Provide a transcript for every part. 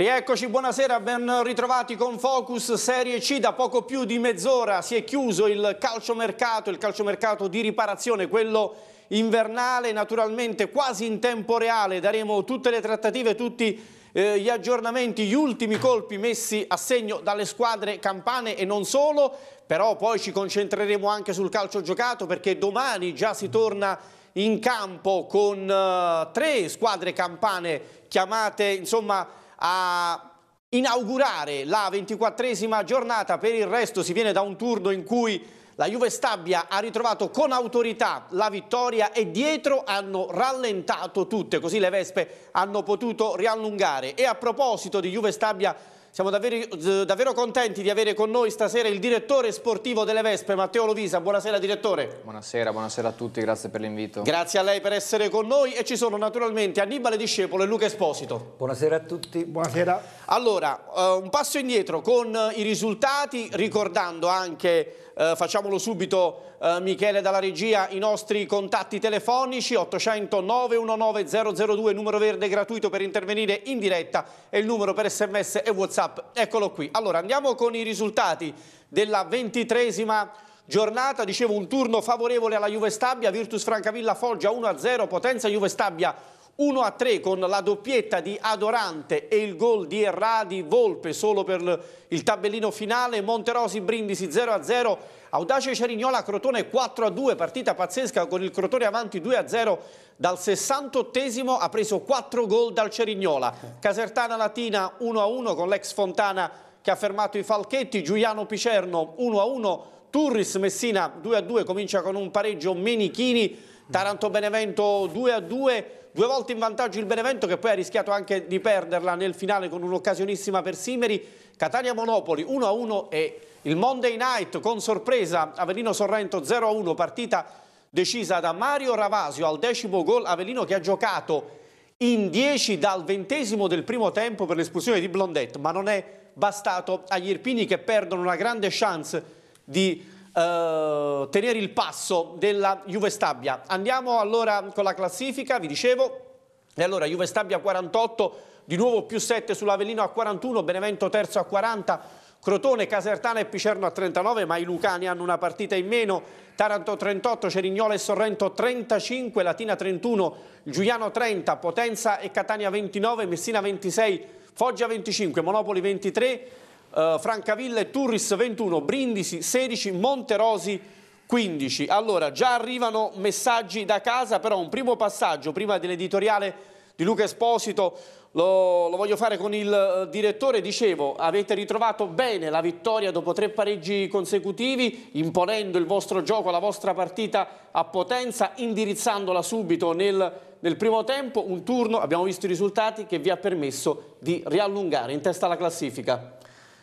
Rieccoci, buonasera, ben ritrovati con Focus Serie C. Da poco più di mezz'ora si è chiuso il calciomercato, il calciomercato di riparazione, quello invernale, naturalmente quasi in tempo reale. Daremo tutte le trattative, tutti eh, gli aggiornamenti, gli ultimi colpi messi a segno dalle squadre campane e non solo. Però poi ci concentreremo anche sul calcio giocato perché domani già si torna in campo con uh, tre squadre campane chiamate, insomma, a inaugurare la ventiquattresima giornata, per il resto si viene da un turno in cui la Juve Stabia ha ritrovato con autorità la vittoria e dietro hanno rallentato tutte, così le Vespe hanno potuto riallungare. E a proposito di Juve Stabia siamo davvero, eh, davvero, contenti di avere con noi stasera il direttore sportivo delle Vespe, Matteo Lovisa. Buonasera direttore. Buonasera, buonasera a tutti, grazie per l'invito. Grazie a lei per essere con noi e ci sono naturalmente Annibale Discepolo e Luca Esposito. Buonasera a tutti. Buonasera. Allora, uh, un passo indietro con i risultati, ricordando anche eh, facciamolo subito eh, Michele dalla regia, i nostri contatti telefonici 800 919 002, numero verde gratuito per intervenire in diretta e il numero per sms e whatsapp, eccolo qui. Allora andiamo con i risultati della ventitresima giornata, dicevo un turno favorevole alla Juve Stabia, Virtus Francavilla Foggia 1-0, Potenza Juve Stabia 1 a 3 con la doppietta di Adorante e il gol di Erradi Volpe solo per il tabellino finale, Monterosi Brindisi 0 a 0, Audace Cerignola Crotone 4 a 2, partita pazzesca con il Crotone avanti 2 a 0 dal 68esimo ha preso 4 gol dal Cerignola, Casertana Latina 1 a 1 con l'ex Fontana che ha fermato i Falchetti, Giuliano Picerno 1 a 1, Turris Messina 2 a 2 comincia con un pareggio Menichini, Taranto Benevento 2 a 2 due volte in vantaggio il Benevento che poi ha rischiato anche di perderla nel finale con un'occasionissima per Simeri, Catania Monopoli 1-1 e il Monday Night con sorpresa Avellino Sorrento 0-1, partita decisa da Mario Ravasio al decimo gol, Avellino che ha giocato in 10 dal ventesimo del primo tempo per l'espulsione di Blondet, ma non è bastato agli Irpini che perdono una grande chance di eh, tenere il passo della Juve Stabia. Andiamo allora con la classifica, vi dicevo, e allora Juve Stabia 48, di nuovo più 7 sull'Avellino a 41, Benevento terzo a 40, Crotone, Casertana e Picerno a 39, ma i Lucani hanno una partita in meno, Taranto 38, Cerignola e Sorrento 35, Latina 31, Giuliano 30, Potenza e Catania 29, Messina 26, Foggia 25, Monopoli 23, uh, Francavilla e Turris 21, Brindisi 16, Monterosi 15. Allora, già arrivano messaggi da casa, però un primo passaggio prima dell'editoriale di Luca Esposito lo, lo, voglio fare con il uh, direttore, dicevo, avete ritrovato bene la vittoria dopo tre pareggi consecutivi, imponendo il vostro gioco, la vostra partita a potenza, indirizzandola subito nel, nel primo tempo, un turno, abbiamo visto i risultati, che vi ha permesso di riallungare in testa alla classifica.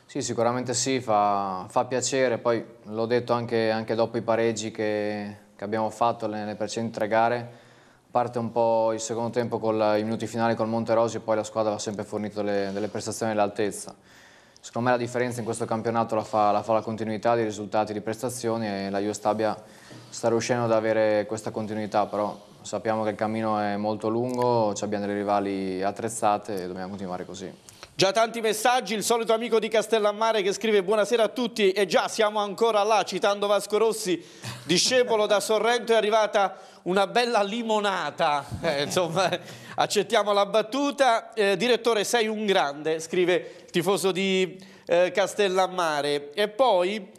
Sì, sicuramente sì, fa, fa piacere, poi l'ho detto anche, anche, dopo i pareggi che, che abbiamo fatto nelle precedenti tre gare, parte un po' il secondo tempo con i minuti finali col Monterosi e poi la squadra ha sempre fornito le, delle prestazioni all'altezza. Secondo me la differenza in questo campionato la fa, la fa, la continuità di risultati di prestazioni e la Juve Stabia sta riuscendo ad avere questa continuità, però sappiamo che il cammino è molto lungo, abbiamo delle rivali attrezzate e dobbiamo continuare così. Già tanti messaggi, il solito amico di Castellammare che scrive buonasera a tutti e già siamo ancora là citando Vasco Rossi, discepolo da Sorrento è arrivata una bella limonata, eh, insomma accettiamo la battuta, eh, direttore sei un grande, scrive il tifoso di eh, Castellammare. E poi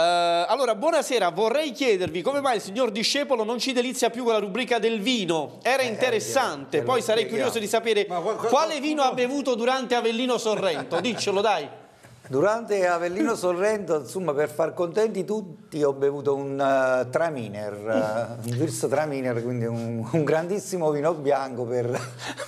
allora, buonasera, vorrei chiedervi come mai il signor Discepolo non ci delizia più con la rubrica del vino. Era eh, interessante, eh, poi sarei curioso di sapere quale vino ha bevuto durante Avellino Sorrento. Diccelo, dai. Durante Avellino Sorrento, insomma, per far contenti tutti, ho bevuto un uh, Traminer, uh, un Virso Traminer, quindi un, un, grandissimo vino bianco per,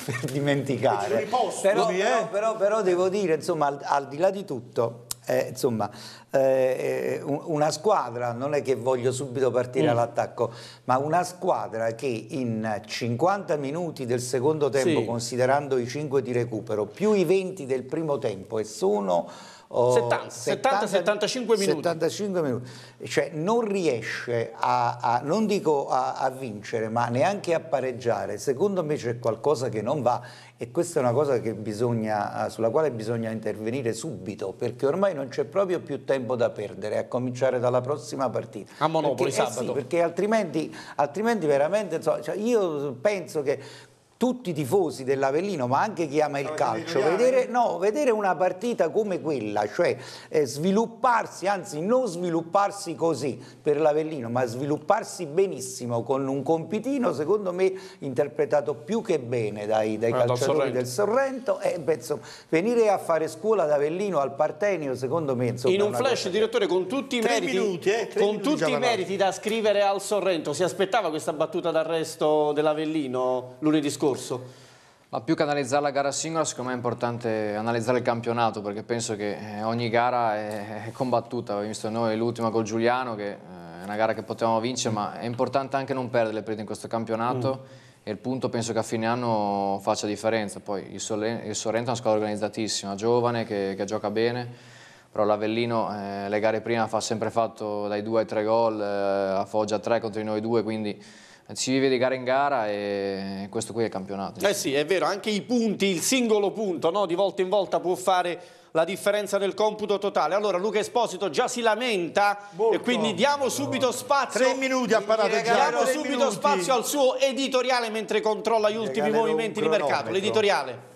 per dimenticare. Però, però, però, però, devo dire, insomma, al, al di là di tutto, eh, insomma, eh, una squadra, non è che voglio subito partire mm. all'attacco, ma una squadra che in 50 minuti del secondo tempo, sì. considerando i 5 di recupero, più i 20 del primo tempo e sono 70-75 minuti. 75 minuti. Cioè non riesce a, a non dico a, a, vincere, ma neanche a pareggiare. Secondo me c'è qualcosa che non va e questa è una cosa bisogna, sulla quale bisogna intervenire subito, perché ormai non c'è proprio più tempo da perdere, a cominciare dalla prossima partita. A Monopoli perché, sabato. Eh sì, perché altrimenti, altrimenti veramente, cioè io penso che tutti i tifosi dell'Avellino, ma anche chi ama il calcio, vedere, no, vedere, una partita come quella, cioè eh, svilupparsi, anzi non svilupparsi così per l'Avellino, ma svilupparsi benissimo con un compitino, secondo me interpretato più che bene dai, dai calciatori Sorrento. del Sorrento, e penso, venire a fare scuola ad Avellino al Partenio, secondo me... Insomma, In un flash, direttore, con tutti i meriti, minuti, eh, con tutti i meriti da scrivere al Sorrento, si aspettava questa battuta d'arresto dell'Avellino lunedì scorso? Scorso? Ma più che analizzare la gara singola, secondo me è importante analizzare il campionato, perché penso che eh, ogni gara è, combattuta. Abbiamo visto noi l'ultima col Giuliano, che eh, è una gara che potevamo vincere, ma è importante anche non perdere le partite in questo campionato. Mm. E il punto penso che a fine anno faccia differenza. Poi il, Sorrento è una squadra organizzatissima, giovane, che, che gioca bene però l'Avellino eh, le gare prima ha sempre fatto dai 2 ai 3 gol, eh, a Foggia 3 contro di noi 2, quindi si vive di gara in gara e questo qui è il campionato. Eh sì, è vero, anche i punti, il singolo punto, no? di volta in volta può fare la differenza nel computo totale. Allora Luca Esposito già si lamenta Molto. e quindi diamo subito spazio. Tre minuti a parlare Diamo subito minuti. spazio al suo editoriale mentre controlla gli ultimi movimenti di mercato. L'editoriale.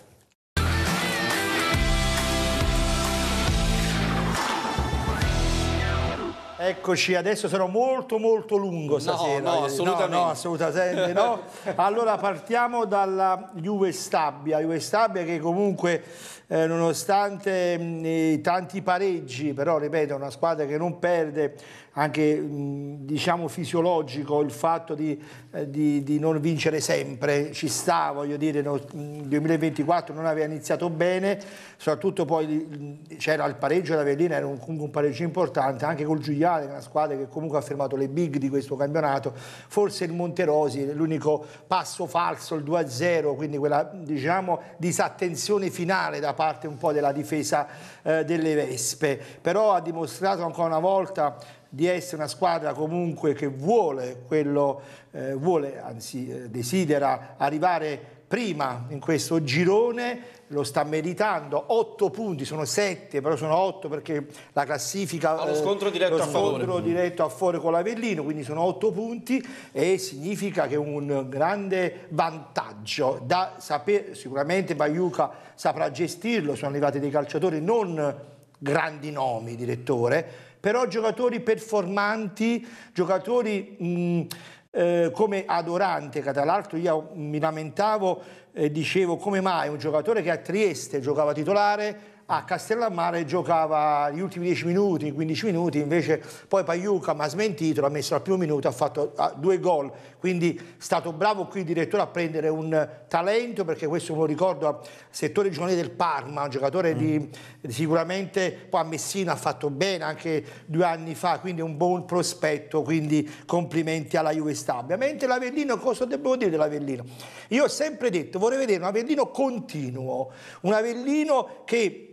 Eccoci, adesso sarò molto molto lungo stasera. No, no, assolutamente. No, no, assolutamente no. Allora partiamo dalla Juve Stabia, Juve Stabia che comunque eh, nonostante mh, tanti pareggi, però ripeto, è una squadra che non perde, anche diciamo fisiologico il fatto di, eh, di, di, non vincere sempre, ci sta, voglio dire, nel 2024 non aveva iniziato bene, soprattutto poi c'era il pareggio da Avellina, era un, comunque un pareggio importante, anche col Giuliani, una squadra che comunque ha fermato le big di questo campionato, forse il Monterosi, l'unico passo falso, il 2-0, quindi quella diciamo disattenzione finale da parte un po' della difesa eh, delle Vespe, però ha dimostrato ancora una volta di essere una squadra comunque che vuole quello, eh, vuole, anzi eh, desidera arrivare prima in questo girone, lo sta meritando, 8 punti, sono 7, però sono 8 perché la classifica... Ha lo scontro diretto lo a favore. scontro diretto a favore con l'Avellino, quindi sono 8 punti e significa che è un grande vantaggio da sapere, sicuramente Baiuca saprà gestirlo, sono arrivati dei calciatori non grandi nomi, direttore, però giocatori performanti, giocatori... Mh, eh, come Adorante, che tra l'altro io mi lamentavo e eh, dicevo come mai un giocatore che a Trieste giocava titolare a Castellammare giocava gli ultimi 10 minuti, 15 minuti, invece poi Paiuca mi ha smentito, l'ha messo al primo minuto, ha fatto due gol, quindi è stato bravo qui direttore a prendere un talento, perché questo me lo ricordo al settore giovanile del Parma, un giocatore mm. di, sicuramente, poi a Messina ha fatto bene anche due anni fa, quindi un buon prospetto, quindi complimenti alla Juve Stabia. Mentre l'Avellino, cosa devo dire dell'Avellino? Io ho sempre detto, vorrei vedere un Avellino continuo, un Avellino che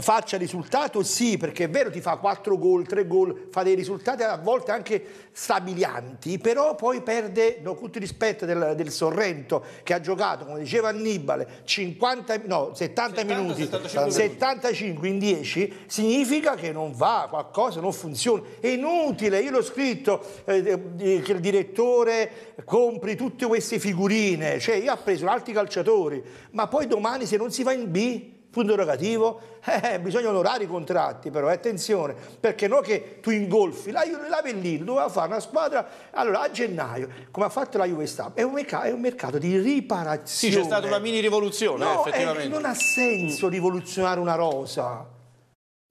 faccia risultato sì perché è vero ti fa 4 gol 3 gol fa dei risultati a volte anche stabilianti però poi perde no, tutto il rispetto del, del, Sorrento che ha giocato come diceva Annibale 50, no, 70, 70 minuti 75, 75 in 10 significa che non va qualcosa non funziona. È inutile io l'ho scritto eh, eh, che il direttore compri tutte queste figurine cioè io ho preso altri calciatori ma poi domani se non si va in B punto erogativo, eh, bisogna onorare i contratti però, attenzione, perché non che tu ingolfi, la, l'Avellino doveva fare una squadra, allora a gennaio, come ha fatto la Juve Stab, è un, mercato, è un mercato di riparazione. Sì, c'è stata una mini rivoluzione, no, eh, effettivamente. non ha senso rivoluzionare una rosa,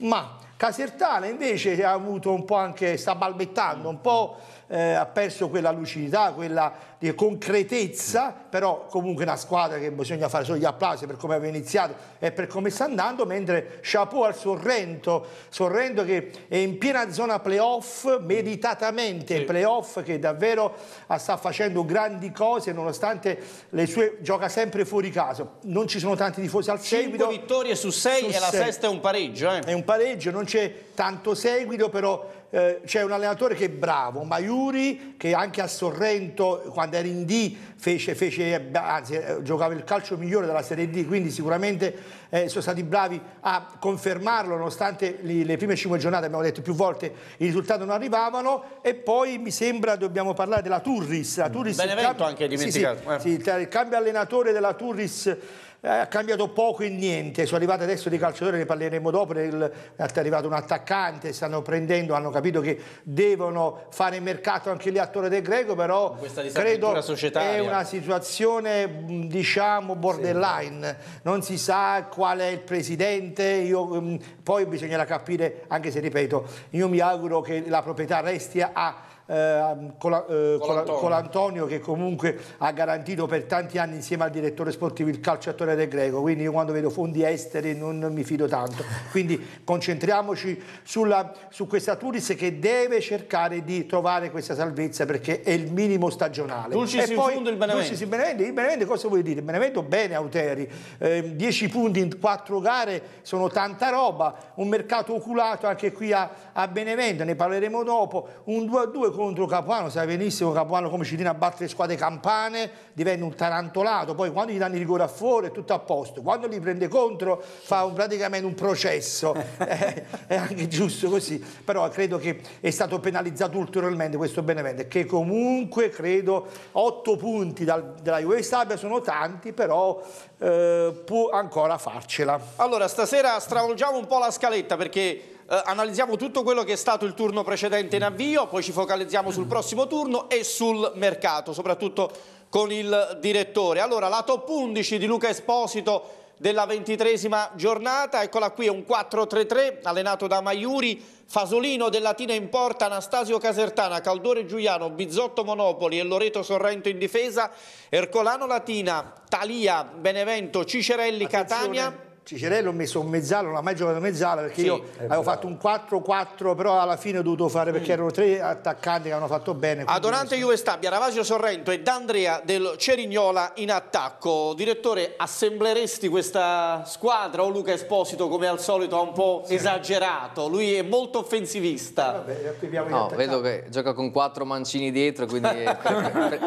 ma Casertana invece ha avuto un po' anche, sta balbettando un po' eh, ha perso quella lucidità, quella di concretezza, però comunque una squadra che bisogna fare solo gli applausi per come aveva iniziato e per come sta andando, mentre chapeau al Sorrento, Sorrento che è in piena zona playoff, meritatamente sì. playoff, che davvero sta facendo grandi cose nonostante le sue gioca sempre fuori casa. Non ci sono tanti tifosi al seguito. 5 vittorie su 6 e la sesta è un pareggio. Eh. È un pareggio, non c'è tanto seguito, però eh, c'è un allenatore che è bravo, Maiuri, che anche a Sorrento, quando era in D, fece, fece anzi, eh, giocava il calcio migliore della Serie D, quindi sicuramente eh, sono stati bravi a confermarlo, nonostante le, le prime cinque giornate, abbiamo detto più volte, i risultati non arrivavano. E poi mi sembra dobbiamo parlare della Turris. La Turris Benevento cambio, anche dimenticato. Sì, sì, eh. il cambio allenatore della Turris ha cambiato poco e niente, sono arrivati adesso dei calciatori, ne parleremo dopo, è arrivato un attaccante, stanno prendendo, hanno capito che devono fare mercato anche lì a Torre del Greco, però credo societaria. è una situazione diciamo borderline, sì. non si sa qual è il presidente, io, poi bisognerà capire, anche se ripeto, io mi auguro che la proprietà resti a eh, Colantonio che comunque ha garantito per tanti anni insieme al direttore sportivo il calciatore del Greco, quindi io quando vedo fondi esteri non mi fido tanto. Quindi concentriamoci sulla, su questa Turis che deve cercare di trovare questa salvezza perché è il minimo stagionale. Dulcis e poi, il Benevento. Dulcis Benevento. Il Benevento cosa vuoi dire? Il Benevento bene Auteri, 10 eh, punti in 4 gare sono tanta roba, un mercato oculato anche qui a, a Benevento, ne parleremo dopo, un 2-2 contro Capuano, sai benissimo Capuano come ci tiene a battere le squadre campane, diventa un tarantolato, poi quando gli danno il rigore a fuori è tutto a posto, quando li prende contro fa un, praticamente un processo, è, è, anche giusto così, però credo che è stato penalizzato ulteriormente questo Benevento, che comunque credo 8 punti dal, dalla Juve Stabia sono tanti, però eh, può ancora farcela. Allora, stasera stravolgiamo un po' la scaletta perché eh, analizziamo tutto quello che è stato il turno precedente in avvio, poi ci focalizziamo sul prossimo turno e sul mercato, soprattutto con il direttore. Allora, la top 11 di Luca Esposito della ventitresima giornata, eccola qui, è un 4-3-3 allenato da Maiuri, Fasolino del Latina in porta, Anastasio Casertana, Caldore Giuliano, Bizzotto Monopoli e Loreto Sorrento in difesa, Ercolano Latina, Talia, Benevento, Cicerelli, Attenzione. Catania Cicerello ho messo un mezzala, non ha mai giocato mezzala perché sì, io avevo fatto un 4-4 però alla fine ho dovuto fare perché mm. erano tre attaccanti che hanno fatto bene. Adorante Juve Stabia, Ravasio Sorrento e D'Andrea del Cerignola in attacco. Direttore, assembleresti questa squadra o Luca Esposito come al solito ha un po' sì. esagerato? Lui è molto offensivista. Eh, vabbè, no, vedo che gioca con quattro mancini dietro quindi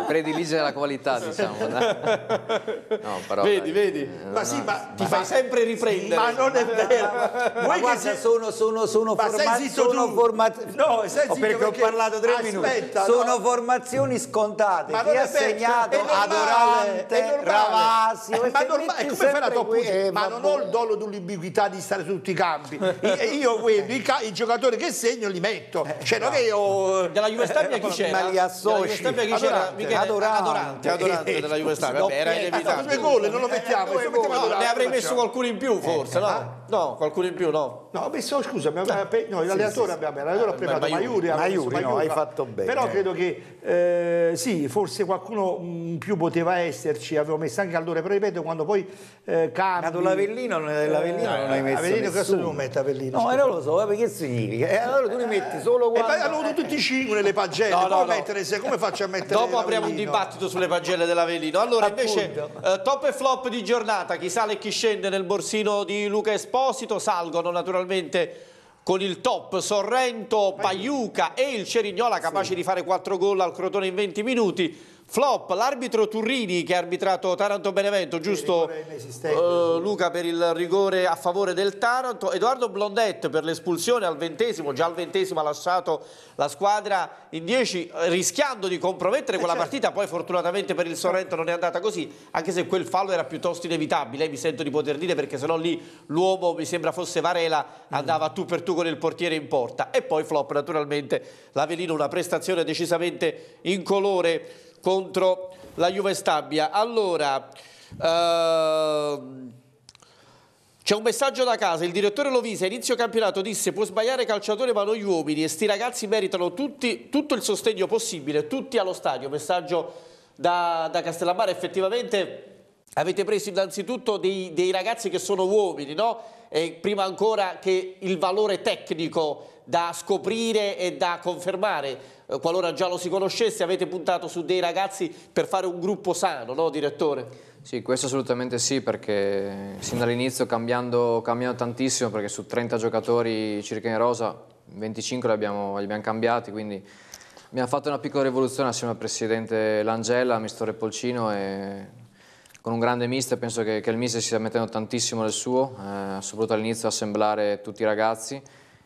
predilige la qualità diciamo. No, però, vedi, dai. vedi. Eh, ma sì, ma ti fai sempre riprendere. Ma non è vero. Ma guarda, sei... sono, sono, sono, forma... sono formazioni. No, sei oh, perché, perché ho parlato tre aspetta, minuti. No. Sono formazioni scontate. Ma Ti ha segnato Adorante, Ravasio. Eh, ma, norma... come fai la top eh, Ma non ho il dolo dell'ubiquità di stare su tutti i campi. io quelli, i, giocatori che segno li metto. Eh, cioè, non è io. Della Juve Stabia chi c'era? Ma li associ. Adorante. Adorante della Juve Stabia. Era inevitabile. Non lo mettiamo. Ne avrei messo qualcuno in più forse, no? No, qualcuno in più no. No, ho messo, scusa, abbiamo, eh, no, l'allenatore sì, abbiamo, l'allenatore ha premiato Maiuri, Maiuri, no, hai fatto bene. Però credo che eh, sì, forse qualcuno in più poteva esserci, avevo messo anche Caldore, però ripeto, quando poi eh, cambi... Nato l'Avellino, l'Avellino eh, non hai messo Avellino, nessuno. cosa devo mettere Avellino? No, non lo so, perché significa? E allora tu li metti solo quando... E poi hanno tutti i cinque nelle pagelle, no, no, no. Mettere, se, come faccio a mettere Dopo apriamo un dibattito sulle pagelle dell'Avellino. Allora invece eh, top e flop di giornata, chi sale e chi scende nel borsino di Luca Esposito, salgono naturalmente con il top Sorrento, Paiuca e il Cerignola capace sì. di fare 4 gol al Crotone in 20 minuti Flop, l'arbitro Turrini che ha arbitrato Taranto-Benevento, giusto? uh, Luca per il rigore a favore del Taranto, Edoardo Blondet per l'espulsione al ventesimo, già al ventesimo ha lasciato la squadra in 10 rischiando di compromettere quella certo. partita, poi fortunatamente per il Sorrento non è andata così, anche se quel fallo era piuttosto inevitabile, mi sento di poter dire perché se no lì l'uomo mi sembra fosse Varela, andava tu per tu con il portiere in porta. E poi Flop naturalmente l'Avelino una prestazione decisamente incolore contro la Juve Stabia. Allora, ehm, C'è un messaggio da casa, il direttore Lovisa a inizio campionato disse può sbagliare calciatore ma noi uomini e sti ragazzi meritano tutti, tutto il sostegno possibile, tutti allo stadio, messaggio da, da Castellammare, effettivamente avete preso innanzitutto dei, dei ragazzi che sono uomini, no? E prima ancora che il valore tecnico da scoprire e da confermare, qualora già lo si conoscesse, avete puntato su dei ragazzi per fare un gruppo sano, no direttore? Sì, questo assolutamente sì, perché sin dall'inizio cambiando, cambiando, tantissimo, perché su 30 giocatori circa in rosa, 25 li abbiamo, li abbiamo cambiati, quindi abbiamo fatto una piccola rivoluzione assieme al presidente Langella, al mistore Polcino e con un grande mister, penso che, che il mister si stia mettendo tantissimo del suo, eh, soprattutto all'inizio assemblare tutti i ragazzi.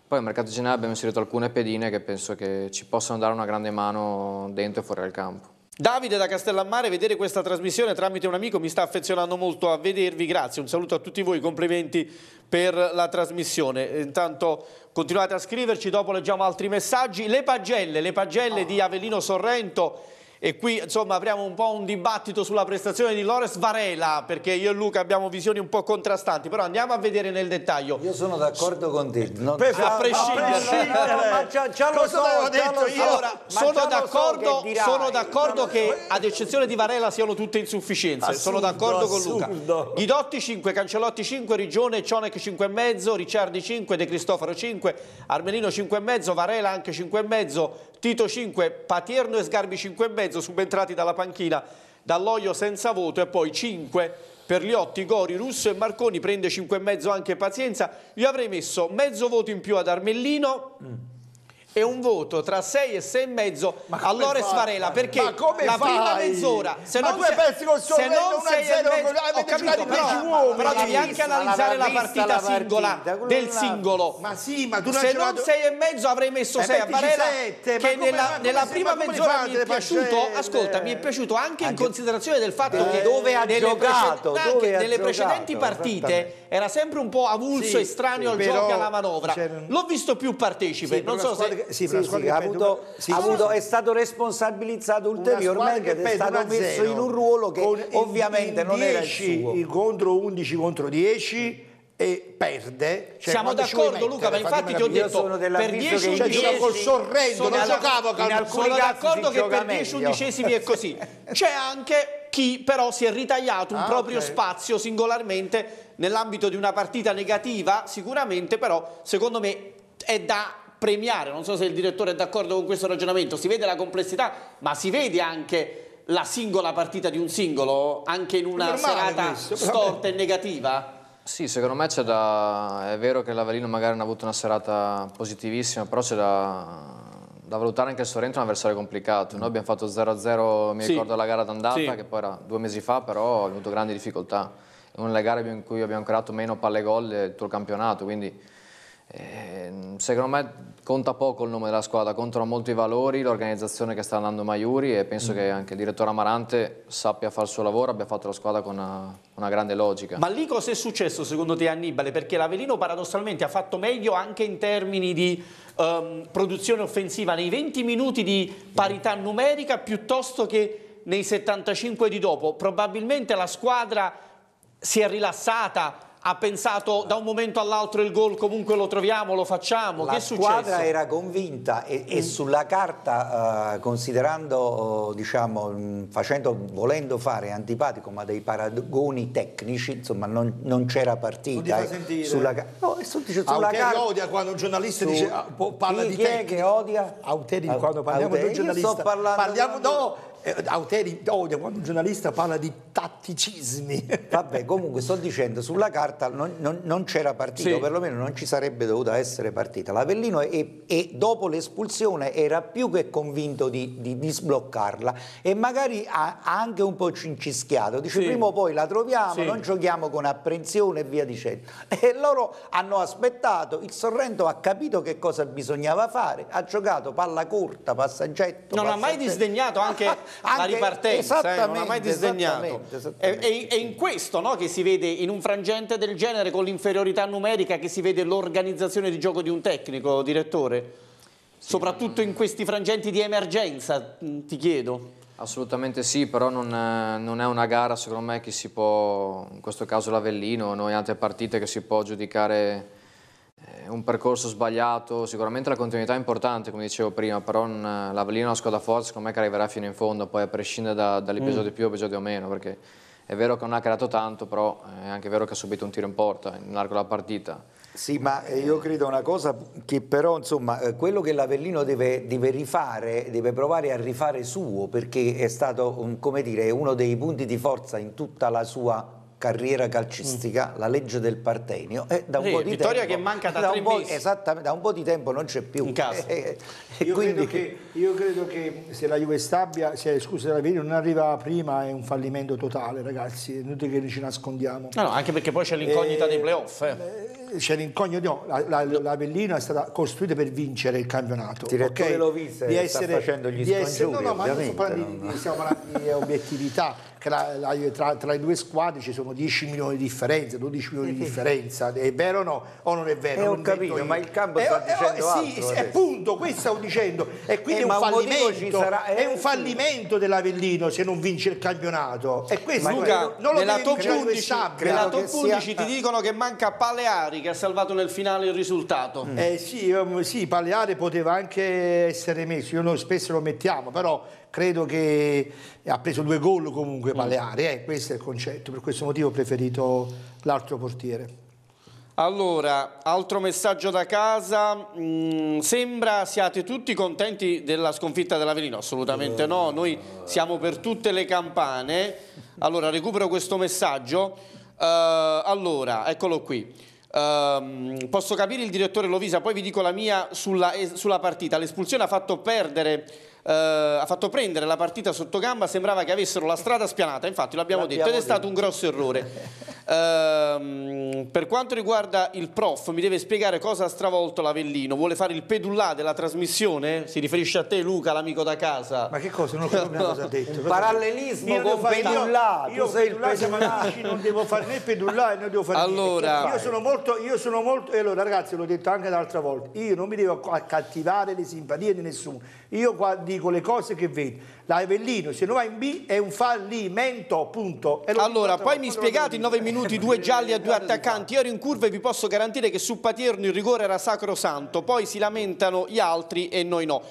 Poi al mercato generale abbiamo inserito alcune pedine che penso che ci possano dare una grande mano dentro e fuori dal campo. Davide da Castellammare, vedere questa trasmissione tramite un amico mi sta affezionando molto a vedervi, grazie, un saluto a tutti voi, complimenti per la trasmissione. Intanto continuate a scriverci, dopo leggiamo altri messaggi. Le pagelle, le pagelle di Avellino Sorrento e qui insomma apriamo un po' un dibattito sulla prestazione di Lores Varela perché io e Luca abbiamo visioni un po' contrastanti però andiamo a vedere nel dettaglio. Io sono d'accordo con te non... per, a prescindere. Ma già, già lo so, già detto lo so. allora sono d'accordo so sono d'accordo che ad eccezione di Varela siano tutte insufficienze. Assurdo, sono d'accordo con Luca. Ghidotti 5 Cancellotti 5 Rigione Cionec 5,5 Ricciardi 5 De Cristoforo 5 Armelino 5,5 Varela anche 5,5 Tito 5 Patierno e Sgarbi 5,5 mezzo subentrati dalla panchina dall'Oio senza voto e poi 5 per Liotti, Gori, Russo e Marconi prende 5,5 anche Pazienza. Io avrei messo mezzo voto in più ad Armellino mm e un voto tra 6 e 6 e mezzo a Lores Varela perché la fai? prima mezz'ora se ma non, se, se non 6 e mezzo ho capito però, però devi anche analizzare la partita, la partita singola del singolo. Ma sì ma tu se non 6 e mezzo avrei messo 6 a Varela che nella prima mezz'ora mi è piaciuto ascolta mi è piaciuto anche in considerazione del fatto che dove ha giocato? nelle precedenti partite era sempre un po' avulso e strano al gioco alla manovra l'ho visto più partecipe non so se sì, sì, sì, ha avuto, sì, ha avuto, è stato responsabilizzato ulteriormente ed è stato messo in un ruolo che ovviamente non era il suo. contro 11 contro 10 e perde. Cioè, Siamo d'accordo Luca, ma infatti ti ho detto per 10 cioè, undicesimi col sorrento, non giocavo calcio. Sono d'accordo che per 10 undicesimi è così. C'è anche chi però si è ritagliato un ah, proprio okay. spazio singolarmente nell'ambito di una partita negativa, sicuramente però secondo me è da premiare, non so se il direttore è d'accordo con questo ragionamento, si vede la complessità, ma si vede anche la singola partita di un singolo, anche in una serata questo, storta e negativa? Sì, secondo me c'è da... è vero che l'Avellino magari non ha avuto una serata positivissima, però c'è da da valutare anche il Sorrento un avversario complicato. Noi abbiamo fatto 0-0, mi sì. ricordo la gara d'andata, sì. che poi era due mesi fa, però ha avuto grandi difficoltà. È una delle gare in cui abbiamo creato meno palle gol del tutto il campionato, quindi eh, secondo me conta poco il nome della squadra, contano molto i valori, l'organizzazione che sta andando Maiuri e penso mm. che anche il direttore Amarante sappia fare il suo lavoro, abbia fatto la squadra con una, una grande logica. Ma lì cosa è successo secondo te Annibale? Perché l'Avelino paradossalmente ha fatto meglio anche in termini di um, produzione offensiva nei 20 minuti di parità numerica piuttosto che nei 75 di dopo. Probabilmente la squadra si è rilassata, ha pensato da un momento all'altro il gol comunque lo troviamo, lo facciamo? La che è successo? La squadra era convinta e, e mm. sulla carta, uh, considerando, diciamo, mm, facendo, volendo fare antipatico ma dei paragoni tecnici, insomma non, non c'era partita. Non ti eh, sulla, no, su, dice, sulla carta, odia quando un giornalista su, dice, ah, parla di chi è che odia? Auteri, quando parliamo Auteri, di un giornalista. Sto parlando parliamo, no, eh, Auteri odia quando un giornalista parla di tatticismi. Vabbè, comunque sto dicendo, sulla carta non, non, non c'era partita, sì. perlomeno non ci sarebbe dovuta essere partita. L'Avellino e, e dopo l'espulsione era più che convinto di, di, di sbloccarla e magari ha, ha, anche un po' cincischiato, dice sì. prima o poi la troviamo, sì. non giochiamo con apprensione e via dicendo. E loro hanno aspettato, il Sorrento ha capito che cosa bisognava fare, ha giocato palla corta, passaggetto. Non passaggetto. ha mai disdegnato anche la ripartenza, eh, non ha mai disdegnato. È, è, è, in questo no, che si vede in un frangente del genere con l'inferiorità numerica che si vede l'organizzazione di gioco di un tecnico, direttore? Sì. Soprattutto in questi frangenti di emergenza, ti chiedo. Assolutamente sì, però non è, non è, una gara secondo me che si può, in questo caso l'Avellino, noi altre partite che si può giudicare eh, un percorso sbagliato, sicuramente la continuità è importante come dicevo prima, però l'Avellino è una squadra forte secondo me che arriverà fino in fondo, poi a prescindere da, dall'episodio mm. più o episodio meno, perché è vero che non ha creato tanto, però è anche vero che ha subito un tiro in porta in largo della partita. Sì, ma eh, io credo una cosa che però, insomma, eh, quello che l'Avellino deve, deve, rifare, deve provare a rifare suo, perché è stato, come dire, uno dei punti di forza in tutta la sua carriera calcistica, mm. la legge del Partenio, e da un sì, po' di vittoria tempo, che manca da, da tre mesi. Esattamente, da un po' di tempo non c'è più. In casa. E, e io, quindi... credo che, io, credo che, se la Juve Stabia, se, scusa, la non arriva prima è un fallimento totale, ragazzi, è inutile che ci nascondiamo. No, no, anche perché poi c'è l'incognita eh, dei playoff. Eh. eh c'è l'incognita, no, la, la, l'Avellino è stata costruita per vincere il campionato. Direttore okay? Lovise di essere, sta facendo gli scongiuri, no, no, ma non stiamo parlando di, stiamo parlando di obiettività tra, tra, tra, le due squadre ci sono 10 milioni di differenza, 12 milioni di differenza, è vero o no? O non è vero? Eh, ho capito, ma il campo sta eh, dicendo eh, sì, altro. appunto, questo stavo dicendo, e quindi eh, è un fallimento, sarà, eh, è un fallimento dell'Avellino se non vince il campionato. E questo Luca, non lo nella top 11, nella top 11 sia... ti dicono che manca Paleari che ha salvato nel finale il risultato. Mm. Eh, sì, um, sì, Paleari poteva anche essere messo, noi spesso lo mettiamo, però credo che ha preso due gol comunque mm. Paleari, eh, questo è il concetto, per questo motivo ho preferito l'altro portiere. Allora, altro messaggio da casa, mm, sembra siate tutti contenti della sconfitta dell'Avelino, assolutamente no, noi siamo per tutte le campane. Allora, recupero questo messaggio, uh, allora, eccolo qui. Uh, posso capire il direttore Lovisa, poi vi dico la mia sulla, sulla partita. L'espulsione ha fatto perdere eh, ha fatto prendere la partita sotto gamba, sembrava che avessero la strada spianata, infatti l'abbiamo detto, ed è stato un grosso errore. Uh, per quanto riguarda il prof, mi deve spiegare cosa ha stravolto l'Avellino. Vuole fare il pedullà della trasmissione? Si riferisce a te, Luca, l'amico da casa. Ma che cosa? Non ho capito cosa ha detto. Un parallelismo io con pedullà. Io, io sei pedullà, il pedullà. non devo fare né pedullà non devo fare allora, niente. Io sono molto, io sono molto, e allora ragazzi, l'ho detto anche l'altra volta, io non mi devo accattivare le simpatie di nessuno. Io qua dico le cose che vedo. L'Avellino, se non va in B, è un fallimento, punto. Allora, poi mi spiegate in nove minuti due gialli a due attaccanti. Io ero in curva e vi posso garantire che su Patierno il rigore era sacrosanto. Poi si lamentano gli altri e noi no.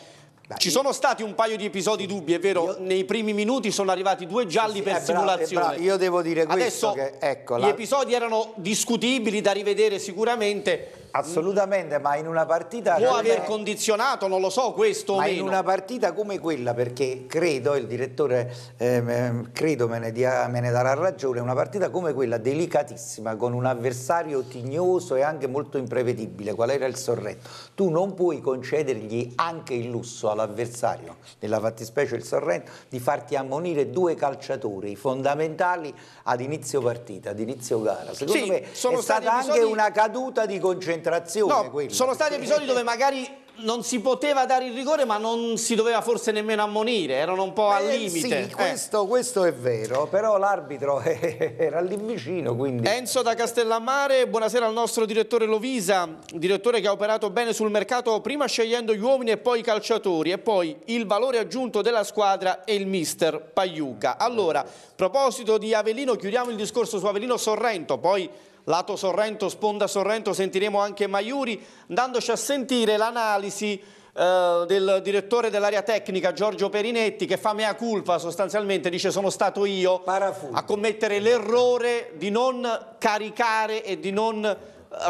Beh, Ci sono stati un paio di episodi dubbi, è vero, io... nei primi minuti sono arrivati due gialli sì, per simulazione. Bravo, io devo dire questo Adesso che, ecco, gli la... episodi erano discutibili da rivedere sicuramente Assolutamente, ma in una partita... Può aver è... condizionato, non lo so, questo ma in una partita come quella, perché credo, il direttore eh, credo me ne, dia, me ne, darà ragione, una partita come quella delicatissima, con un avversario tignoso e anche molto imprevedibile, qual era il Sorrento. Tu non puoi concedergli anche il lusso all'avversario, nella fattispecie il Sorrento, di farti ammonire due calciatori fondamentali ad inizio partita, ad inizio gara. Secondo sì, me è stata episodi... anche una caduta di concentrazione concentrazione. No, sono stati episodi dove magari non si poteva dare il rigore ma non si doveva forse nemmeno ammonire, erano un po' Beh, al limite. Sì, questo, eh. questo, è vero, però l'arbitro era lì vicino. Quindi. Enzo da Castellammare, buonasera al nostro direttore Lovisa, direttore che ha operato bene sul mercato prima scegliendo gli uomini e poi i calciatori e poi il valore aggiunto della squadra e il mister Pagliuca. Allora, a proposito di Avellino, chiudiamo il discorso su Avellino Sorrento, poi lato Sorrento, sponda Sorrento, sentiremo anche Maiuri, andandoci a sentire l'analisi eh, del direttore dell'area tecnica Giorgio Perinetti che fa mea culpa sostanzialmente, dice sono stato io Parafuto. a commettere l'errore di non caricare e di non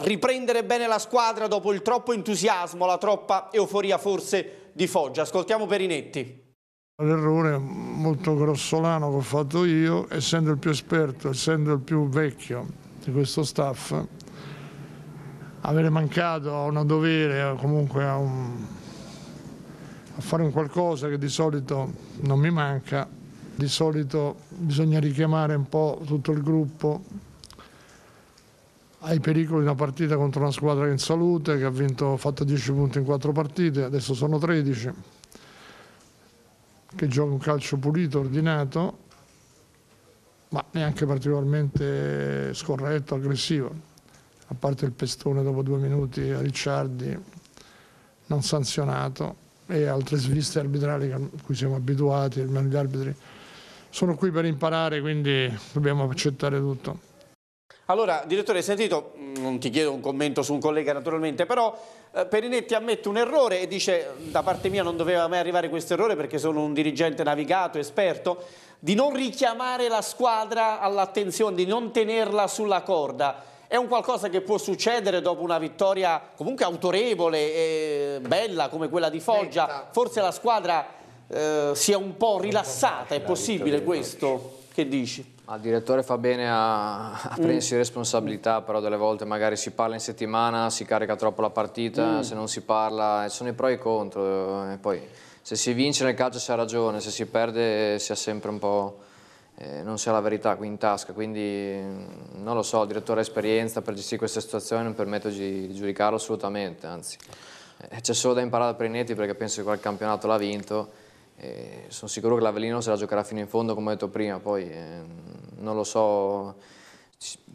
riprendere bene la squadra dopo il troppo entusiasmo, la troppa euforia forse di Foggia. Ascoltiamo Perinetti. L'errore molto grossolano che ho fatto io, essendo il più esperto, essendo il più vecchio, di questo staff, avere mancato a un dovere o comunque a, un, a fare un qualcosa che di solito non mi manca, di solito bisogna richiamare un po' tutto il gruppo ai pericoli di una partita contro una squadra che è in salute, che ha vinto, fatto 10 punti in 4 partite, adesso sono 13, che gioca un calcio pulito, ordinato ma neanche particolarmente scorretto, aggressivo, a parte il pestone dopo due minuti a Ricciardi, non sanzionato. e altre sviste arbitrali a cui siamo abituati, gli arbitri sono qui per imparare, quindi dobbiamo accettare tutto. Allora, direttore, hai sentito, non ti chiedo un commento su un collega naturalmente, però eh, Perinetti ammette un errore e dice da parte mia non doveva mai arrivare questo errore perché sono un dirigente navigato, esperto, di non richiamare la squadra all'attenzione, di non tenerla sulla corda. È un qualcosa che può succedere dopo una vittoria comunque autorevole e bella come quella di Foggia. Forse la squadra eh, sia un po' rilassata, è possibile questo? Che dici? Il direttore fa bene a, a mm. prendersi mm. responsabilità, però delle volte magari si parla in settimana, si carica troppo la partita, mm. se non si parla, sono i pro e i contro. E poi se si vince nel calcio si ha ragione, se si perde si ha sempre un po'... Eh, non si ha la verità qui in tasca, quindi non lo so, il direttore ha esperienza per gestire queste situazioni, non permetto di, di giudicarlo assolutamente, anzi eh, c'è solo da imparare da Prenetti perché penso che quel campionato l'ha vinto e sono sicuro che l'Avellino se la giocherà fino in fondo come ho detto prima, poi eh, non lo so,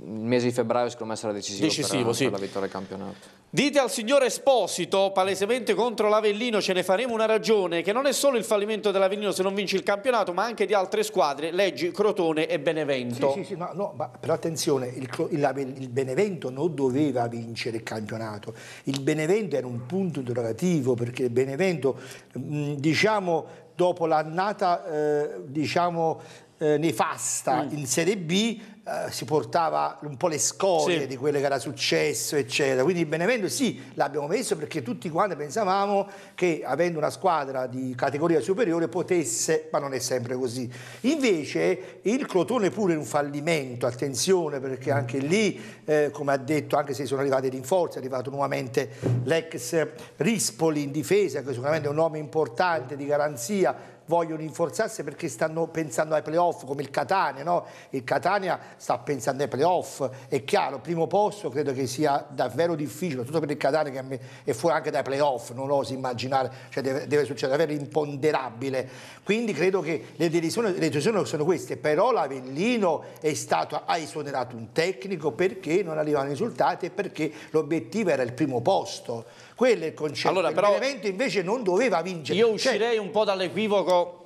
il mese di febbraio secondo me sarà decisivo, decisivo per, sì. per la vittoria del campionato. Dite al signor Esposito, palesemente contro l'Avellino, ce ne faremo una ragione, che non è solo il fallimento dell'Avellino se non vince il campionato, ma anche di altre squadre, leggi Crotone e Benevento. Sì, sì, sì no, no, ma però attenzione, il, il, il, Benevento non doveva vincere il campionato, il Benevento era un punto interrogativo, perché il Benevento, mh, diciamo, dopo l'annata, eh, diciamo, eh, nefasta mm. in Serie B eh, si portava un po' le scorie sì. di quello che era successo, eccetera. Quindi Benevento sì, l'abbiamo messo perché tutti quanti pensavamo che avendo una squadra di categoria superiore potesse, ma non è sempre così. Invece il Crotone pure è un fallimento, attenzione perché anche lì, eh, come ha detto, anche se sono arrivati rinforzi, è arrivato nuovamente l'ex Rispoli in difesa, che sicuramente è un nome importante di garanzia vogliono rinforzarsi perché stanno pensando ai playoff come il Catania, no? il Catania sta pensando ai playoff, è chiaro, primo posto credo che sia davvero difficile, soprattutto per il Catania che è fuori anche dai playoff, non oso immaginare, cioè deve, deve succedere davvero imponderabile, quindi credo che le decisioni, le decisioni sono queste, però l'Avellino è stato, ha esonerato un tecnico perché non arrivavano i risultati e perché l'obiettivo era il primo posto. Quello è il concetto. Allora, il però, Benevento invece non doveva vincere. Io cioè uscirei cioè, un po' dall'equivoco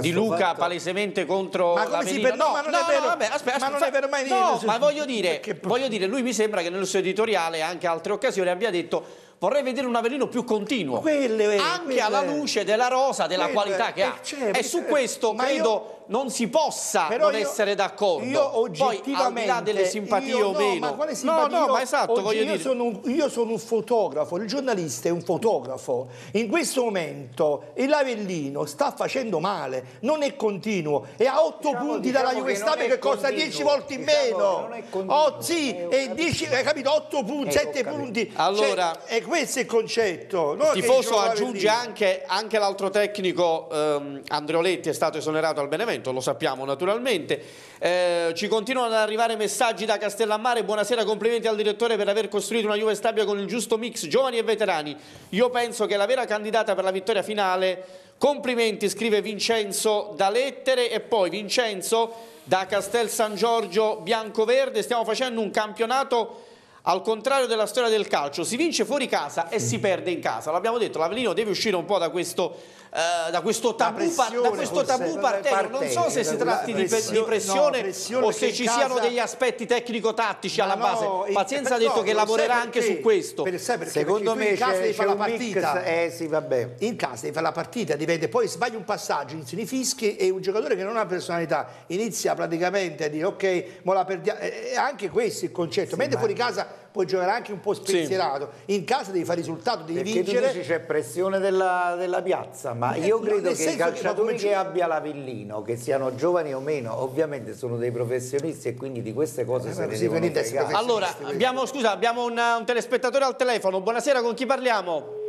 di Luca fatto... palesemente contro ma come si per... no, no, ma non no, è vero. no, vabbè, aspetta, ma non è vero mai no, ma voglio dire, voglio dire lui mi sembra che nel suo editoriale e anche altre occasioni abbia detto vorrei vedere un Avellino più continuo quelle, anche quelle, alla luce della rosa della quelle, qualità che ha. certo, e su questo credo io non si possa non io, essere d'accordo. Io oggettivamente... Poi, al di là delle simpatie io, o meno... Ma quale simpatia? No, no, ma esatto, voglio io dire... Sono un, io sono un fotografo, il giornalista è un fotografo. In questo momento il Lavellino sta facendo male, non è continuo, è a 8 diciamo, punti diciamo dalla Juve Stabia che, che costa 10 volte in diciamo meno. Oh, sì, e 10, hai capito, 8 punti, 7 punti. Allora... Cioè, e questo è il concetto. Il tifoso aggiunge anche, anche l'altro tecnico ehm, Andreoletti è stato esonerato al Benevento momento, lo sappiamo naturalmente. Eh, ci continuano ad arrivare messaggi da Castellammare, buonasera, complimenti al direttore per aver costruito una Juve stabile con il giusto mix, giovani e veterani. Io penso che la vera candidata per la vittoria finale, complimenti, scrive Vincenzo da Lettere e poi Vincenzo da Castel San Giorgio Biancoverde, stiamo facendo un campionato al contrario della storia del calcio, si vince fuori casa e si perde in casa. L'abbiamo detto, l'Avellino deve uscire un po' da questo, eh, da questo tabù, da questo tabù parterre. Non so se si tratti di, di pressione, no, pressione, o se ci casa... siano degli aspetti tecnico-tattici alla no, base. Pazienza ha detto no, che lavorerà anche su questo. Per, perché, Secondo perché me in casa devi fare la partita. Eh sì, vabbè. In casa devi fare la partita, dipende. Poi sbagli un passaggio, iniziano i fischi e un giocatore che non ha personalità inizia praticamente a dire ok, mo la perdiamo. È anche questo il concetto. Mentre fuori casa puoi giocare anche un po' spensierato. Sì. In casa devi fare risultato, devi Perché vincere. Perché c'è pressione della, della, piazza, ma eh, io credo no, che i calciatori che, che abbia l'Avellino, che siano giovani o meno, ovviamente sono dei professionisti e quindi di queste cose eh, se ne devono fregare. Allora, abbiamo, scusa, abbiamo un, un telespettatore al telefono. Buonasera, con chi parliamo?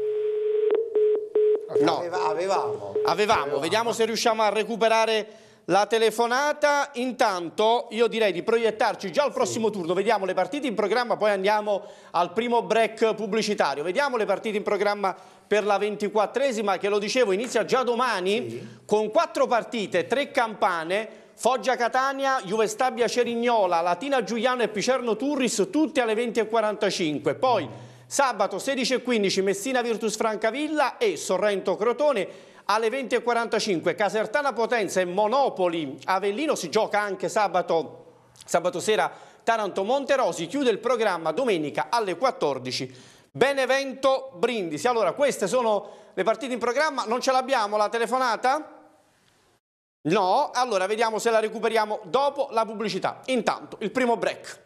No. Aveva, avevamo. Avevamo, vediamo se riusciamo a recuperare la telefonata. Intanto io direi di proiettarci già al prossimo sì. turno, vediamo le partite in programma, poi andiamo al primo break pubblicitario. Vediamo le partite in programma per la 24esima che lo dicevo inizia già domani sì. con quattro partite, tre campane, Foggia Catania, Juve Stabia Cerignola, Latina Giuliano e Picerno Turris tutte alle 20.45. Poi Sabato 16.15 Messina Virtus Francavilla e Sorrento Crotone alle 20.45 Casertana Potenza e Monopoli Avellino si gioca anche sabato, sabato sera Taranto Monterosi chiude il programma domenica alle 14 Benevento Brindisi. Allora queste sono le partite in programma. Non ce l'abbiamo la telefonata? No, allora vediamo se la recuperiamo dopo la pubblicità. Intanto il primo break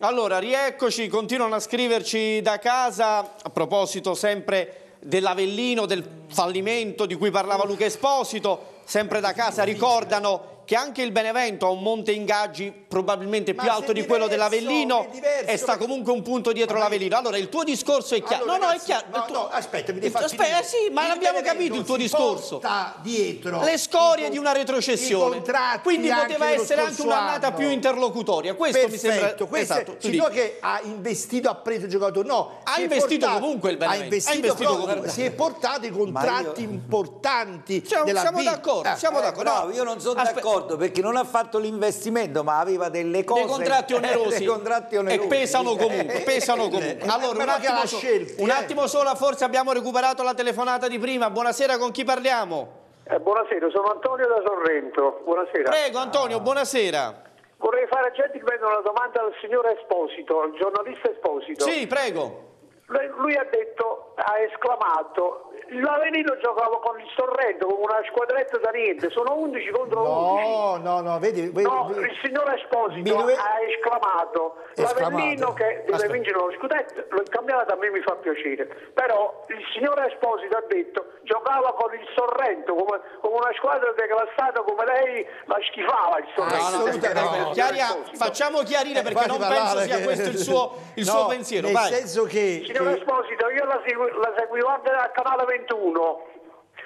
Allora, rieccoci, continuano a scriverci da casa, a proposito sempre dell'Avellino, del fallimento di cui parlava Luca Esposito, sempre da casa ricordano che anche il Benevento ha un monte ingaggi probabilmente più alto di quello dell'Avellino e sta comunque un punto dietro l'Avellino. Allora il tuo discorso è chiaro. Allora, no, no, ragazzi, è chiaro. no, tuo... no, aspetta, mi devi far Aspetta, finire. eh sì, ma l'abbiamo capito il tuo discorso. porta dietro Le scorie di una retrocessione. Quindi poteva essere anche un'annata più interlocutoria. Questo mi sembra Perfetto, questo è- esatto, tu significa dici. che ha investito, ha preso il giocatore, no. Ha è investito comunque il Ha Benevento, investito, ha investito proprio, comunque. si è portato i contratti io- importanti Siamo- della siamo d'accordo, Eh, siamo Eh, d'accordo. bravo, No, io non sono aspe- d'accordo perché non ha fatto l'investimento ma aveva delle cose dei contratti onerosi, dei contratti onerosi. e pesano comunque, pesano comunque. Allora, un attimo, so- scelti, un eh. attimo solo, forse abbiamo recuperato la telefonata di prima. Buonasera, con chi parliamo? Eh, buonasera, sono Antonio da Sorrento. Buonasera. Prego Antonio, buonasera. Vorrei fare gentilmente una domanda al signor Esposito, al giornalista Esposito. Sì, prego. Lui, lui ha detto, ha esclamato, l'Avelino giocava con il Sorrento, con una squadretta da niente, sono 11 contro 11. No, no, no, vedi, vedi- No, vedi- il signor Esposito Bilue- ha esclamato l'Avellino Esclamato. che deve Aspetta. vincere lo scudetto, l'ho cambiato a me mi fa piacere, però il signor Esposito ha detto giocava con il Sorrento come, come una squadra declassata come lei la schifava il Sorrento. No, no, Assolutamente aspetta, no. Chiaria- facciamo chiarire Eh, perché non penso sia che- questo il suo, il No, suo pensiero. Nel Vai. senso che... Signor che- Esposito, io la, segui- la seguivo anche dal canale 21.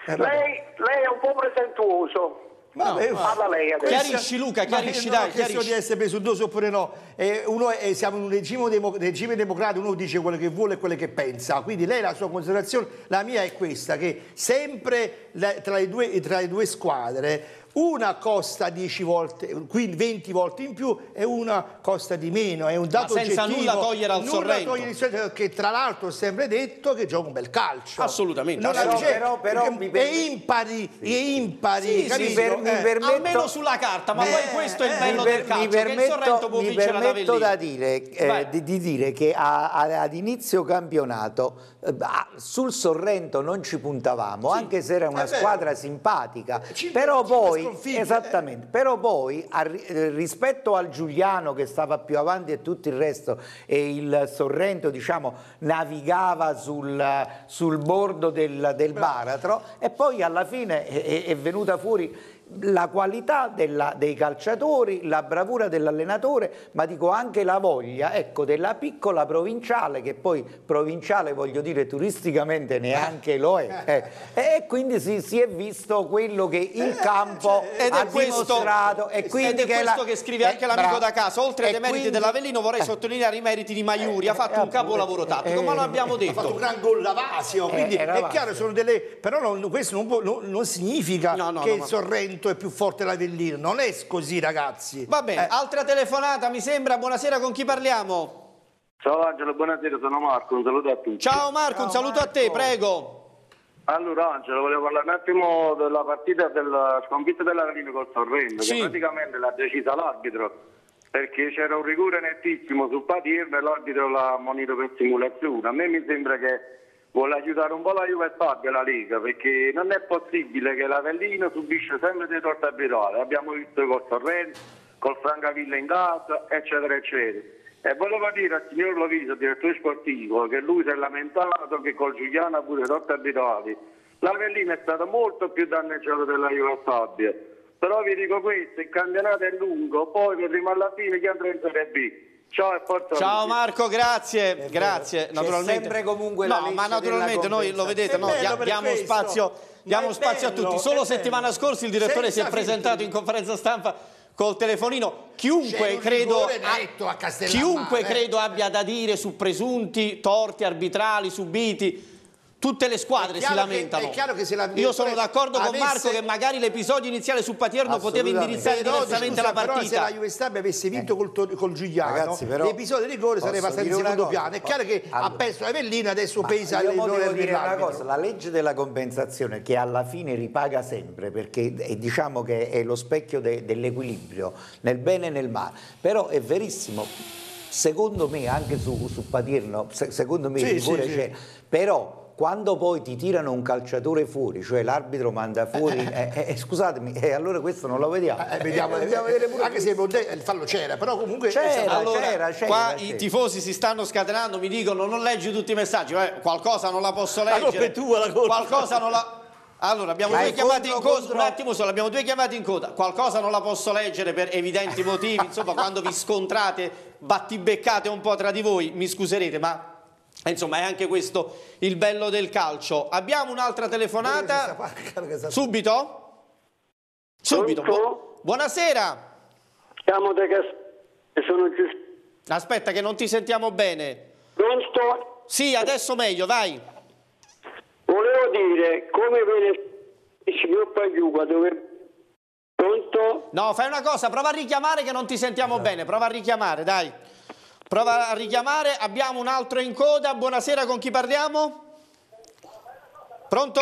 Eh, lei, lei è un po' presentuoso. Vabbè, Parla lei adesso. Chiarisci, Luca, chiarisci, Ma dai, non è questione chiarisci. di essere presuntuoso oppure no. Eh, uno è- siamo in un regime, demo- regime democratico, uno dice quello che vuole e quello che pensa. Quindi lei la sua considerazione, la mia è questa, che sempre la- tra, le due, tra le due squadre una costa 10 volte, quindi 20 volte in più e una costa di meno. È un dato senza oggettivo. nulla togliere al Nulla Sorrento. togliere al Sorrento, che tra l'altro ho sempre detto che gioca un bel calcio. Assolutamente, Non Però- però perché mi è impari, è impari, Sì, sì, per- mi Eh. permetto- Almeno sulla carta, ma Eh, poi questo è il eh, bello mi per- del calcio, mi che il Sorrento può mi permetto da dire, eh, di, di dire che a- a- ad inizio campionato eh, sul Sorrento non ci puntavamo, anche se era una è vero. squadra simpatica, Cinque- però cinque poi, sconfitte, esattamente, però poi eh, rispetto al Giuliano che stava più avanti e tutto il resto e il Sorrento diciamo navigava sul, sul bordo del, del baratro e poi alla fine è- è venuta fuori la qualità della- dei calciatori, la bravura dell'allenatore, ma dico anche la voglia ecco, della piccola provinciale, che poi provinciale voglio dire turisticamente neanche lo è. eh. E quindi si, si è visto quello che il campo Ed ha è questo, dimostrato. E quindi ed è che questo la- che scrive eh, anche l'amico bravo. da casa. Oltre ai demeriti quindi- dell'Avellino vorrei eh, sottolineare i meriti di Maiuri. Ha fatto eh, un capolavoro tattico, ma lo eh, abbiamo ha fatto un detto. gran gol Lavasio, quindi era è chiaro, sono delle, però non- questo non, può- non- non significa No, no, che no, il ma- Sorrento è più forte dell'Avellino, non è così ragazzi. Va bene, Eh, altra telefonata mi sembra. Buonasera, con chi parliamo? Ciao Angelo, buonasera, sono Marco, un saluto a tutti. Ciao Marco, un saluto a te, Marco. prego. Allora Angelo, volevo parlare un attimo della partita della sconfitta dell'Avelino col Sorrento, Sì. che praticamente l'ha decisa l'arbitro, perché c'era un rigore nettissimo su Patirno e l'arbitro l'ha ammonito per simulazione. A me mi sembra che vuole aiutare un po' la Juve e Fabio la Lega, perché non è possibile che l'Avellino subisce sempre dei torti abituali. Abbiamo visto col Sorrento, col Francavilla in casa, eccetera, eccetera. E volevo dire al signor Loviso, direttore sportivo, che lui si è lamentato che col Giuliano ha pure torti abituali. L'Avellino è stato molto più danneggiato della Juve e Fabio. Però vi dico questo, il campionato è lungo, poi vedremo alla fine chi andrà in Serie B. Ciao forza Ciao. Marco, grazie, grazie. Naturalmente. sempre comunque la no, ma naturalmente noi lo vedete, no, diamo questo. spazio, diamo spazio a bello, tutti. Solo settimana bello. scorsa il direttore si è presentato filtri. in conferenza stampa col telefonino. Chiunque un credo, a Castellammare, chiunque eh. credo abbia da dire su presunti torti arbitrali subiti tutte le squadre si lamentano. che se la- Io sono d'accordo con avesse- Marco che magari l'episodio iniziale su Patierno poteva indirizzare Però, diversamente scusa, la però se partita. la Juve Stabia avesse vinto col, Tor- col Giuliano, Ragazzi, però, l'episodio di rigore sarebbe passato in secondo cosa? piano. È chiaro che Allora. ha perso Avellino, adesso Ma pesa io l'errore devo dire una cosa, la legge della compensazione che alla fine ripaga sempre perché è, diciamo che è lo specchio de- dell'equilibrio nel bene e nel male, però è verissimo, secondo me anche su, su Patirno, se- secondo me Sì, il rigore sì, sì. c'è, però quando poi ti tirano un calciatore fuori, cioè l'arbitro manda fuori, eh, eh, scusatemi, e allora questo non lo vediamo. Eh, vediamo, Eh, pure anche se il fallo c'era, però comunque C'era, Allora, c'era, c'era, qua c'era. i tifosi si stanno scatenando, mi dicono non leggi tutti i messaggi, qualcosa non la posso leggere. colpa è tua, la colpa. Qualcosa non la... Allora, abbiamo due chiamate in contro- coda, contro- un attimo solo, abbiamo due chiamate in coda. Qualcosa non la posso leggere per evidenti motivi, insomma, quando vi scontrate, battibeccate un po' tra di voi, mi scuserete, ma eh, insomma è anche questo il bello del calcio. Abbiamo un'altra telefonata. Subito? Subito. Bu- buonasera. Chiamo da Castello, sono Giuseppe. Aspetta che non ti sentiamo bene. Pronto? Sì, adesso meglio, vai. Volevo dire, come viene il signor Pagliuca dove... Pronto? No, fai una cosa, prova a richiamare che non ti sentiamo bene, prova a richiamare, dai. Prova a richiamare, abbiamo un altro in coda. Buonasera, con chi parliamo? Pronto?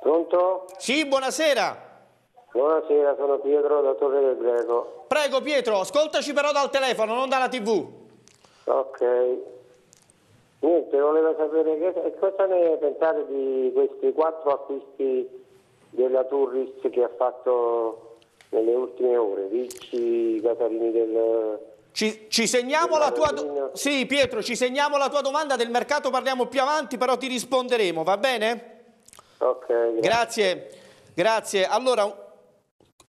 Pronto? Sì, buonasera. Buonasera, sono Pietro da Torre del Greco. Prego Pietro, ascoltaci però dal telefono, non dalla tv. Ok. Niente, volevo sapere che, cosa ne pensate di questi quattro acquisti della Turris che ha fatto nelle ultime ore, Ricci, Casarini del... Ci, ci segniamo la tua... Do- Sì, Pietro, ci segniamo la tua domanda del mercato, parliamo più avanti, però ti risponderemo, va bene? Ok, Grazie, grazie. Allora,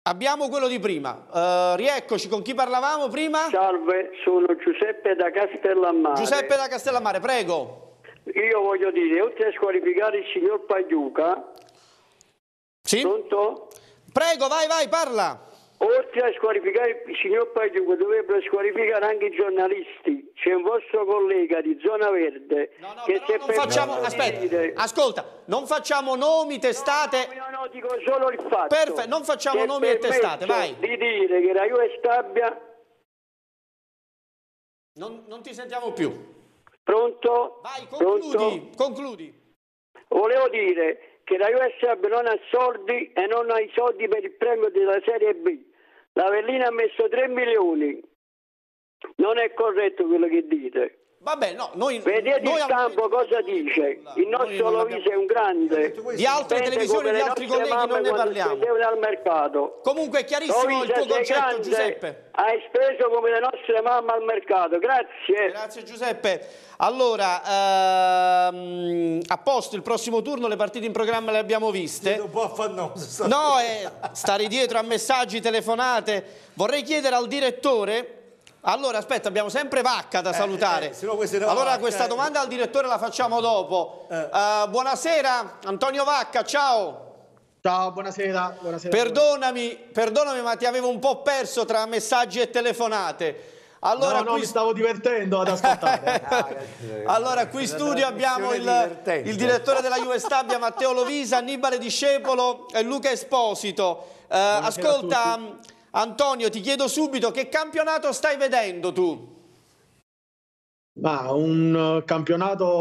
abbiamo quello di prima. Eh, rieccoci, con chi parlavamo prima? Salve, sono Giuseppe da Castellammare. Giuseppe da Castellammare, prego. Io voglio dire, oltre a squalificare il signor Pagliuca, Sì? pronto? Prego, vai, vai, parla. Oltre a squalificare il signor Pagliuca dovrebbero squalificare anche i giornalisti. C'è un vostro collega di Zona Verde No, no, che si è non facciamo... Aspetta, dire- ascolta, non facciamo nomi, testate... No, no, dico solo il fatto. Perfetto, non facciamo nomi e testate, vai. Di dire che la Juve Stabia, Non, non ti sentiamo più. pronto? Vai, Pronto? concludi, concludi. Volevo dire che la Stabia non ha soldi e non ha i soldi per il premio della Serie B. La Avellina ha messo 3 milioni. Non è corretto quello che dite. Vabbè, no, noi... Vedete noi il momento cosa dice? Il nostro non Lovise è un grande. Di altre televisioni, di altri colleghi non ne parliamo. al mercato. Comunque è chiarissimo il Lovise tuo concetto, grande, Giuseppe. Hai speso come le nostre mamme al mercato. Grazie. Grazie Giuseppe. Allora, ehm, a posto, il prossimo turno le partite in programma le abbiamo viste. un po' affannoso. No, è stare dietro a messaggi, telefonate. Vorrei chiedere al direttore. Allora, aspetta, abbiamo sempre Vacca da salutare. eh, questa era allora, Vacca, questa eh. domanda al direttore la facciamo dopo. Eh, buonasera, Antonio Vacca, ciao. Ciao, buonasera. buonasera. Perdonami, perdonami, ma ti avevo un po' perso tra messaggi e telefonate. Allora, no, no, qui- mi stavo divertendo ad ascoltare. Allora, qui in studio abbiamo il, il direttore della Juve Stabia, Matteo Lovisa, Annibale Discepolo e Luca Esposito. Eh, ascolta, Antonio, ti chiedo subito che campionato stai vedendo tu? Ma un eh, campionato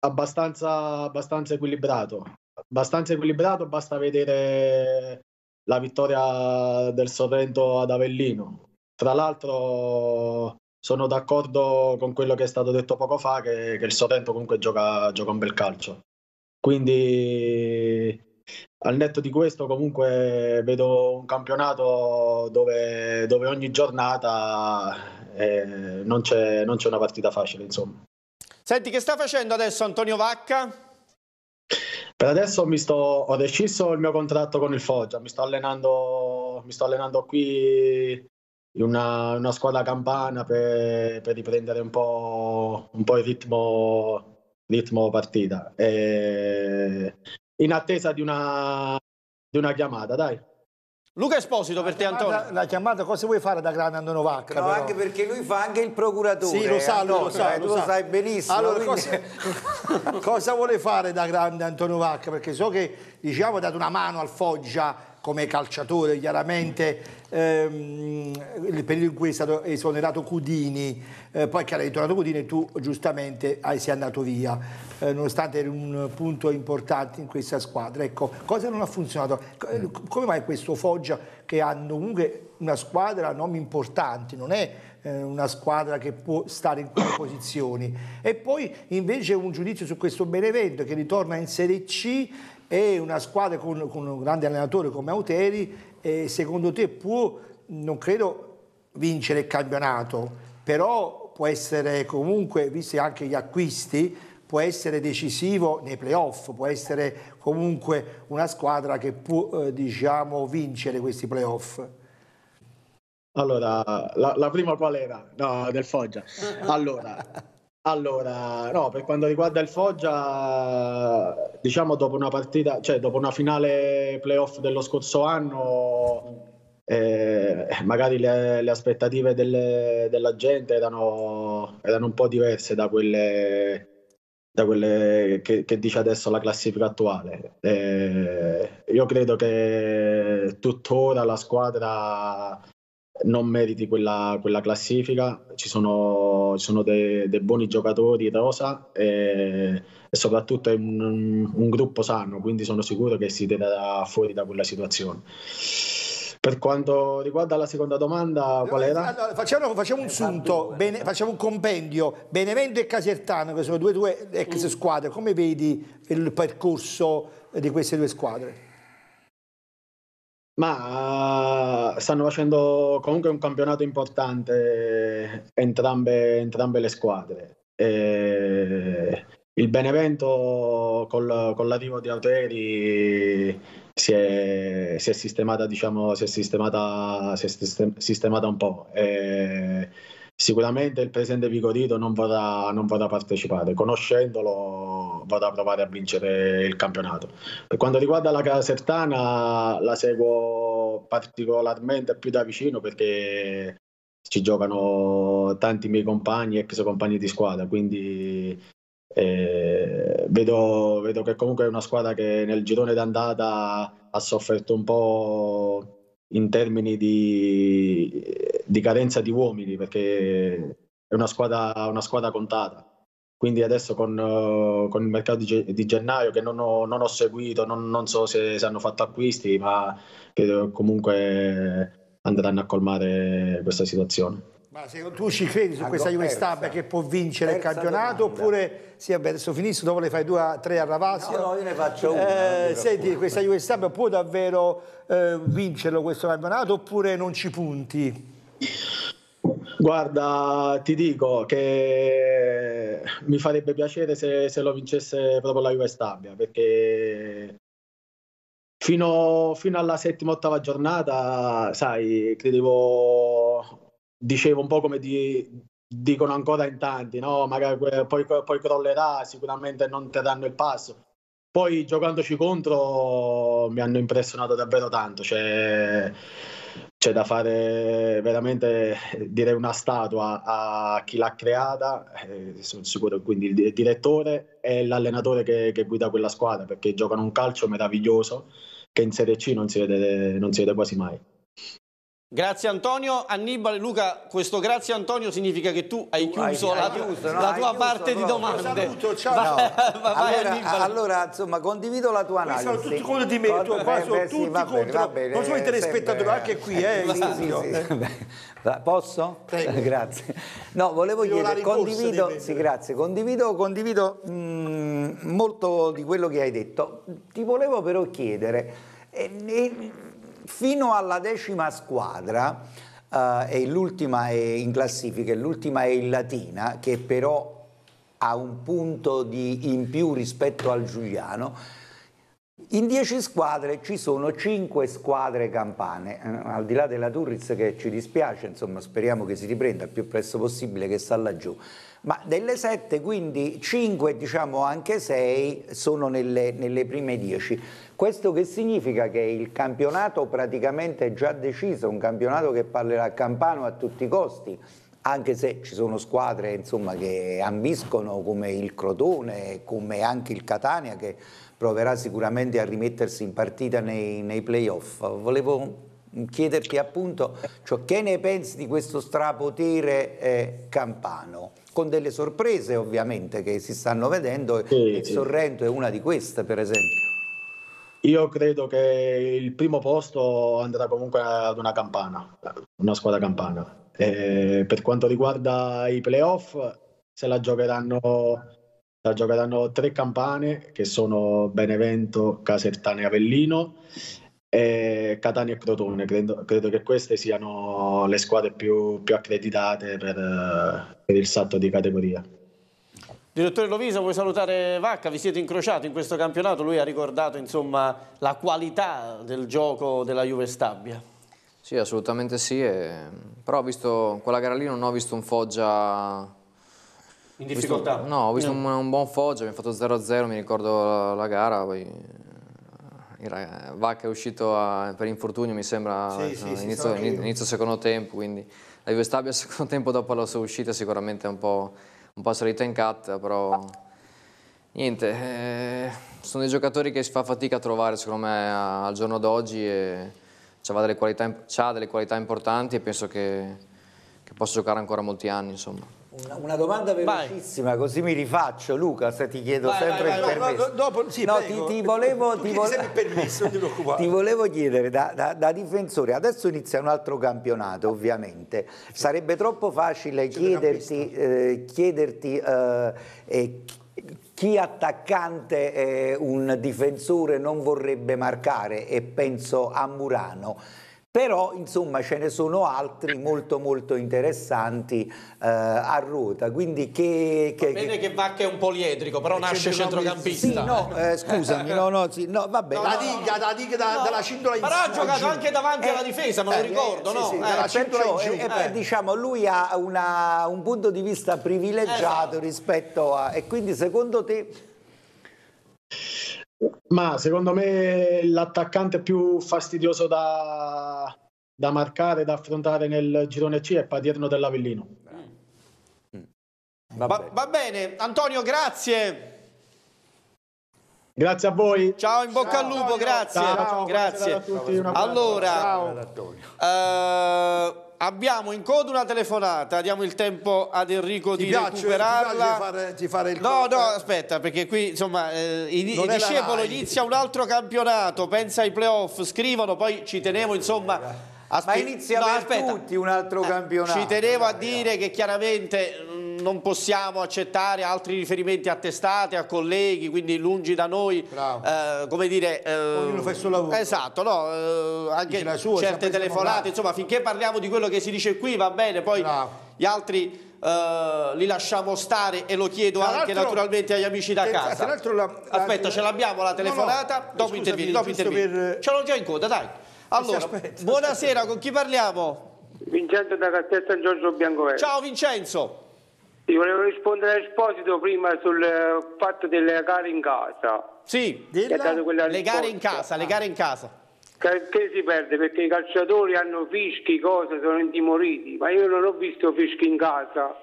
abbastanza, abbastanza equilibrato. Abbastanza equilibrato, basta vedere la vittoria del Sorrento ad Avellino. Tra l'altro sono d'accordo con quello che è stato detto poco fa, che, che il Sorrento comunque gioca, gioca un bel calcio. Quindi al netto di questo comunque vedo un campionato dove, dove ogni giornata eh, non c'è, non c'è una partita facile, insomma. Senti, che sta facendo adesso Antonio Vacca? Per adesso mi sto, ho rescisso il mio contratto con il Foggia, mi sto allenando, mi sto allenando qui in una, una squadra campana per, per riprendere un po', un po' il ritmo, ritmo partita. E in attesa di una, di una chiamata, dai. Luca Esposito per te Antonio. La chiamata cosa vuoi fare da grande Andonovac? No, anche perché lui fa anche il procuratore. Sì, lo sa, Antonio, lo sa, eh, lo tu sa. lo sai benissimo. Allora, quindi- cosa, cosa vuole fare da grande Antonio Vacca? Perché so che diciamo ha dato una mano al Foggia come calciatore, chiaramente ehm, il periodo in cui è stato esonerato Cudini, eh, poi che era ritornato Cudini e tu giustamente hai, sei andato via, eh, nonostante eri un punto importante in questa squadra. Ecco, cosa non ha funzionato? Co- Come mai questo Foggia che hanno comunque una squadra a nomi importanti, non è eh, una squadra che può stare in quelle posizioni. E poi invece un giudizio su questo Benevento che ritorna in Serie C e una squadra con, con un grande allenatore come Auteri, eh, secondo te può, non credo, vincere il campionato, però può essere comunque, visti anche gli acquisti, può essere decisivo nei playoff, può essere comunque una squadra che può eh, diciamo, vincere questi playoff. Allora, la, la prima qual era? No, del Foggia. Allora, allora, no, per quanto riguarda il Foggia, diciamo dopo una partita, cioè dopo una finale playoff dello scorso anno, eh, magari le, le aspettative delle- della gente erano, erano un po' diverse da quelle, da quelle che, che dice adesso la classifica attuale. Eh, io credo che tuttora la squadra non meriti quella, quella classifica. Ci sono, ci sono dei, dei buoni giocatori rosa e, e soprattutto è un, un gruppo sano, quindi sono sicuro che si tirerà fuori da quella situazione. Per quanto riguarda la seconda domanda, qual era? Allora, facciamo, facciamo un sunto, Bene- facciamo un compendio. Benevento e Casertano, che sono due tue ex squadre, come vedi il percorso di queste due squadre? Ma eh, stanno facendo comunque un campionato importante entrambe, entrambe le squadre. E il Benevento col- con l'arrivo di Auteri si è, si è sistemata, diciamo, si è sistemata, si è sistem- sistemata un po'. E sicuramente il presidente Vigorito non vorrà, non vorrà partecipare, conoscendolo vorrà provare a vincere il campionato. Per quanto riguarda la Casertana, la seguo particolarmente più da vicino perché ci giocano tanti miei compagni, ex compagni di squadra, quindi eh, vedo, vedo che comunque è una squadra che nel girone d'andata ha sofferto un po' in termini di, di carenza di uomini perché è una squadra, una squadra contata. Quindi adesso con, eh, con il mercato di, di gennaio che non ho, non ho seguito, non, non so se, se hanno fatto acquisti, ma che comunque andranno a colmare questa situazione. Ma se tu ci credi su questa Juve. Stabia che può vincere il campionato domanda. oppure sì, vabbè, adesso finisco, dopo le fai due a tre a Ravassia. No, no, io ne faccio una, Eh, senti, questa Juve Stabia può davvero eh, vincerlo questo campionato oppure non ci punti? Guarda, ti dico che mi farebbe piacere se, se lo vincesse proprio la Juve Stabia, perché fino, fino alla settima, ottava giornata, sai, credevo, dicevo un po' come di- dicono ancora in tanti, no? Magari poi, poi crollerà, sicuramente non terranno il passo. Poi giocandoci contro mi hanno impressionato davvero tanto, cioè, c'è da fare veramente, direi, una statua a chi l'ha creata, eh, sono sicuro quindi il di- direttore e l'allenatore che, che guida quella squadra, perché giocano un calcio meraviglioso che in Serie C non si vede, non si vede quasi mai. Grazie Antonio. Annibale, Luca, questo grazie Antonio significa che tu hai hai- chiuso, hai la, chiuso, no, la hai tua chiuso parte di domande. Saluto, ciao. Va- No. va- allora, allora, insomma, condivido la tua analisi. sono tutti contro di me, tu- Con- qua eh, sono tutti va bene, contro- va bene, non solo i eh, telespettatori, sempre- anche qui, eh, Sì, sì, sì, Posso? Grazie. No, volevo Devo chiedere, condivido, di sì, grazie, condivido, condivido mm, molto di quello che hai detto. Ti volevo però chiedere, eh, eh, fino alla decima squadra, eh, e l'ultima è in classifica, l'ultima è il Latina, che però ha un punto di in più rispetto al Giuliano, In 10 squadre ci sono 5 squadre campane, eh, al di là della Turris che ci dispiace, insomma speriamo che si riprenda il più presto possibile che sta laggiù. Ma delle 7 quindi 5, diciamo anche 6 sono nelle, nelle prime 10. Questo che significa? Che il campionato praticamente è già deciso, un campionato che parlerà a Campano a tutti i costi, anche se ci sono squadre insomma, che ambiscono come il Crotone, come anche il Catania che proverà sicuramente a rimettersi in partita nei, nei playoff. Volevo chiederti appunto cioè, che ne pensi di questo strapotere eh, campano, con delle sorprese ovviamente che si stanno vedendo sì, e sì. Sorrento è una di queste per esempio. Io credo che il primo posto andrà comunque ad una campana, una squadra campana. E per quanto riguarda i playoff, se la giocheranno la giocheranno tre campane che sono Benevento, Casertano e Avellino e Catania e Crotone. Credo, credo, che queste siano le squadre più, più accreditate per, per, il salto di categoria. Direttore Lovisa, vuoi salutare Vacca? Vi siete incrociati in questo campionato? Lui ha ricordato insomma, la qualità del gioco della Juve Stabia. Sì, assolutamente sì, e... però ho visto quella gara lì non ho visto un Foggia in difficoltà? Visto, no, ho visto no. Un, un, buon Foggia, abbiamo fatto 0-0, mi ricordo la, la gara, poi Vacca è uscito a, per infortunio mi sembra sì, sì, inizio, inizio, secondo tempo quindi la Juve Stabia secondo tempo dopo la sua uscita sicuramente è un po', un po salita in cat però niente eh, sono dei giocatori che si fa fatica a trovare secondo me al giorno d'oggi e ha delle, delle qualità importanti e penso che, che possa giocare ancora molti anni insomma una, una, domanda velocissima, vai. così mi rifaccio. Luca, se ti chiedo vai, sempre vai, il permesso. No, dopo, sì, no ti, ti, volevo, ti, vo permesso, ti volevo chiedere da, da, da, difensore, adesso inizia un altro campionato ovviamente, sarebbe troppo facile chiederti, eh, chiederti eh, eh, chi attaccante eh, un difensore non vorrebbe marcare e penso a Murano però insomma ce ne sono altri molto molto interessanti eh, a ruota. Quindi che, che, bene che, Vacca è un poliedrico però nasce centrocampista. sì, no, eh, scusami no, no, sì, no, vabbè no, la diga, la diga da, no. dalla cintola in però ha giocato anche davanti eh, alla difesa me lo eh, ricordo sì, no? Sì, eh, perciò, eh, diciamo lui ha una, un punto di vista privilegiato esatto. rispetto a e quindi secondo te ma secondo me l'attaccante più fastidioso da, da marcare, da affrontare nel girone C è Padierno dell'Avellino. Mm. Va, va, va, bene, Antonio, grazie. Grazie a voi. Ciao, in bocca ciao, al lupo, Antonio. grazie. Ciao, grazie. Tutti, allora, ciao. Abbiamo in coda una telefonata, diamo il tempo ad Enrico ti di piace, recuperarla. Ti fare, ti fare il no, no, aspetta, perché qui insomma eh, il, il discepolo inizia un altro campionato, pensa ai playoff, scrivono, poi ci tenevo insomma Aspe- Ma inizia no, per aspetta. tutti un altro eh, campionato. Ci tenevo a dire che chiaramente non possiamo accettare altri riferimenti a testate, a colleghi, quindi lungi da noi, eh, come dire... Eh, Ognuno fa il suo lavoro. Esatto, no, eh, anche sua, certe telefonate, insomma, finché parliamo di quello che si dice qui va bene, poi Bravo. gli altri... Uh, li lasciamo stare e lo chiedo tra anche naturalmente agli amici da casa. La, la, Aspetta, ce l'abbiamo la telefonata, no, no, dopo intervieni, dopo intervieni. Per... Ce l'ho già in coda, dai. Allora, buonasera, con chi parliamo? Vincenzo da Castel San Giorgio Biancovello. Ciao Vincenzo. Ti volevo rispondere all'esposito prima sul eh, fatto delle gare in casa. Sì, le gare in casa, le gare in casa. Che, che, si perde? Perché i calciatori hanno fischi, cose, sono intimoriti, ma io non ho visto fischi in casa,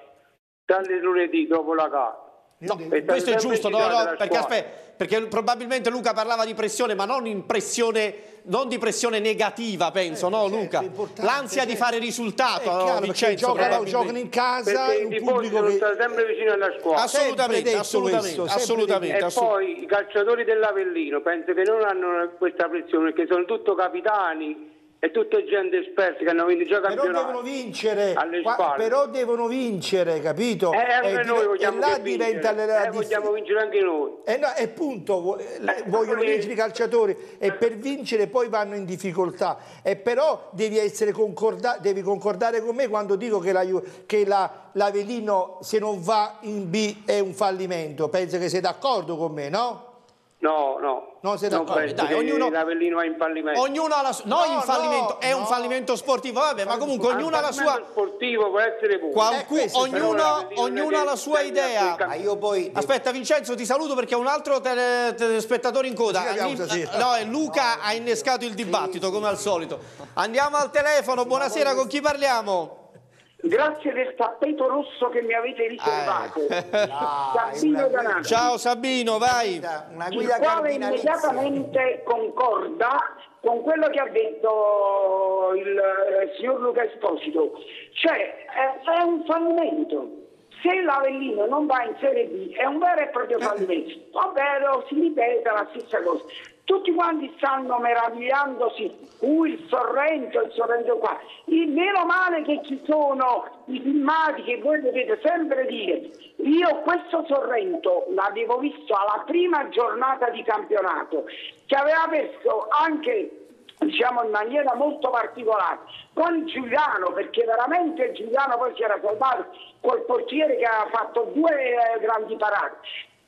tranne lunedì dopo la gara. No, questo è giusto, no, no, perché, aspetta, perché probabilmente Luca parlava di pressione, ma non in pressione non di pressione negativa, penso, eh, no certo, Luca? L'ansia di fare risultato, è chiaro, no, Vincenzo, giocano, giocano, in casa perché un pubblico che sta sempre vicino alla scuola. Assolutamente, assolutamente, questo, assolutamente. E assolutamente. poi i calciatori dell'Avellino penso che non hanno questa pressione, perché sono tutto capitani è tutta gente esperta che hanno vinto già. Però devono vincere, qua, però devono vincere, capito? Eh, anche e, noi vogliamo e là diventa la, eh, vogliamo vincere anche noi. E, no, e punto, eh, vogliono vincere i calciatori e per vincere poi vanno in difficoltà. E però devi, essere concorda devi concordare con me quando dico che l'Avelino la, se non va in B è un fallimento. Penso che sei d'accordo con me, no? No, no. No, sei d'accordo. Dai, ognuno- l'Avellino è in fallimento. Ognuno ha la sua... No, No, in fallimento, no, è un no. fallimento sportivo, vabbè, ma comunque ognuno ha la sua... Sportivo può essere pure. Qualcu- Eh, ognuno, ognuno ha la sua idea. Ma io poi... devo- Aspetta Vincenzo ti saluto perché ho un altro tele- telespettatore in coda. Anni- stasera. no, e Luca ha innescato il dibattito come al solito. Andiamo al telefono, buonasera, con chi parliamo? Grazie del tappeto rosso che mi avete riservato. Dai, Sabino una- Donato. Ciao Sabino, vai. Una il guida quale cardinalizia. immediatamente concorda con quello che ha detto il eh, signor Luca Esposito. Cioè, eh, è un fallimento. Se l'Avellino non va in Serie B è un vero e proprio fallimento, ovvero si ripete la stessa cosa. Tutti quanti stanno meravigliandosi, uh, il Sorrento, il Sorrento qua. Il meno male che ci sono i filmati che voi dovete sempre dire. Io questo Sorrento l'avevo visto alla prima giornata di campionato, che aveva perso anche diciamo in maniera molto particolare con Giuliano perché veramente Giuliano poi si era salvato col portiere che aveva fatto due eh, grandi parate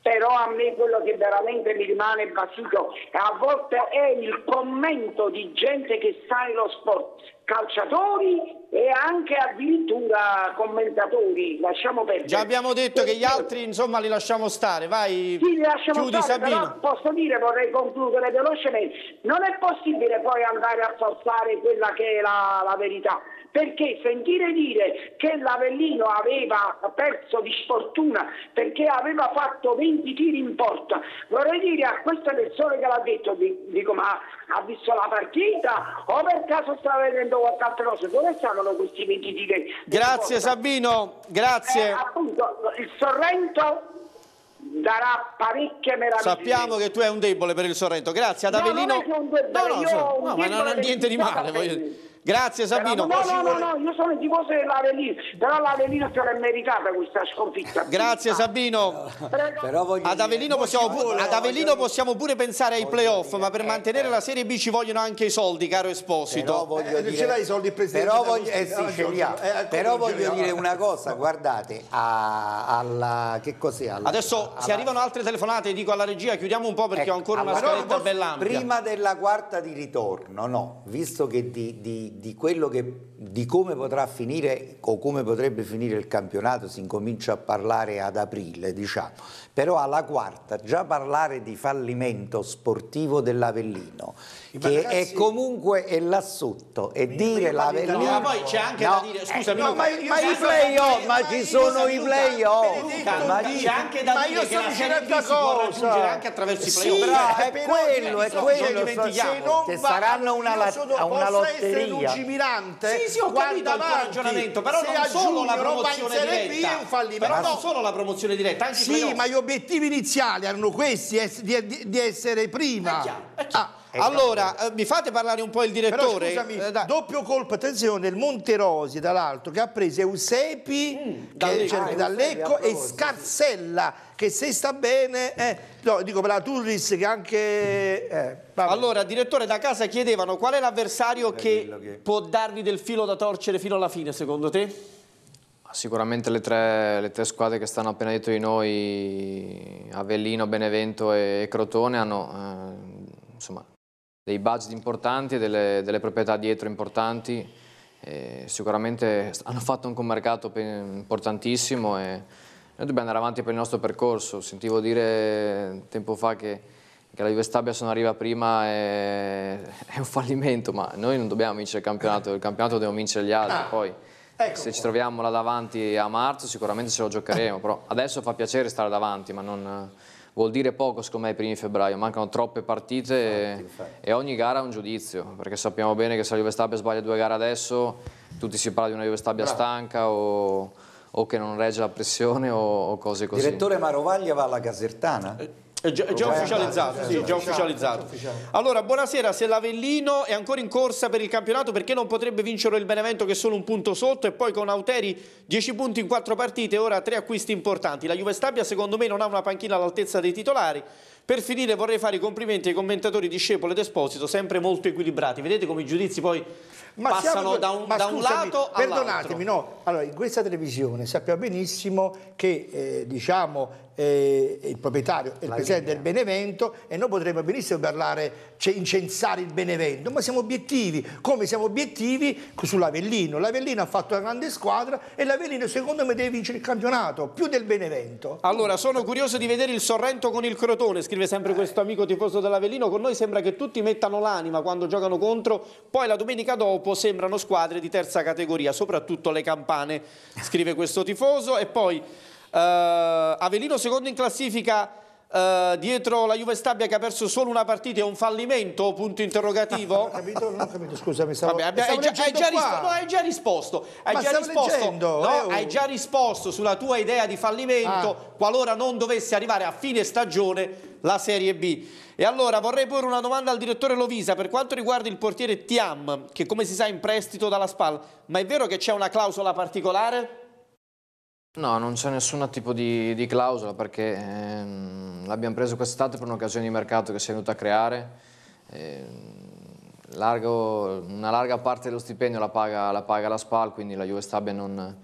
però a me quello che veramente mi rimane basito a volte è il commento di gente che sta nello sport calciatori e anche addirittura commentatori lasciamo perdere Già abbiamo detto che gli altri insomma li lasciamo stare, vai. sì, li lasciamo Chiudi stare, Sabino. posso dire, vorrei concludere velocemente, non è possibile poi andare a forzare quella che è la, la verità, perché sentire dire che l'Avellino aveva perso di sfortuna perché aveva fatto 20 tiri in porta, vorrei dire a queste persone che l'ha detto, di- dico ma ha visto la partita o per caso sta vedendo qualche altra cosa, dove stanno questi 20 tiri? Grazie? Sabino, Eh, grazie. appunto, il Sorrento darà parecchie meraviglie. Sappiamo che tu hai un debole per il Sorrento. Grazie ad No, Avellino. non è che un debole, io so- ho un no, ma non ha niente di per il male. Grazie Sabino. No, no, no, no, io sono tifoso dell'Avellino, però l'Avellino se l'è meritata questa sconfitta. Grazie Sabino. Prego. Però voglio Ad Avellino, possiamo, pu- ad Avellino possiamo pure pensare ai playoff, ma per mantenere la Serie B ci vogliono anche i soldi, caro Però Esposito. voglio Eh, dire, ce l'hai i soldi, il presidente però voglio, eh sì, Costituzione, ce li ha. Eh, però voglio dire una cosa, guardate, a- alla, che cos'è? Alla- Adesso se alla- arrivano altre telefonate, dico alla regia, chiudiamo un po' perché Ecco, ho ancora una allora, scaletta posso- bella ampia. Prima della quarta di ritorno, no, visto che di, di- di quello che di come potrà finire o come potrebbe finire il campionato si incomincia a parlare ad aprile, diciamo. Però alla quarta già parlare di fallimento sportivo dell'Avellino, che ragazzi- è comunque è là sotto e dire l'Avellino No, ma poi c'è anche No, da dire, scusami, eh, Luca, ma, io ma sono- i play-off, ma ma ci io sono i play-off. Ma c'è anche da Ma dire io che la Serie B si può raggiungere anche attraverso i Sì, playoff. Però eh, è però quello, è io quello, se dimentichiamo. non che saranno una, io la- una lotteria. lungimirante Sì, sì, ho capito il tuo ragionamento, però non solo la promozione diretta. Però No, non solo la promozione diretta, anche Sì, ma gli obiettivi iniziali erano questi, di, essere prima. È chiaro, è chiaro. Ah, Allora, eh, mi fate parlare un po' il però direttore? scusami, Eh, doppio colpo, attenzione, del Monterosi dall'altro che ha preso Eusepi Mm, che dal è- Lecco. cioè, Ah, dal Eusepi, Lecco a e. Scarsella che se sta bene, eh, no, dico per la Turris che anche... eh. Allora, direttore, da casa chiedevano qual è l'avversario che, che- può darvi del filo da torcere fino alla fine, secondo te? Sicuramente le tre, le tre squadre che stanno appena dietro di noi, Avellino, Benevento e Crotone, hanno eh, insomma, dei budget importanti e delle, delle proprietà dietro importanti. E sicuramente hanno fatto un commercato pe- importantissimo e noi dobbiamo andare avanti per il nostro percorso. Sentivo dire tempo fa che, che la Juve Stabia se non arriva prima è, è un fallimento, ma noi non dobbiamo vincere il campionato, il campionato dobbiamo vincere gli altri. Poi ecco se ci troviamo là davanti a marzo sicuramente ce lo giocheremo, però adesso fa piacere stare davanti, ma non, vuol dire poco secondo me i primi febbraio, mancano troppe partite e, e ogni gara ha un giudizio, perché sappiamo bene che se la Juve Stabia sbaglia due gare adesso, tutti si parla di una Juve Stabia stanca o, o che non regge la pressione o, o cose così. Direttore Marovaglia va alla Casertana? È già, è già Già ufficializzato, andato, sì, eh, già ufficializzato. Allora, buonasera, se l'Avellino è ancora in corsa per il campionato, perché non potrebbe vincere il Benevento che è solo un punto sotto e poi con Auteri 10 punti in 4 partite, ora tre acquisti importanti. La Juve Stabia secondo me non ha una panchina all'altezza dei titolari, Per finire vorrei fare i complimenti ai commentatori discepoli ed Esposito, sempre molto equilibrati. Vedete come i giudizi poi ma passano siamo, da, un, da un, lato all'altro. Perdonatemi, no, allora in questa televisione sappiamo benissimo che eh, diciamo eh, il proprietario e il presidente del Benevento e noi potremmo benissimo parlare, cioè, incensare il Benevento, ma siamo obiettivi, come siamo obiettivi sull'Avellino. L'Avellino ha fatto una grande squadra e l'Avellino secondo me deve vincere il campionato, più del Benevento. Allora, sono curioso di vedere il Sorrento con il Crotone, scrive sempre eh. questo amico tifoso dell'Avellino, con noi sembra che tutti mettano l'anima quando giocano contro, poi la domenica dopo sembrano squadre di terza categoria, soprattutto le campane, scrive questo tifoso e poi... Uh, Avellino secondo in classifica uh, dietro la Juve Stabia che ha perso solo una partita è un fallimento? Punto interrogativo? Non ho capito, non ho capito scusami. Stavo, Vabbè, hai, già, hai, già rispo- no, hai, già, risposto. Hai già risposto, leggendo, no, eh, hai già risposto sulla tua idea di fallimento ah. qualora non dovesse arrivare a fine stagione la Serie B. E allora vorrei porre una domanda al direttore Lovisa per quanto riguarda il portiere Tiam, che come si sa è in prestito dalla SPAL, ma è vero che c'è una clausola particolare? No, non c'è nessun tipo di, di clausola perché ehm, l'abbiamo preso quest'estate per un'occasione di mercato che si è venuta a creare. Eh, largo, una larga parte dello stipendio la paga la, paga la SPAL, quindi la Juve Stabia non,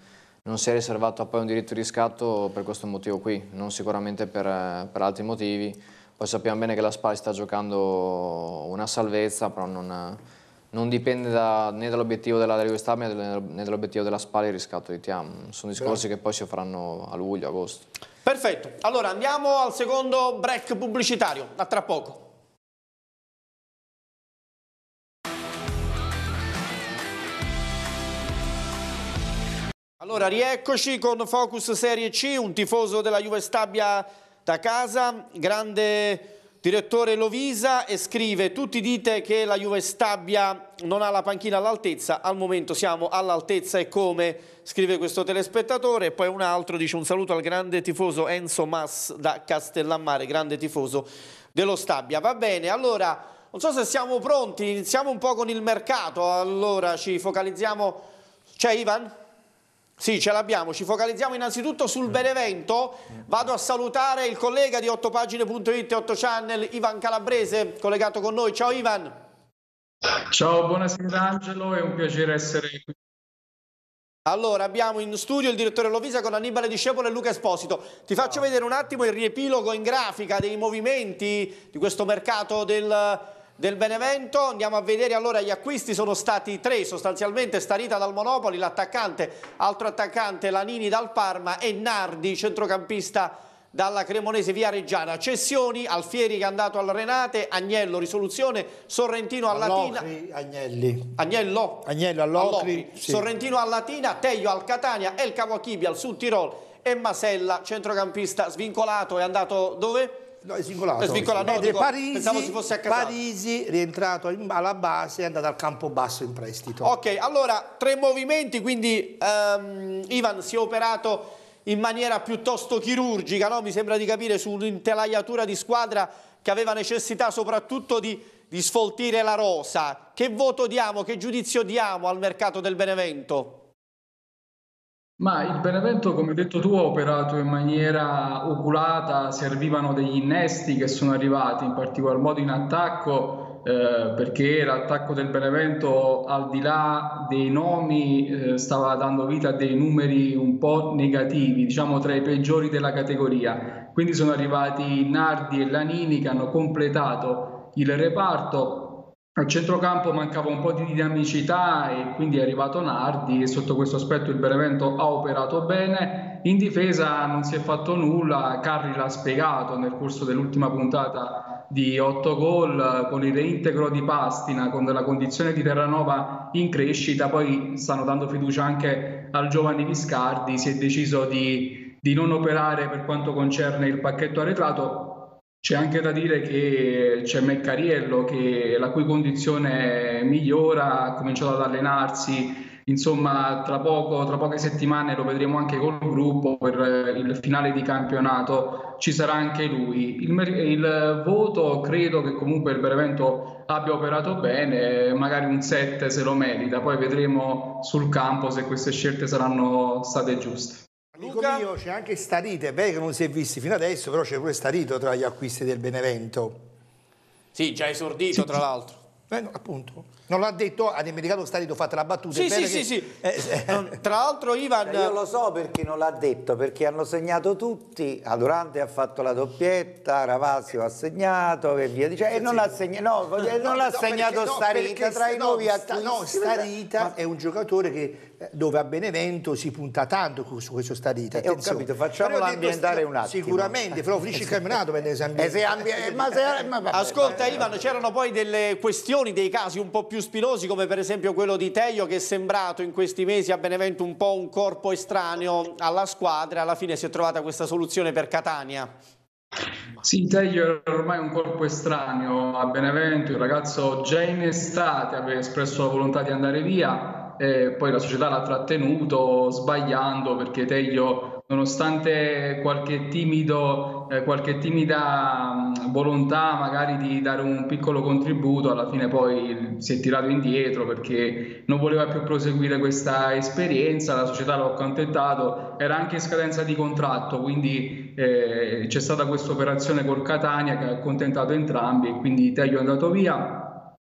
non, si è riservato poi un diritto di riscatto per questo motivo qui, non sicuramente per, per altri motivi. Poi sappiamo bene che la SPAL sta giocando una salvezza, però non non dipende da, né dall'obiettivo della Juve Stabia né dall'obiettivo della Spal il riscatto di Tiam. Sono discorsi Bravo. che poi si faranno a luglio, agosto. Perfetto, allora andiamo al secondo break pubblicitario, a tra poco. Allora, rieccoci con Focus Serie C, un tifoso della Juve Stabia da casa, grande direttore Lovisa e scrive tutti dite che la Juve Stabia non ha la panchina all'altezza, al momento siamo all'altezza e come scrive questo telespettatore e poi un altro dice un saluto al grande tifoso Enzo Mas da Castellammare, grande tifoso dello Stabia. Va bene, allora non so se siamo pronti, iniziamo un po' con il mercato, allora ci focalizziamo, c'è Ivan? Sì, ce l'abbiamo. Ci focalizziamo innanzitutto sul mm. Benevento. Vado a salutare il collega di 8pagine.it e 8 Channel, Ivan Calabrese, collegato con noi. Ciao Ivan. Ciao, buonasera Angelo, è un piacere essere qui. Allora, abbiamo in studio il direttore Lovisa con Annibale Discepolo e Luca Esposito. Ti faccio vedere un attimo il riepilogo in grafica dei movimenti di questo mercato del del Benevento. Andiamo a vedere allora gli acquisti, sono stati tre sostanzialmente, Starita dal Monopoli, l'attaccante, altro attaccante Lanini dal Parma e Nardi, centrocampista dalla Cremonese via Reggiana. Cessioni, Alfieri che è andato al Renate, Agnello, risoluzione, Sorrentino al Latina. Agnelli. Agnello? Agnello all'Ocri. Sì. Sorrentino al Latina, Teglio al Catania, El Cavochibi al Sud Tirol e Masella, centrocampista svincolato, è andato dove? No, è svincolato. È svincolato, no, dico, Parisi, pensavo si fosse accasato. Parisi, rientrato in, alla base, è andato al campo basso in prestito. Ok, allora, tre movimenti, quindi um, Ivan si è operato in maniera piuttosto chirurgica, no? mi sembra di capire, su un'intelaiatura di squadra che aveva necessità soprattutto di, di sfoltire la rosa. Che voto diamo, che giudizio diamo al mercato del Benevento? Ma il Benevento, come detto tu, ha operato in maniera oculata, servivano degli innesti che sono arrivati, in particolar modo in attacco, eh, perché l'attacco del Benevento, al di là dei nomi, eh, stava dando vita a dei numeri un po' negativi, diciamo tra i peggiori della categoria. Quindi sono arrivati Nardi e Lanini che hanno completato il reparto al centrocampo mancava un po' di dinamicità e quindi è arrivato Nardi e sotto questo aspetto il Benevento ha operato bene. In difesa non si è fatto nulla, Carri l'ha spiegato nel corso dell'ultima puntata di 8 gol con il reintegro di Pastina, con della condizione di Terranova in crescita, poi stanno dando fiducia anche al giovane Viscardi, si è deciso di, di non operare per quanto concerne il pacchetto arretrato, c'è anche da dire che c'è Meccariello che, la cui condizione migliora, ha cominciato ad allenarsi, insomma tra, poco, tra poche settimane lo vedremo anche col gruppo per il finale di campionato, ci sarà anche lui. Il, il voto credo che comunque il Benevento abbia operato bene, magari un 7 se lo merita, poi vedremo sul campo se queste scelte saranno state giuste. Luca? Amico mio, c'è anche Starito, è vero che non si è visti fino adesso, però c'è pure Starito tra gli acquisti del Benevento. Sì, già esordito sì, tra l'altro. Eh, appunto. Non l'ha detto, ha dimenticato Starito, fate la battuta. Sì, sì, che... sì, sì. Eh, eh. Tra l'altro Ivan... Io lo so perché non l'ha detto, perché hanno segnato tutti, Adurante ha fatto la doppietta, Ravasio ha segnato e via dicendo. E non l'ha segnato, no, no, non no, segnato perché, Starita tra i nuovi acquisti. No, Starita Ma... è un giocatore che dove a Benevento si punta tanto su questo Starita. Eh, ho capito, facciamolo ambientare un attimo. Sicuramente, però finisce il campionato per se ambienta. ma se, ma Ascolta Ivan, c'erano poi delle questioni, dei casi un po' più spinosi, come per esempio quello di Teio, che è sembrato in questi mesi a Benevento un po' un corpo estraneo alla squadra, alla fine si è trovata questa soluzione per Catania. Sì, Teglio era ormai un corpo estraneo a Benevento, il ragazzo già in estate aveva espresso la volontà di andare via, e poi la società l'ha trattenuto sbagliando perché Teglio, nonostante qualche, timido, eh, qualche timida volontà magari di dare un piccolo contributo, alla fine poi si è tirato indietro perché non voleva più proseguire questa esperienza, la società l'ha accontentato, era anche in scadenza di contratto, quindi eh, c'è stata questa operazione col Catania che ha accontentato entrambi e quindi Teglio è andato via.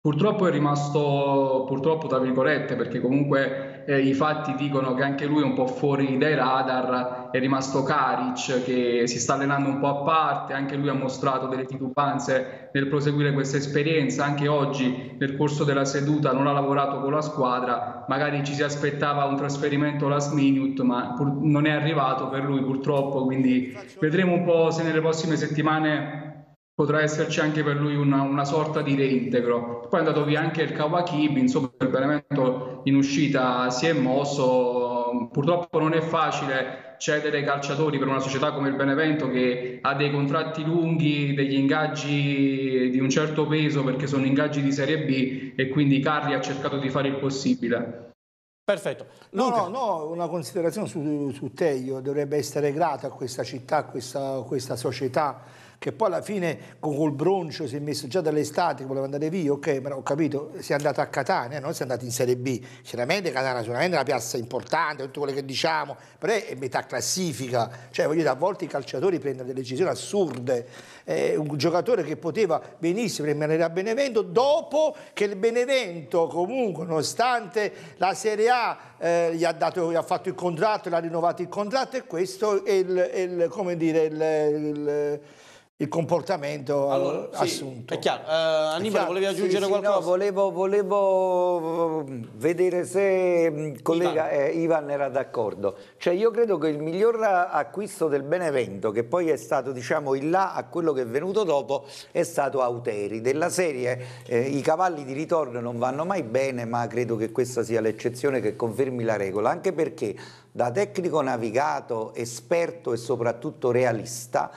Purtroppo è rimasto, purtroppo tra virgolette, perché comunque eh, i fatti dicono che anche lui è un po' fuori dai radar, è rimasto Karic che si sta allenando un po' a parte, anche lui ha mostrato delle titubanze nel proseguire questa esperienza, anche oggi nel corso della seduta non ha lavorato con la squadra, magari ci si aspettava un trasferimento last minute, ma pur, non è arrivato per lui purtroppo, quindi vedremo un po' se nelle prossime settimane potrà esserci anche per lui una, una, sorta di reintegro. Poi è andato via anche il Kawakibi, insomma il Benevento in uscita si è mosso, purtroppo non è facile cedere calciatori per una società come il Benevento che ha dei contratti lunghi, degli ingaggi di un certo peso perché sono ingaggi di Serie B e quindi Carri ha cercato di fare il possibile. Perfetto. No, no, no, una considerazione su, su Teio, dovrebbe essere grato a questa città, a questa, a questa società che poi alla fine col broncio si è messo già dall'estate voleva andare via, ok, però ho capito, si è andato a Catania, non si è andato in Serie B, chiaramente Catania sicuramente è una piazza importante, tutto quello che diciamo, però è metà classifica, cioè voglio dire, a volte i calciatori prendono delle decisioni assurde, eh, un giocatore che poteva benissimo rimanere a Benevento dopo che il Benevento comunque nonostante la Serie A eh, gli, ha dato, gli, ha fatto il contratto, l'ha rinnovato il contratto e questo è il, è il come dire, il, il il comportamento allora, assunto. Sì, è chiaro. Uh, Annibale, volevi aggiungere sì, qualcosa? no, volevo, volevo, mm, vedere se il mm, collega Ivan. Eh, Ivan era d'accordo. Cioè io credo che il miglior acquisto del Benevento, che poi è stato diciamo il là a quello che è venuto dopo, è stato Auteri. Della serie eh, i cavalli di ritorno non vanno mai bene, ma credo che questa sia l'eccezione che confermi la regola, anche perché da tecnico navigato, esperto e soprattutto realista,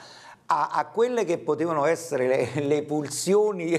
a, a, quelle che potevano essere le, le, pulsioni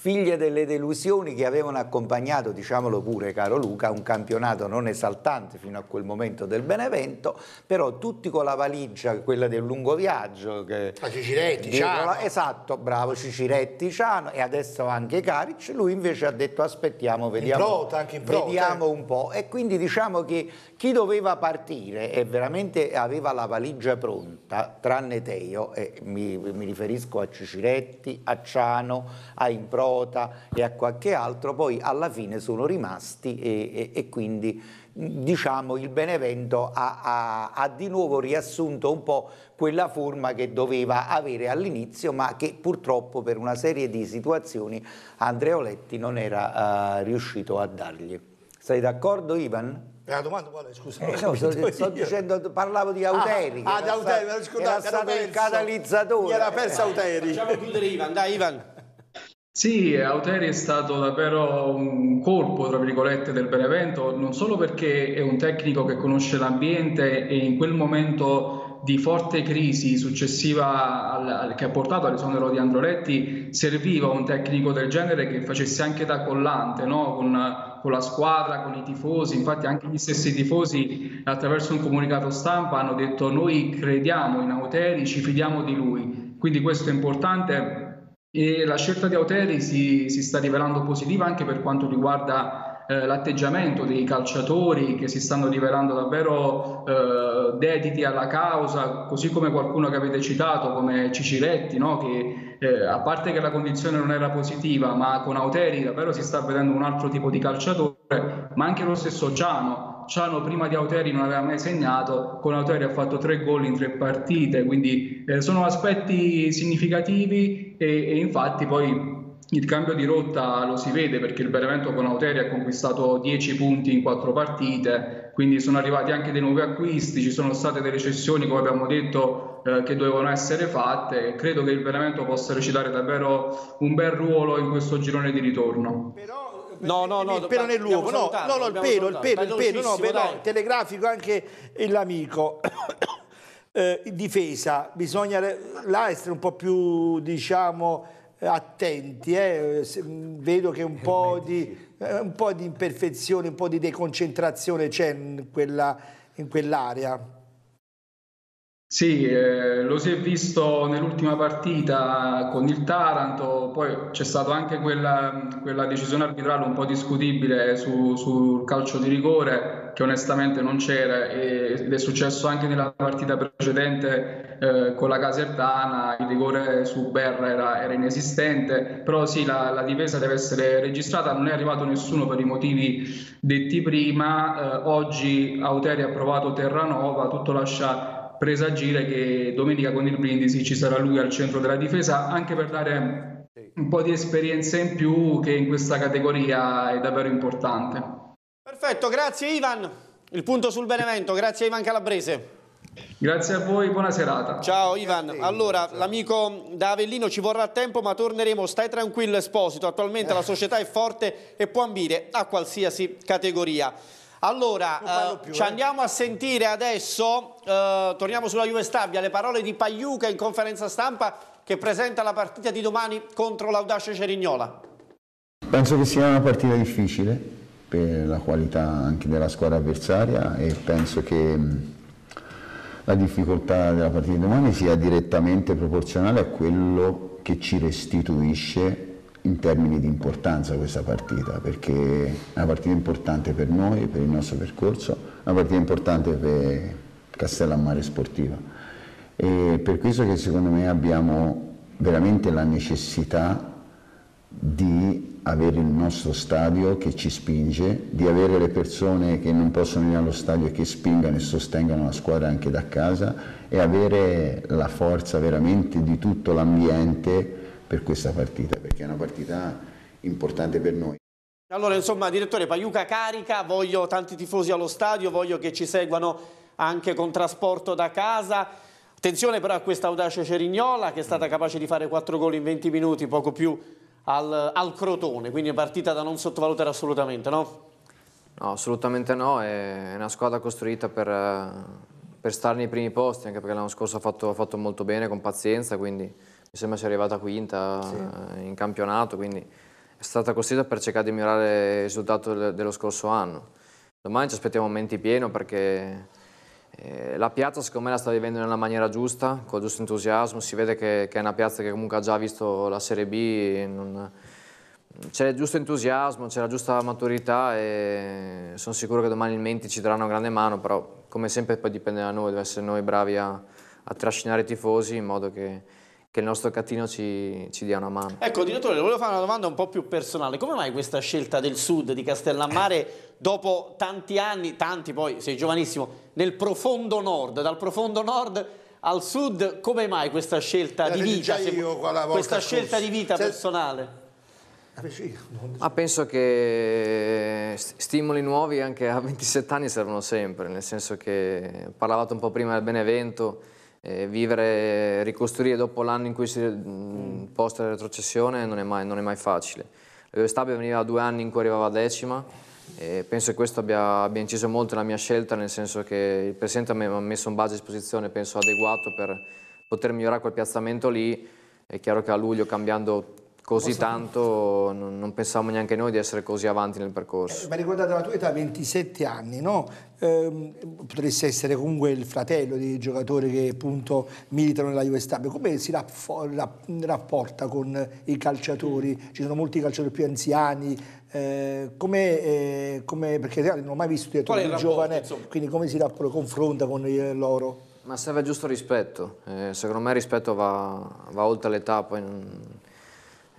figlie delle delusioni che avevano accompagnato, diciamolo pure caro Luca, un campionato non esaltante fino a quel momento del Benevento, però tutti con la valigia, quella del lungo viaggio. Che, a Ciciretti, Ciano. Esatto, bravo, Ciciretti, Ciano e adesso anche Caric, lui invece ha detto aspettiamo, vediamo, prota, prota, vediamo un po'. E quindi diciamo che chi doveva partire e veramente aveva la valigia pronta, tranne Teo, e mi, mi riferisco a Ciciretti, a Ciano, a Improta e a qualche altro, poi alla fine sono rimasti e, e, e quindi diciamo il Benevento ha, ha, ha, di nuovo riassunto un po' quella forma che doveva avere all'inizio ma che purtroppo per una serie di situazioni Andreoletti non era uh, riuscito a dargli. Sei d'accordo Ivan? La domanda qual è? Scusa. Eh, no, sto, sto dicendo, parlavo di Auteri. Ah, ah di Auteri, scusate, era stato il catalizzatore. Mi era persa Auteri. Facciamo chiudere Ivan, dai Ivan. Sì, Auteri è stato davvero un colpo, tra virgolette, del Benevento, non solo perché è un tecnico che conosce l'ambiente e in quel momento di forte crisi successiva al, al, che ha portato all'esonero di Androletti serviva un tecnico del genere che facesse anche da collante no? con con la squadra, con i tifosi, infatti anche gli stessi tifosi attraverso un comunicato stampa hanno detto noi crediamo in Auteri, ci fidiamo di lui, quindi questo è importante e la scelta di Auteri si, si sta rivelando positiva anche per quanto riguarda eh, l'atteggiamento dei calciatori che si stanno rivelando davvero eh, dediti alla causa, così come qualcuno che avete citato come Ciciretti, no? che eh, a parte che la condizione non era positiva, ma con Auteri davvero si sta vedendo un altro tipo di calciatore, ma anche lo stesso Ciano. Ciano prima di Auteri non aveva mai segnato, con Auteri ha fatto tre gol in tre partite, quindi eh, sono aspetti significativi e, e infatti poi il cambio di rotta lo si vede perché il Benevento con Auteri ha conquistato 10 punti in 4 partite, quindi sono arrivati anche dei nuovi acquisti, ci sono state delle cessioni, come abbiamo detto, eh, che dovevano essere fatte e credo che il Benevento possa recitare davvero un bel ruolo in questo girone di ritorno. Però No, no, no, il pelo nell'uovo, no, no, no, il pelo, il pelo, il pelo, no, però telegrafico anche l'amico. Eh, difesa, bisogna là essere un po' più, diciamo, attenti, eh. vedo che un po, di, eh, un po' di imperfezione, un po' di deconcentrazione c'è in quella, in quell'area. Sì, eh, lo si è visto nell'ultima partita con il Taranto, poi c'è stata anche quella, quella, decisione arbitrale un po' discutibile su, sul calcio di rigore che onestamente non c'era ed è successo anche nella partita precedente eh, con la Casertana, il rigore su Berra era, era inesistente, però sì, la, la, difesa deve essere registrata, non è arrivato nessuno per i motivi detti prima, eh, oggi Auteri ha provato Terranova, tutto lascia presagire che domenica con il Brindisi ci sarà lui al centro della difesa, anche per dare un po' di esperienza in più che in questa categoria è davvero importante. Perfetto, grazie Ivan. Il punto sul Benevento, grazie Ivan Calabrese. Grazie a voi, buona serata. Ciao Ivan. Allora, l'amico da Avellino ci vorrà tempo, ma torneremo. Stai tranquillo, Esposito. Attualmente la società è forte e può ambire a qualsiasi categoria. Allora, eh, più, ci eh. andiamo a sentire adesso, eh, torniamo sulla Juve Stabia, le parole di Pagliuca in conferenza stampa che presenta la partita di domani contro l'Audace Cerignola. Penso che sia una partita difficile per la qualità anche della squadra avversaria e penso che la difficoltà della partita di domani sia direttamente proporzionale a quello che ci restituisce in termini di importanza questa partita, perché è una partita importante per noi, per il nostro percorso, una partita importante per Castellammare Sportiva. E per questo che secondo me abbiamo veramente la necessità di avere il nostro stadio che ci spinge, di avere le persone che non possono venire allo stadio e che spingano e sostengano la squadra anche da casa e avere la forza veramente di tutto l'ambiente per questa partita, perché è una partita importante per noi. Allora, insomma, direttore Paiuca carica, voglio tanti tifosi allo stadio, voglio che ci seguano anche con trasporto da casa. Attenzione però a questa audace Cerignola che è stata capace di fare 4 gol in 20 minuti, poco più al, al Crotone, quindi è partita da non sottovalutare assolutamente, no? No, assolutamente no, è una squadra costruita per, per stare nei primi posti, anche perché l'anno scorso ha fatto, ha fatto molto bene, con pazienza, quindi mi sembra sia arrivata quinta sì. Eh, in campionato, quindi è stata costruita per cercare di migliorare il risultato dello scorso anno. Domani ci aspettiamo un menti pieno perché eh, la piazza secondo me la sta vivendo nella maniera giusta, con il giusto entusiasmo, si vede che, che, è una piazza che comunque ha già visto la Serie B, c'è il giusto entusiasmo, c'è la giusta maturità e sono sicuro che domani il Menti ci daranno una grande mano, però come sempre poi dipende da noi, deve essere noi bravi a, a trascinare i tifosi in modo che che il nostro Catino ci, ci, dia una mano. Ecco, direttore, le volevo fare una domanda un po' più personale. Come mai questa scelta del sud di Castellammare dopo tanti anni, tanti poi, sei giovanissimo, nel profondo nord, dal profondo nord al sud, come mai questa scelta di vita? questa scelta di vita personale? Ma penso che stimoli nuovi anche a 27 anni servono sempre, nel senso che parlavate un po' prima del Benevento, eh, vivere, ricostruire dopo l'anno in cui si mm. posta la retrocessione non è mai, non è mai facile. La Stabia veniva da due anni in cui arrivava decima e penso che questo abbia, abbia, inciso molto nella mia scelta, nel senso che il Presidente mi ha messo un budget a disposizione, penso adeguato per poter migliorare quel piazzamento lì. È chiaro che a luglio cambiando così tanto non, non pensavamo neanche noi di essere così avanti nel percorso. Eh, ma ricordate la tua età, 27 anni, no? Eh, potresti essere comunque il fratello dei giocatori che appunto militano nella Juve Stabile. Come si rapporta con i calciatori? Ci sono molti calciatori più anziani, eh, come, eh, come, perché non ho mai visto un direttore giovane, insomma. quindi come si confronta con loro? Ma serve giusto rispetto, eh, secondo me il rispetto va, va oltre l'età, poi non,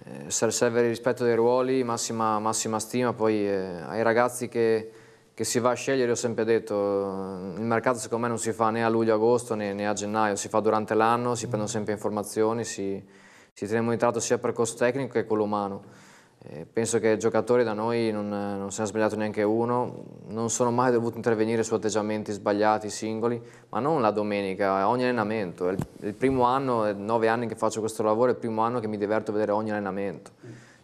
eh, serve il rispetto dei ruoli, massima, massima stima, poi eh, ai ragazzi che, che, si va a scegliere, ho sempre detto, il mercato secondo me non si fa né a luglio-agosto né, né, a gennaio, si fa durante l'anno, si prendono sempre informazioni, si, si tiene monitorato sia il percorso tecnico che quello umano. Eh, penso che giocatori da noi non, non se ne sbagliato neanche uno, non sono mai dovuto intervenire su atteggiamenti sbagliati, singoli, ma non la domenica, ogni allenamento. È il, il primo anno, nove anni che faccio questo lavoro, è il primo anno che mi diverto a vedere ogni allenamento.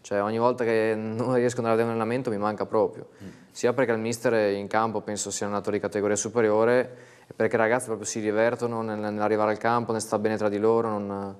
Cioè ogni volta che non riesco ad andare ad un allenamento mi manca proprio. Sia perché il mister in campo penso sia un attore di categoria superiore, e perché i ragazzi proprio si divertono nell'arrivare al campo, ne sta bene tra di loro, non,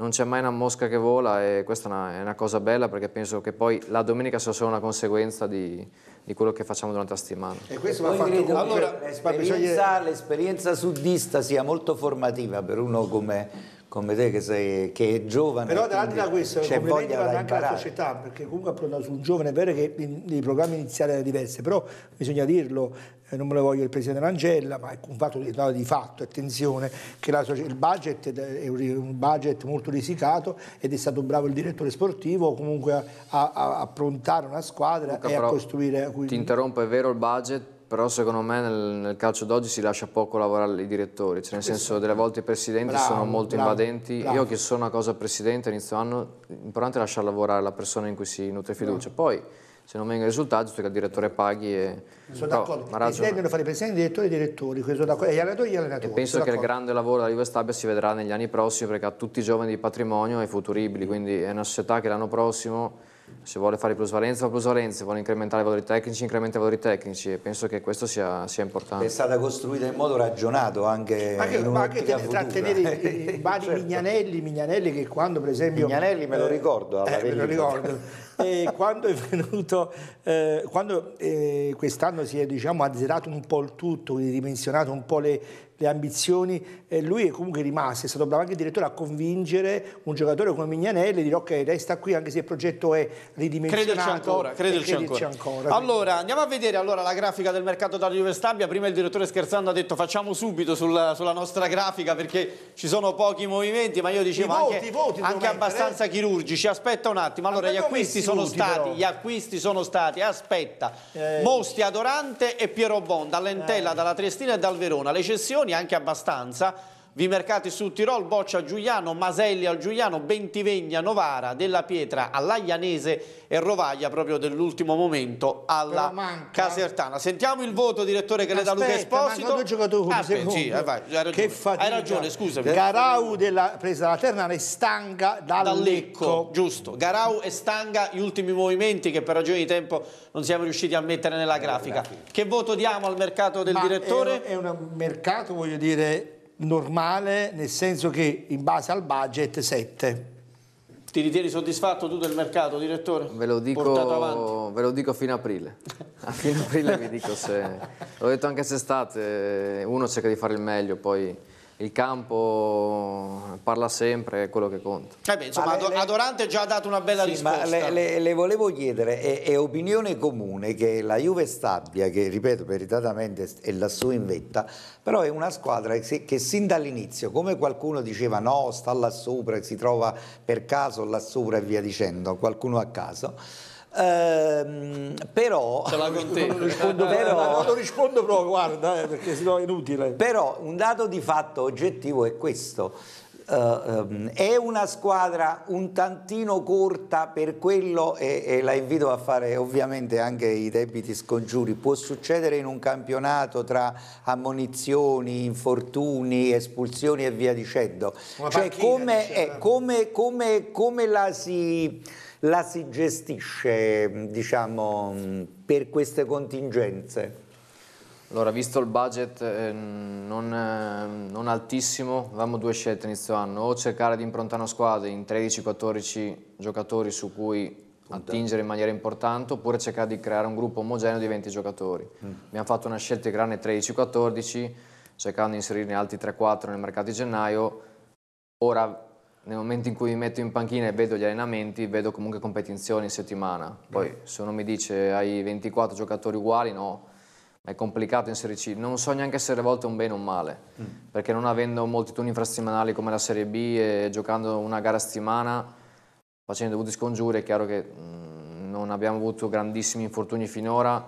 non c'è mai una mosca che vola e questa è una, è una, cosa bella perché penso che poi la domenica sia solo una conseguenza di, di quello che facciamo durante la settimana. E questo va fatto allora, l'esperienza, l'esperienza sudista sia molto formativa per uno come come te che, sei, che è giovane. Però davanti a questo complimenti vanno anche alla società, perché comunque appunto su un giovane è vero che i programmi iniziali erano diversi, però bisogna dirlo, eh, non me lo voglio il Presidente Rangella, ma è un fatto di, fatto, attenzione, che la, il budget è un budget molto risicato ed è stato bravo il direttore sportivo comunque a, a, a approntare una squadra Luca, e a costruire... Ti interrompo, è vero il budget, però secondo me nel, nel calcio d'oggi si lascia poco lavorare i direttori, cioè nel senso delle volte i presidenti bravo, sono molto bravo, invadenti, bravo. io che sono una cosa presidente inizio anno, l'importante è lasciare lavorare la persona in cui si nutre fiducia, poi se non vengono i risultati, giusto che il direttore paghi e... Sono d'accordo, i presidenti devono fare i presidenti, i direttori e i direttori, sono d'accordo, gli allenatori gli allenatori. E penso che il grande lavoro della Juve Stabia si vedrà negli anni prossimi perché ha tutti i giovani di patrimonio e futuribili, quindi è una società che l'anno prossimo se vuole fare plusvalenza fa plusvalenza, se vuole incrementare i valori tecnici incrementa i valori tecnici e penso che questo sia, sia importante. È stata costruita in modo ragionato anche, anche in ma anche trattenere i, i vari certo. Mignanelli, Mignanelli che quando per esempio... Mignanelli me lo ricordo. Eh, me lo ricordo. e quando è venuto, eh, quando eh, quest'anno si è diciamo, azzerato un po' il tutto, ridimensionato un po' le, le ambizioni, eh, lui è comunque rimasto, è stato bravo anche il direttore a convincere un giocatore come Mignanelli, dire ok resta qui anche se il progetto è ridimensionato. Crederci ancora, crederci ancora. ancora. Allora andiamo a vedere allora, la grafica del mercato della Juve Stabia, prima il direttore scherzando ha detto facciamo subito sulla, sulla nostra grafica perché ci sono pochi movimenti, ma io dicevo voti, anche, voti anche abbastanza eh? chirurgici, aspetta un attimo, allora gli acquisti sono stati, gli acquisti sono stati, aspetta, eh. Mosti, Adorante e Piero Bonda, Lentella eh. dalla Triestina e dal Verona, le cessioni anche abbastanza, Vimercati su Tirol, Boccia Giuliano, Maselli al Giuliano, Bentivegna, Novara, Della Pietra all'Aglianese e Rovaglia proprio dell'ultimo momento alla Casertana. Sentiamo il voto, direttore, che Aspetta, le dà Luca Esposito. due giocatori ah, beh, sì, eh, vai, hai ragione, che fatica. hai ragione scusami. Garau della presa dalla Ternana e Stanga dal, dal Lecco. Lecco. Giusto, Garau e Stanga, gli ultimi movimenti che per ragioni di tempo non siamo riusciti a mettere nella grafica. Che voto diamo al mercato del Ma direttore? È un, è un mercato, voglio dire normale, nel senso che in base al budget 7. Ti ritieni soddisfatto tu del mercato, direttore? Ve lo dico, ve lo dico fino a aprile. A fine aprile vi dico se... L'ho detto anche se state, uno cerca di fare il meglio, poi il campo parla sempre, è quello che conta. Eh beh, insomma, le, Adorante già ha dato una bella sì, risposta. Le, le, le, volevo chiedere, è, è, opinione comune che la Juve Stabia, che ripeto meritatamente è lassù in vetta, però è una squadra che, che sin dall'inizio, come qualcuno diceva no, sta là sopra, si trova per caso là sopra e via dicendo, qualcuno a caso, Ehm, però, Ce te. Non rispondo, però, non, non rispondo proprio, guarda, eh, perché sennò è inutile. Però un dato di fatto oggettivo è questo. Uh, um, è una squadra un tantino corta per quello e, e, la invito a fare ovviamente anche i debiti scongiuri può succedere in un campionato tra ammonizioni, infortuni, espulsioni e via dicendo una cioè come, è, come, come, come la si la si gestisce diciamo, per queste contingenze? Allora, visto il budget eh, non, eh, non, altissimo, avevamo due scelte inizio anno, o cercare di improntare una squadra in 13-14 giocatori su cui attingere in maniera importante, oppure cercare di creare un gruppo omogeneo di 20 giocatori. Mm. Abbiamo fatto una scelta di crearne 13-14, cercando di inserirne altri 3-4 nel mercato di gennaio. Ora, nel momento in cui mi metto in panchina e vedo gli allenamenti, vedo comunque competizioni in settimana. Poi, se uno mi dice hai 24 giocatori uguali, no è complicato inserirci, non so neanche se a volte è un bene o un male, mm. perché non avendo molti turni infrasettimanali come la Serie B e giocando una gara a settimana, facendo dovuti scongiuri, è chiaro che mm, non abbiamo avuto grandissimi infortuni finora,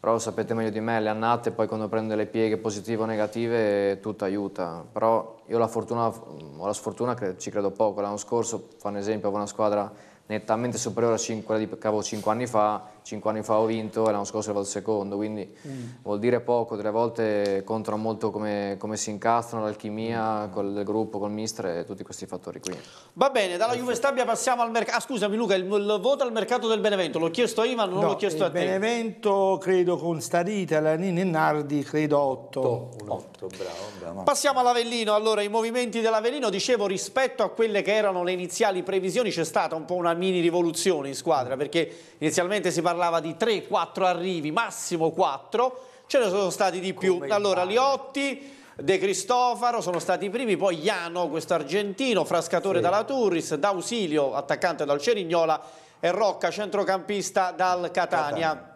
però sapete meglio di me, le annate poi quando prendo le pieghe positive o negative tutto aiuta, però io la fortuna, ho la sfortuna, ci credo poco, l'anno scorso, fa un esempio, avevo una squadra nettamente superiore a quella di che avevo 5 anni fa, 5 anni fa ho vinto e l'anno scorso ero il secondo, quindi mm. vuol dire poco, delle volte contano molto come, come si incastrano l'alchimia mm. col gruppo, col mister e tutti questi fattori qui. Va bene, dalla Juve Stabia passiamo al mercato, ah scusami Luca, il, il, voto al mercato del Benevento, l'ho chiesto a Ivan, non no, l'ho chiesto a te. Benevento credo con Starita, Lanini e Nardi credo 8. 8, bravo, bravo. Passiamo all'Avellino, allora i movimenti dell'Avellino, dicevo rispetto a quelle che erano le iniziali previsioni c'è stata un po' una mini rivoluzione in squadra perché inizialmente si parlava di 3-4 arrivi, massimo 4, ce ne sono stati di più. Come allora Liotti, De Cristofaro sono stati i primi, poi Iano, questo argentino, frascatore sì. dalla Turris, D'Ausilio, attaccante dal Cerignola e Rocca, centrocampista dal Catania. Catania.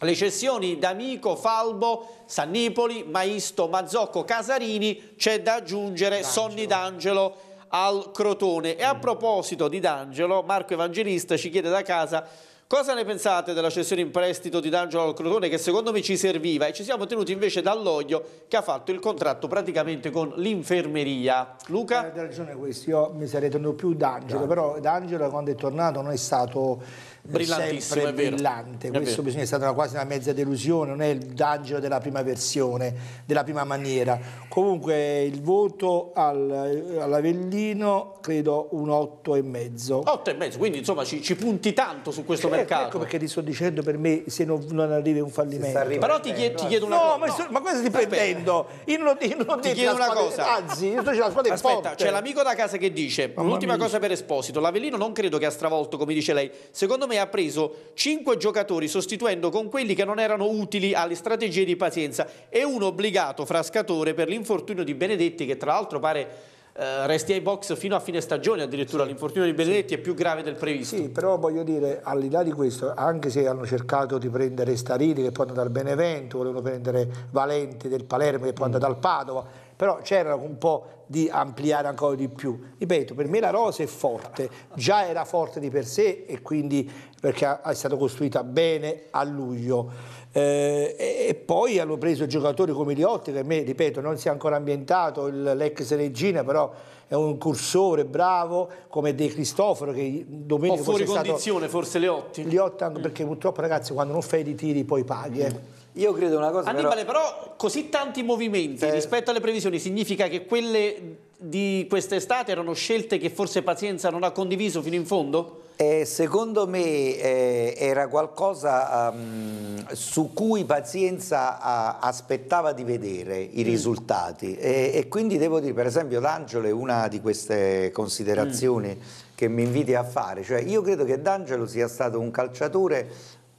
Le cessioni D'Amico, Falbo, Sannipoli, Maisto, Mazzocco, Casarini, c'è da aggiungere Sonny D'Angelo al Crotone. E a proposito di D'Angelo, Marco Evangelista ci chiede da casa Cosa ne pensate della cessione in prestito di D'Angelo al Crotone che secondo me ci serviva e ci siamo tenuti invece dall'Oglio che ha fatto il contratto praticamente con l'infermeria. Luca? Avete ragione questo, io mi sarei tenuto più D'Angelo, però D'Angelo quando è tornato non è stato brillantissimo, è brillante. È Questo bisogna, è stata una, quasi una mezza delusione, non è il D'Angelo della prima versione, della prima maniera. Comunque il voto al, all'Avellino credo un 8,5. 8,5, quindi insomma ci, ci, punti tanto su questo certo, mercato. Ecco perché ti sto dicendo per me se non, non arrivi un fallimento. Però ti, chied, ti chiedo una no, cosa. Ma, no, ma cosa ti pretendo? Io non, io non ti chiedo una squadra, cosa. Anzi, io sto la squadra Aspetta, c'è l'amico da casa che dice, un'ultima cosa per Esposito, l'Avellino non credo che ha stravolto come dice lei, secondo me ha preso 5 giocatori sostituendo con quelli che non erano utili alle strategie di pazienza e uno obbligato frascatore per l'infortunio di Benedetti che tra l'altro pare eh, resti ai box fino a fine stagione addirittura sì. l'infortunio di Benedetti sì. è più grave del previsto sì però voglio dire al di là di questo anche se hanno cercato di prendere Starini che poi è andato dal Benevento volevano prendere Valente del Palermo che poi è andato mm. dal Padova però c'era un po' di ampliare ancora di più. Ripeto, per me la rosa è forte, già era forte di per sé e quindi perché è stata costruita bene a luglio. Eh, e poi hanno preso giocatori come Liotti, che a me, ripeto, non si è ancora ambientato, l'ex Regina, però è un cursore bravo, come De Cristoforo, che domenica... Un po' fuori condizione stato... forse Liotti? Liotti anche perché purtroppo ragazzi quando non fai i tiri poi paghi. Eh. Io credo una cosa Annibale, però, però così tanti movimenti eh. rispetto alle previsioni significa che quelle di quest'estate erano scelte che forse Pazienza non ha condiviso fino in fondo? Eh, secondo me eh, era qualcosa um, su cui Pazienza uh, aspettava di vedere i mm. risultati e, e, quindi devo dire, per esempio, D'Angelo è una di queste considerazioni mm. che mi inviti a fare, cioè io credo che D'Angelo sia stato un calciatore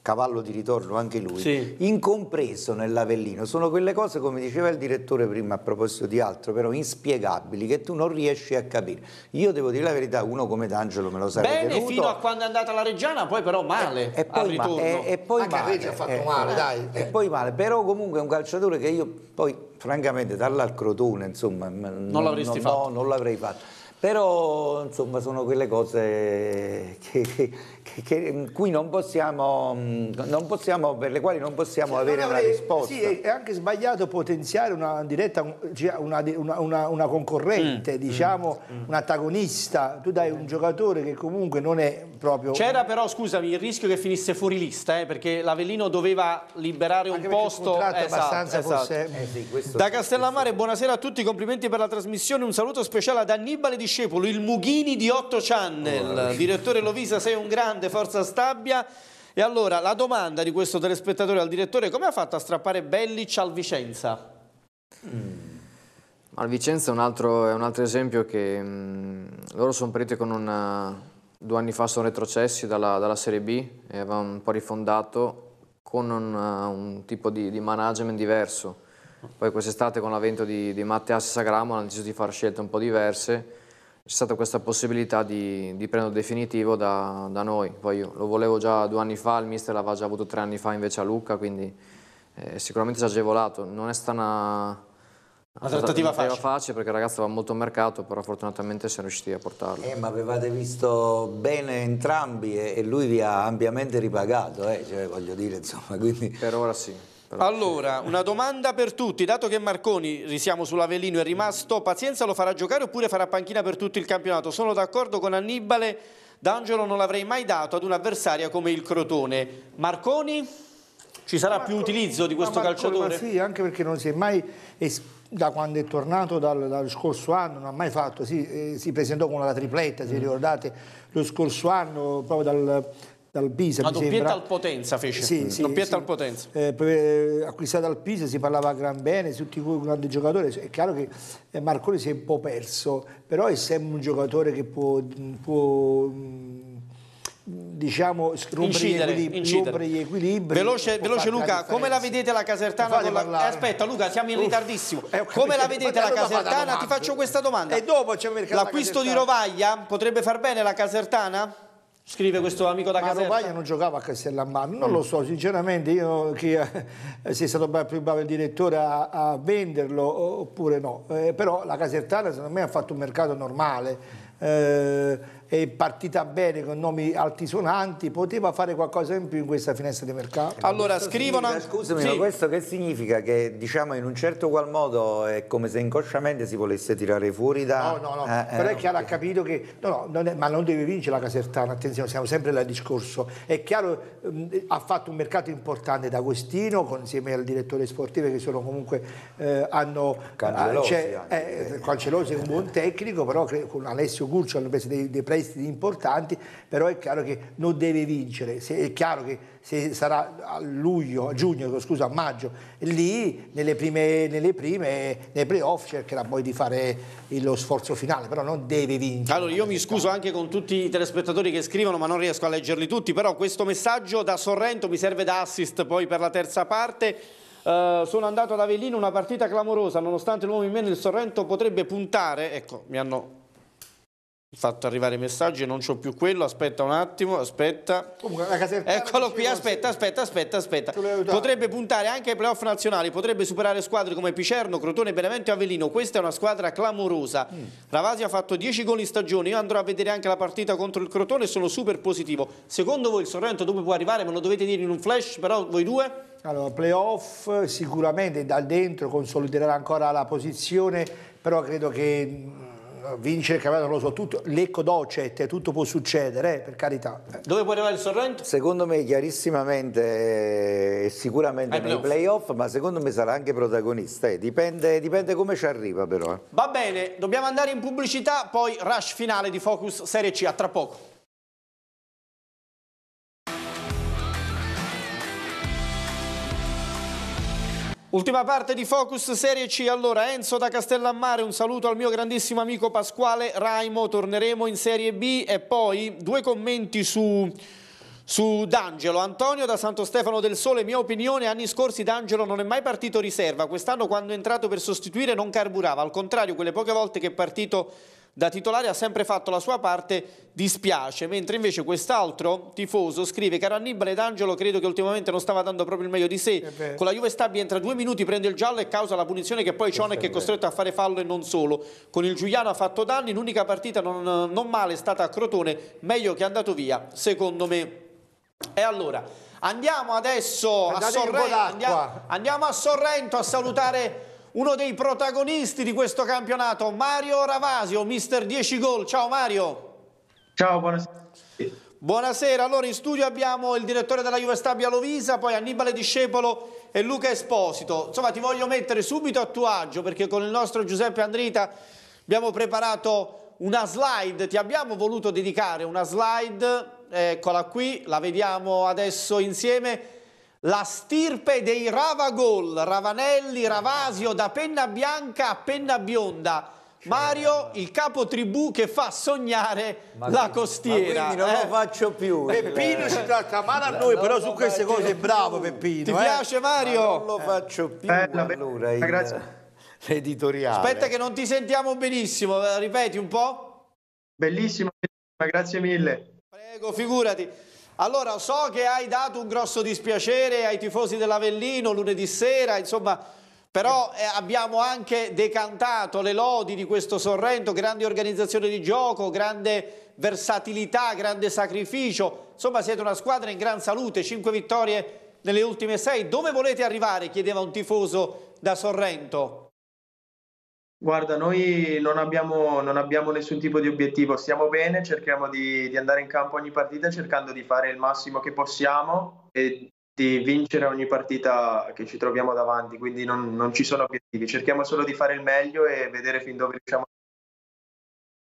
cavallo di ritorno anche lui, sì. incompreso nell'Avellino. Sono quelle cose, come diceva il direttore prima a proposito di altro, però inspiegabili, che tu non riesci a capire. Io devo dire la verità, uno come D'Angelo me lo sarei Bene tenuto. fino a quando è andata la Reggiana, poi però male e, e poi, ma, e, e poi Anche male. ha fatto eh, male, dai. E poi male, però comunque è un calciatore che io poi, francamente, darla al Crotone, insomma, non, non l'avresti fatto. No, non l'avrei fatto però insomma sono quelle cose che, che, che, cui non possiamo, non possiamo, per le quali non possiamo cioè, avere non avrei, una risposta. Sì, è anche sbagliato potenziare una diretta, una, una, una concorrente, mm, diciamo, mm, mm. un antagonista. Tu dai un giocatore che comunque non è proprio... C'era però, scusami, il rischio che finisse fuori lista, eh, perché l'Avellino doveva liberare anche un posto. esatto, abbastanza esatto. Fosse... Eh sì, da Castellammare, buonasera a tutti, complimenti per la trasmissione, un saluto speciale ad Annibale Di Discepolo, il Mughini di 8 Channel. Oh, direttore Lovisa, sei un grande, forza Stabia. E allora la domanda di questo telespettatore al direttore, come ha fatto a strappare Bellic al Vicenza? Mm. Al Vicenza è un altro, è un altro esempio che mh, mm, loro sono partiti con una, due anni fa sono retrocessi dalla, dalla Serie B e avevano un po' rifondato con un, un tipo di, di, management diverso. Poi quest'estate con l'avvento di, di Matteas e Sagramo hanno deciso di fare scelte un po' diverse c'è stata questa possibilità di, di prendere definitivo da, da, noi. Poi io lo volevo già due anni fa, il mister l'aveva già avuto tre anni fa invece a Lucca, quindi eh, sicuramente ci ha agevolato. Non è stata una, una trattativa facile. facile perché il ragazzo aveva molto mercato, però fortunatamente siamo riusciti a portarlo. Eh, ma avevate visto bene entrambi e, e lui vi ha ampiamente ripagato, eh? cioè, voglio dire, insomma, quindi... Per ora sì. Allora, una domanda per tutti, dato che Marconi, risiamo sull'Avellino, è rimasto, pazienza lo farà giocare oppure farà panchina per tutto il campionato? Sono d'accordo con Annibale, D'Angelo non l'avrei mai dato ad un'avversaria come il Crotone. Marconi? Ci sarà Marconi, più utilizzo di questo Marconi, calciatore? sì, anche perché non si è mai, da quando è tornato dal, dal scorso anno, non ha mai fatto, sì, eh, si presentò con la tripletta, mm. se ricordate, lo scorso anno, proprio dal dal Pisa. Una doppietta al Potenza fece. Sì, sì, doppietta sì. al Potenza. Eh, acquistata al Pisa si parlava gran bene, tutti i grandi giocatori. È chiaro che eh, Marconi si è un po' perso, però è sempre un giocatore che può, può diciamo rompere, gli gli equilibri. Veloce, veloce Luca, come la vedete la Casertana? La... Eh, aspetta Luca, siamo in Uff, ritardissimo. Eh, come la vedete la Casertana? Ti faccio questa domanda. E dopo c'è L'acquisto di Rovaglia potrebbe far bene la Casertana? Scrive questo amico da. Ma Rovaglia non giocava a Castellammare, non mm. lo so, sinceramente io che eh, sia stato più bravo il direttore a, a venderlo oppure no, eh, però la Casertana secondo me ha fatto un mercato normale. Eh, è partita bene con nomi altisonanti, poteva fare qualcosa in più in questa finestra di mercato. Allora scrivono... Scusami, sì. ma questo che significa? Che diciamo in un certo qual modo è come se inconsciamente si volesse tirare fuori da... No, no, no, eh, però eh, è chiaro, ha capito che... No, no, non è, ma non deve vincere la Casertana, attenzione, siamo sempre là discorso. È chiaro, mh, ha fatto un mercato importante da Agostino, con, insieme al direttore sportivo che sono comunque... Eh, hanno... Cancelosi. Cioè, eh, Cancelosi è un buon tecnico, però con Alessio Curcio hanno preso dei, dei prestiti importanti, però è chiaro che non deve vincere, se, è chiaro che se sarà a luglio, a giugno, scusa, a maggio, lì nelle prime, nelle prime, nei playoff cercherà poi di fare lo sforzo finale, però non deve vincere. Allora io mi scuso anche con tutti i telespettatori che scrivono, ma non riesco a leggerli tutti, però questo messaggio da Sorrento mi serve da assist poi per la terza parte. Uh, sono andato ad Avellino, una partita clamorosa, nonostante l'uomo in meno il Sorrento potrebbe puntare, ecco, mi hanno fatto arrivare i messaggi e non c'ho più quello, aspetta un attimo, aspetta. Eccolo qui, aspetta, aspetta, aspetta, aspetta. Potrebbe puntare anche ai playoff nazionali, potrebbe superare squadre come Picerno, Crotone, Benevento e Avellino. Questa è una squadra clamorosa. Mm. Ravasi ha fatto 10 gol in stagione, io andrò a vedere anche la partita contro il Crotone e sono super positivo. Secondo voi il Sorrento dove può arrivare? Me lo dovete dire in un flash, però voi due? Allora, playoff sicuramente da dentro consoliderà ancora la posizione, però credo che vincere il campionato non lo so, tutto, lecco docet, tutto può succedere, eh, per carità. Dove può arrivare il Sorrento? Secondo me chiarissimamente e sicuramente Ai nei playoff, ma secondo me sarà anche protagonista, eh. dipende, dipende, come ci arriva però. Eh. Va bene, dobbiamo andare in pubblicità, poi rush finale di Focus Serie C, a tra poco. Ultima parte di Focus Serie C, allora Enzo da Castellammare, un saluto al mio grandissimo amico Pasquale Raimo, torneremo in Serie B e poi due commenti su, su D'Angelo. Antonio da Santo Stefano del Sole, mia opinione, anni scorsi D'Angelo non è mai partito riserva, quest'anno quando è entrato per sostituire non carburava, al contrario quelle poche volte che è partito da titolare ha sempre fatto la sua parte, dispiace, mentre invece quest'altro tifoso scrive caro Annibale D'Angelo credo che ultimamente non stava dando proprio il meglio di sé, con la Juve Stabbi entra due minuti, prende il giallo e causa la punizione che poi Cionek è costretto a fare fallo e non solo, con il Giuliano ha fatto danni, l'unica partita non, non male è stata a Crotone, meglio che è andato via, secondo me. E allora, andiamo adesso a Sorrento, andiamo, andiamo a Sorrento a salutare uno dei protagonisti di questo campionato, Mario Ravasio, mister 10 gol. Ciao Mario. Ciao, buonasera. Buonasera, allora in studio abbiamo il direttore della Juve Stabia Lovisa, poi Annibale Discepolo e Luca Esposito. Insomma ti voglio mettere subito a tuo agio perché con il nostro Giuseppe Andrita abbiamo preparato una slide, ti abbiamo voluto dedicare una slide, eccola qui, la vediamo adesso insieme, la stirpe dei Ravagol, Ravanelli, Ravasio, da penna bianca a penna bionda. Mario, il capo tribù che fa sognare Ma la costiera. ma quindi non eh. lo faccio più. Peppino Eh, si tratta male a noi, però su queste cose è bravo Peppino. Ti eh. piace ma Mario? non lo faccio più Bella, allora il- grazie. l'editoriale. Aspetta che non ti sentiamo benissimo, eh, ripeti un po'? Bellissimo, grazie mille. Prego, figurati. Allora, so che hai dato un grosso dispiacere ai tifosi dell'Avellino lunedì sera, insomma, però eh, abbiamo anche decantato le lodi di questo Sorrento, grande organizzazione di gioco, grande versatilità, grande sacrificio. Insomma, siete una squadra in gran salute, cinque vittorie nelle ultime sei. Dove volete arrivare? chiedeva un tifoso da Sorrento. Guarda, noi non abbiamo, non abbiamo nessun tipo di obiettivo, stiamo bene, cerchiamo di, di andare in campo ogni partita cercando di fare il massimo che possiamo e di vincere ogni partita che ci troviamo davanti, quindi non, non ci sono obiettivi, cerchiamo solo di fare il meglio e vedere fin dove riusciamo.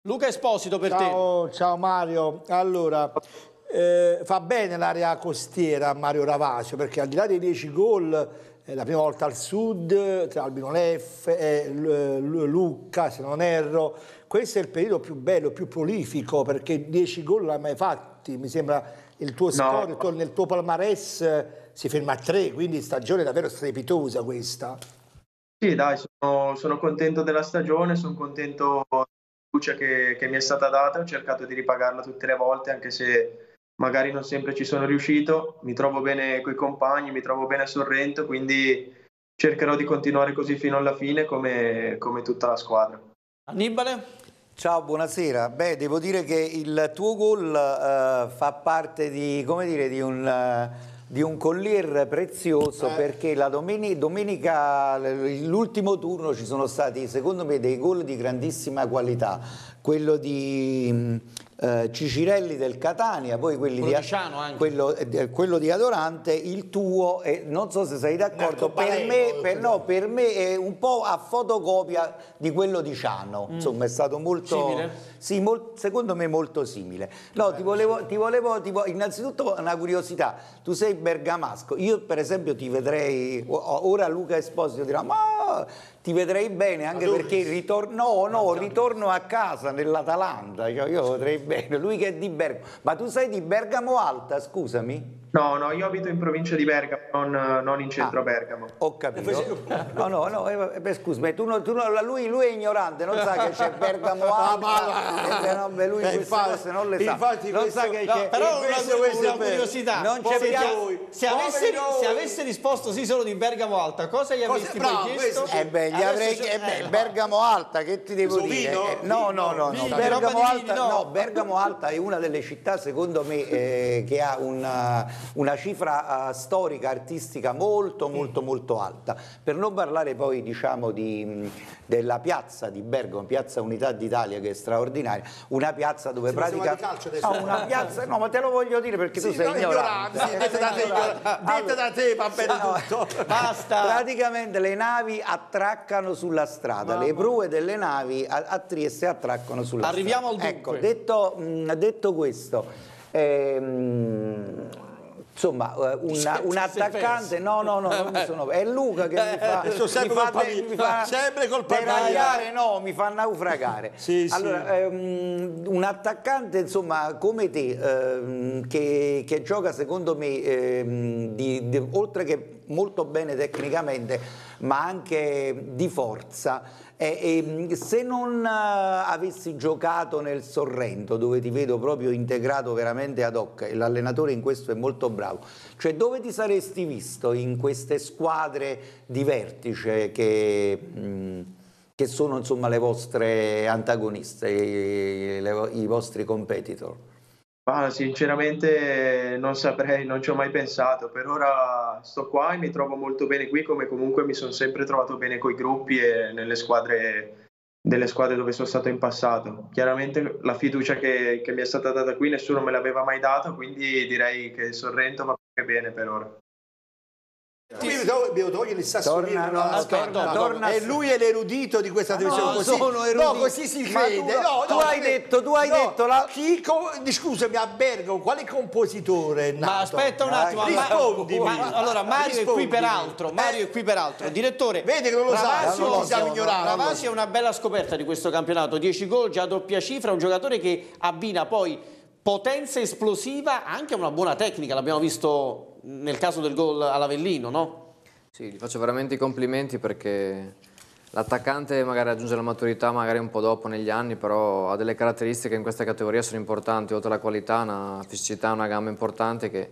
Luca Esposito per te. Ciao, ciao Mario. Allora, eh, fa bene l'area costiera a Mario Ravasio perché al di là dei 10 gol, la prima volta al sud, tra Albino Leff e Lu- Lu- Lucca, se non erro, questo è il periodo più bello, più prolifico perché 10 gol l'hai mai fatti, mi sembra il tuo score, tuo- nel tuo palmarès si ferma a 3, quindi stagione davvero strepitosa questa. Sì, dai, sono, sono contento della stagione, sono contento della fiducia che, che mi è stata data, ho cercato di ripagarla tutte le volte, anche se magari non sempre ci sono riuscito. Mi trovo bene coi compagni, mi trovo bene a Sorrento, quindi cercherò di continuare così fino alla fine come, come tutta la squadra. Annibale? Ciao, buonasera. Beh, devo dire che il tuo gol eh, fa parte di, come dire, di un, eh, di un collier prezioso perché la domeni- domenica, l- l'ultimo turno ci sono stati, secondo me, dei gol di grandissima qualità. Quello di eh, Cicirelli del Catania, poi quelli Quello di, quello, eh, quello di Adorante, il tuo, e non so se sei d'accordo, per me, per, no, per me è un po' a fotocopia di quello di Ciano, insomma è stato molto, Mm. Simile? Sì, mol- secondo me molto simile. No, ti volevo, ti volevo, ti vo- innanzitutto una curiosità, tu sei bergamasco, io per esempio ti vedrei, ora Luca Esposito dirà, ma ti vedrei bene anche perché ritorno, no, no, ritorno a casa nell'Atalanta, io, io vedrei bene, lui che è di Bergamo, ma tu sei di Bergamo Alta, scusami? No, no, io abito in provincia di Bergamo, non, non in centro Ah. Bergamo. Ho capito. No, no, no, eh, beh, scusami, tu non- tu lui, lui è ignorante, non sa che c'è Bergamo Alta, e robe, lui Eh, queste infatti- cose non le sa. infatti Non questo- sa che No, c'è... però questo- una, questo una curiosità, Non c'è se, più- se avesse, se avesse risposto sì solo di Bergamo Alta, cosa gli Cosa- avresti bravo, poi chiesto? Eh beh, gli avrei eh beh, eh, no. Bergamo Alta, che ti devo Su dire? Eh, no, no, no, no. Vino, Bergamo, Alta, vini, no. no, Bergamo Alta è una delle città, secondo me, eh, che ha una, una cifra eh, storica, artistica molto, molto, molto alta. Per non parlare poi, diciamo, di, mh, della piazza di Bergamo, Piazza Unità d'Italia, che è straordinaria, una piazza dove pratica... No, una piazza, no, ma te lo voglio dire perché tu Sì, sei no, ignorante. sì, detto da te, da va bene tutto. Basta. Praticamente le navi attraccano sulla strada, le prue delle navi a, a Trieste attraccano sulla Arriviamo al strada. dunque. Ecco, detto, mh, detto questo, ehm, insomma, eh, una- un attaccante, no, no, no, non mi sono, è Luca che mi fa, Eh, sono sempre mi fa, colpa mi fa sempre colpa deragliare, no, mi fa naufragare. Sì, sì. allora, ehm, un attaccante, insomma, come te, ehm, che, che gioca secondo me, ehm, di- di- oltre che molto bene tecnicamente, ma anche di forza, e, e, se non eh, avessi giocato nel Sorrento, dove ti vedo proprio integrato veramente ad hoc, e l'allenatore in questo è molto bravo, cioè dove ti saresti visto in queste squadre di vertice che, mh, che sono insomma le vostre antagoniste, i, le- i vostri competitor? Ma sinceramente non saprei, non ci ho mai pensato. Per ora sto qua e mi trovo molto bene qui, come comunque mi sono sempre trovato bene coi gruppi e nelle squadre, delle squadre dove sono stato in passato. Chiaramente la fiducia che, che mi è stata data qui nessuno me l'aveva mai data, quindi direi che Sorrento va bene per ora. Devo togliere il sassolino. Torna, no, torna. E lui è l'erudito di questa televisione. no, così, sono erudito. no, così si crede. tu- no, tu no, hai no, detto- tu hai no, detto la- Chi, scusami, a Bergamo, quale compositore è nato? Ma aspetta un attimo, ma- rispondimi. ma- allora Mario è qui Rispondimi. peraltro, Mario è qui peraltro. Direttore, Vede che non lo sa, non lo siamo ignorati. Ravasio è una bella scoperta di questo campionato, 10 gol, già doppia cifra, un giocatore che abbina poi potenza esplosiva, anche una buona tecnica, l'abbiamo visto nel caso del gol all'Avellino, no? Sì, gli faccio veramente i complimenti perché l'attaccante magari raggiunge la maturità magari un po' dopo negli anni, però ha delle caratteristiche che in questa categoria sono importanti, oltre alla qualità, una fisicità, una gamba importante che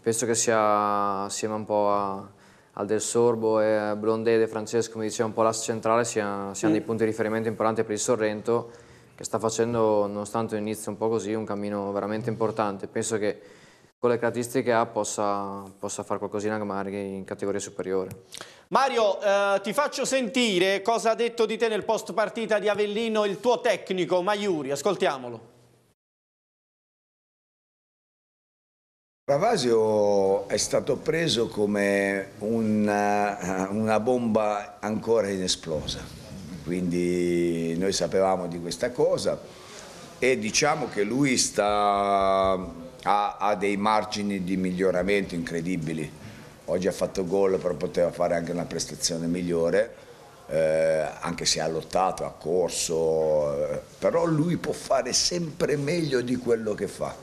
penso che sia assieme un po' a- al Del Sorbo e a Blondé e Francesco, come diceva un po' l'asse centrale, sia- siano dei punti di riferimento importanti per il Sorrento che sta facendo, nonostante un inizio un po' così, un cammino veramente importante. Penso che con le caratteristiche che ha possa, possa fare qualcosina magari in categoria superiore. Mario, eh, ti faccio sentire cosa ha detto di te nel post partita di Avellino il tuo tecnico Maiuri, ascoltiamolo. Ravasio è stato preso come una, una bomba ancora inesplosa, quindi noi sapevamo di questa cosa e diciamo che lui sta, ha, ha dei margini di miglioramento incredibili. Oggi ha fatto gol, però poteva fare anche una prestazione migliore, eh, anche se ha lottato, ha corso, eh, però lui può fare sempre meglio di quello che fa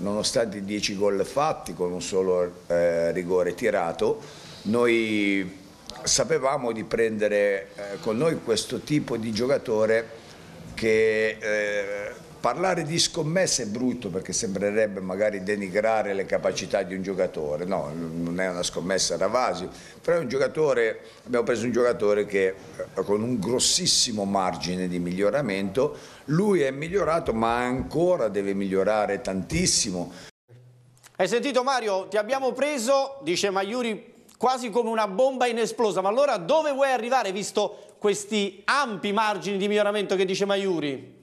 nonostante i 10 gol fatti con un solo eh, rigore tirato, noi sapevamo di prendere eh, con noi questo tipo di giocatore che eh, parlare di scommesse è brutto perché sembrerebbe magari denigrare le capacità di un giocatore, no, non è una scommessa Ravasi, però è un giocatore, abbiamo preso un giocatore che eh, con un grossissimo margine di miglioramento, lui è migliorato ma ancora deve migliorare tantissimo. Hai sentito Mario? Ti abbiamo preso, dice Maiuri, quasi come una bomba inesplosa, ma allora dove vuoi arrivare visto questi ampi margini di miglioramento che dice Maiuri?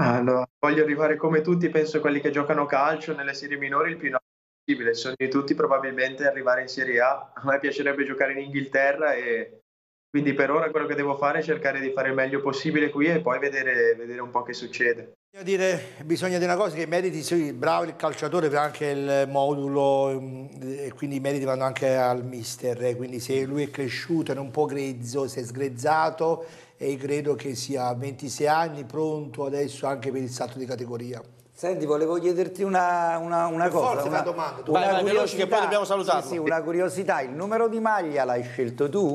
Allora, voglio arrivare come tutti, penso quelli che giocano calcio nelle serie minori il più in alto possibile. Il sogno di tutti probabilmente arrivare in Serie A. A me piacerebbe giocare in Inghilterra e quindi per ora quello che devo fare è cercare di fare il meglio possibile qui e poi vedere, vedere un po' che succede. Bisogna dire, bisogna dire una cosa che i meriti, sì, bravo il calciatore per anche il modulo mm, e quindi i meriti vanno anche al mister, quindi se lui è cresciuto, era un po' grezzo, si è sgrezzato e credo che sia a 26 anni pronto adesso anche per il salto di categoria. Senti, volevo chiederti una, una, una cosa. forza, una, una domanda, tu. Vai, vai, veloci, che poi dobbiamo salutarlo. Sì, sì, una curiosità, il numero di maglia l'hai scelto tu?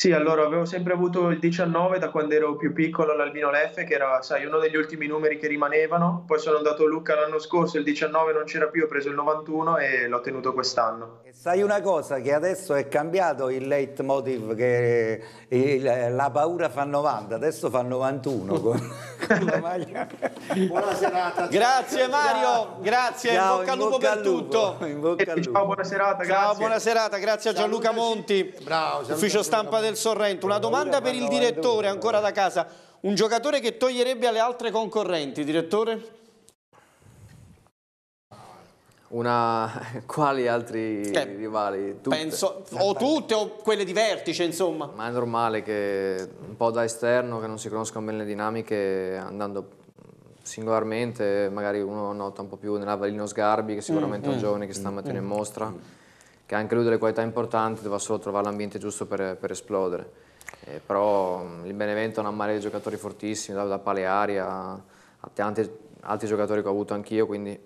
Sì, allora avevo sempre avuto il 19 da quando ero più piccolo all'Albino Leffe, che era, sai, uno degli ultimi numeri che rimanevano. Poi sono andato a Lucca l'anno scorso, il 19 non c'era più, ho preso il 91 e l'ho tenuto quest'anno. E sai una cosa, che adesso è cambiato il leitmotiv, che il- la paura fa 90, adesso fa 91 con, con la maglia. Buona serata. Grazie Mario, grazie, Ciao, in bocca al lupo bocca per al lupo, tutto. in bocca al Ciao, buona serata, Ciao, grazie. buona serata, grazie a Gianluca Monti, Bravo, ufficio stampa del Sorrento. Una domanda per il direttore ancora da casa, un giocatore che toglierebbe alle altre concorrenti, direttore? Una... Quali altri Eh, rivali? Tutte. Penso, o tutte o quelle di vertice, insomma. Ma è normale che un po' da esterno, che non si conoscono bene le dinamiche, andando singolarmente, magari uno nota un po' più nell'Avellino Sgarbi, che sicuramente è un giovane che sta mettendo in mostra, che ha anche lui delle qualità importanti, deve solo trovare l'ambiente giusto per, per esplodere. Eh, però mh, il Benevento ha una marea di giocatori fortissimi, da, da Paleari a, a tanti altri giocatori che ho avuto anch'io, quindi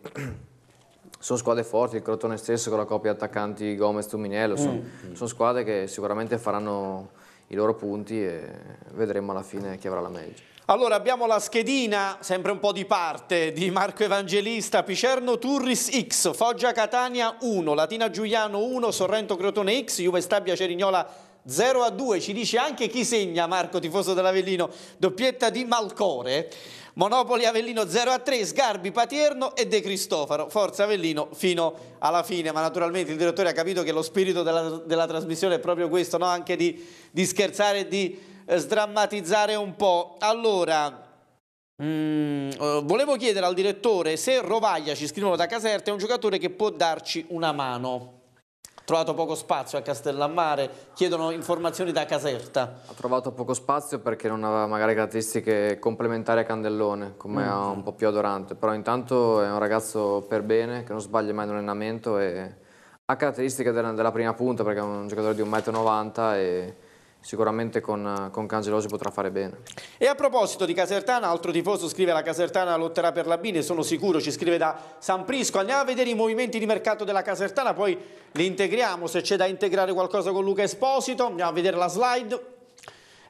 sono squadre forti, il Crotone stesso con la coppia di attaccanti Gomez-Tuminello, sono, sono squadre che sicuramente faranno i loro punti e vedremo alla fine chi avrà la meglio. Allora abbiamo la schedina, sempre un po' di parte, di Marco Evangelista, Picerno Turris X, Foggia Catania 1, Latina Giuliano 1, Sorrento Crotone X, Juve Stabia Cerignola 0 a 2, ci dice anche chi segna Marco tifoso dell'Avellino, doppietta di Malcore, Monopoli Avellino 0 a 3, Sgarbi Patierno e De Cristofaro, Forza Avellino fino alla fine, ma naturalmente il direttore ha capito che lo spirito della, della trasmissione è proprio questo, no? anche di, di scherzare e di sdrammatizzare un po'. Allora, mm, eh, volevo chiedere al direttore se Rovaglia, ci scrivono da Caserta, è un giocatore che può darci una mano. trovato poco spazio a Castellammare, chiedono informazioni da Caserta. Ha trovato poco spazio perché non aveva magari caratteristiche complementari a Candellone, come Mm. un po' più adorante, però intanto è un ragazzo per bene, che non sbaglia mai in un allenamento e ha caratteristiche della, della prima punta perché è un giocatore di 1,90 m e sicuramente con, con Cangelosi potrà fare bene. E a proposito di Casertana, altro tifoso scrive la Casertana lotterà per la Bine, sono sicuro, ci scrive da San Prisco. Andiamo a vedere i movimenti di mercato della Casertana, poi li integriamo, se c'è da integrare qualcosa con Luca Esposito. Andiamo a vedere la slide.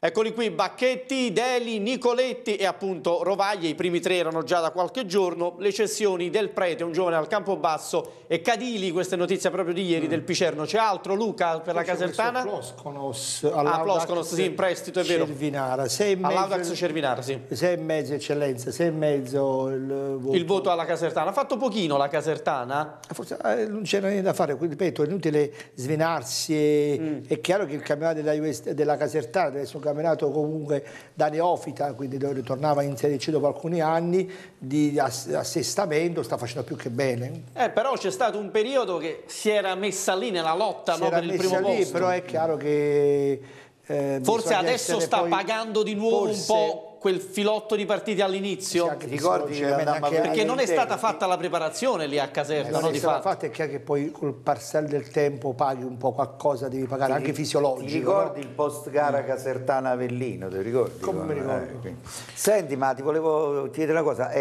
Eccoli qui, Bacchetti, Deli, Nicoletti e appunto Rovaglie, i primi tre erano già da qualche giorno, le cessioni del Prete, un giovane al Campobasso e Cadili, questa è notizia proprio di ieri del Picerno. C'è altro Luca per la Poi questo Casertana? Ploskonos, Ah, Ploskonos, sì, in prestito, è vero. Cervinara, sei e mezzo, All'Audax Cervinara, sì. sei e mezzo eccellenza, sei e mezzo il voto. Il voto alla Casertana. Ha fatto pochino la Casertana? Forse eh, non c'era niente da fare, quindi, ripeto, è inutile svenarsi. e- Mm. È chiaro che il campionato della, della Casertana deve essere un campionato comunque da neofita, quindi ritornava in Serie C dopo alcuni anni di ass- assestamento, sta facendo più che bene. Eh, però c'è stato un periodo che si era messa lì nella lotta Si no, per il primo lì, posto. però è chiaro che... eh, Forse adesso sta poi- pagando di nuovo un po' quel filotto di partite all'inizio. Sì, ricordi che andammo a perché non è stata fatta la preparazione lì a Caserta, Non no, è di stata fatto. fatta, è chiaro che poi col parcel del tempo paghi un po' qualcosa, devi pagare anche fisiologico. Ti ricordi no? il post gara Casertana Avellino? Ti ricordi? Come mi ricordo? Eh. Senti, ma ti volevo chiedere una cosa.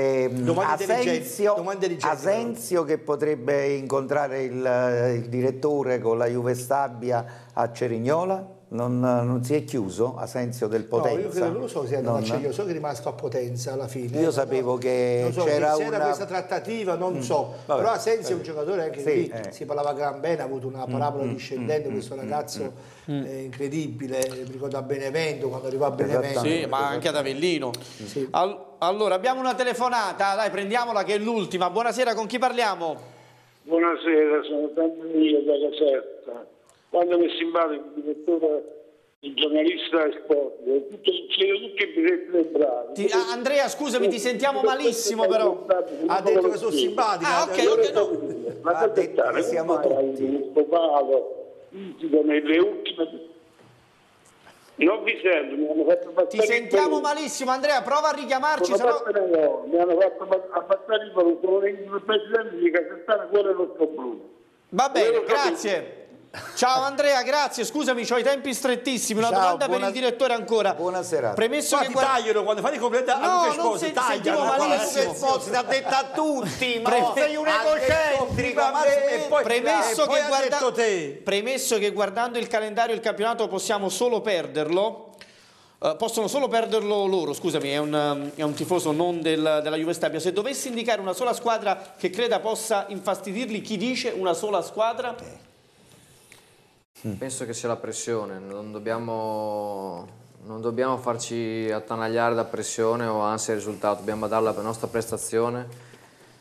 intelligenti, Asensio, Asensio che potrebbe incontrare il, il direttore con la Juve Stabia a Cerignola? Non, non si è chiuso Asensio del No, Potenza? io credo, non lo so se è andato a Non- Ceglio, so che è rimasto a Potenza alla fine. Io sapevo che non so, c'era una- questa trattativa, non Mm. so. Vabbè. Però Asensio è un giocatore anche Sì, lì, eh. si parlava gran bene, ha avuto una parabola mm, discendente, mm, questo mm, ragazzo mm. eh, incredibile, mi ricordo a Benevento, quando arrivò a Benevento. Sì, ma anche ad Avellino. Al- allora, abbiamo una telefonata, dai, prendiamola che è l'ultima. Buonasera, con chi parliamo? Buonasera, sono sempre io da Caserta. Quando mi è simpatico il direttore, il giornalista e sport, tutto, c'era tutti i biglietti. Ti- ah, Andrea, scusami, ti sentiamo malissimo però. Ha detto che sono simpatico. Ah, ok, ok, no. Ma Ha detto che siamo tutti. Nelle ultime... Non vi sento, mi hanno fatto passare Ti sentiamo malissimo, Andrea, prova a richiamarci, Sono se no... fatto no, mi hanno fatto abbassare il valore, sono il presidente di Casertana, quello è il nostro. Va bene, grazie. Ciao Andrea, grazie. Scusami, ho i tempi strettissimi. Una Ciao, domanda buona- per il direttore ancora. Buonasera. Premesso Qua che guarda- tagliano quando fai i complimenti a No, Luca non Esposito, se- tagliano. malissimo. Esposito l'ha detta a tutti, ma Pre- sei un egocentrico, ma e poi, premesso, poi che ha guarda- detto te. premesso che guardando il calendario il campionato possiamo solo perderlo. eh, possono solo perderlo loro, scusami, è un, um, è un tifoso non del- della Juve Stabia. Se dovessi indicare una sola squadra che creda possa infastidirli, chi dice una sola squadra? Penso che sia la pressione, non dobbiamo, non dobbiamo farci attanagliare da pressione o ansia del risultato, dobbiamo dare la nostra prestazione.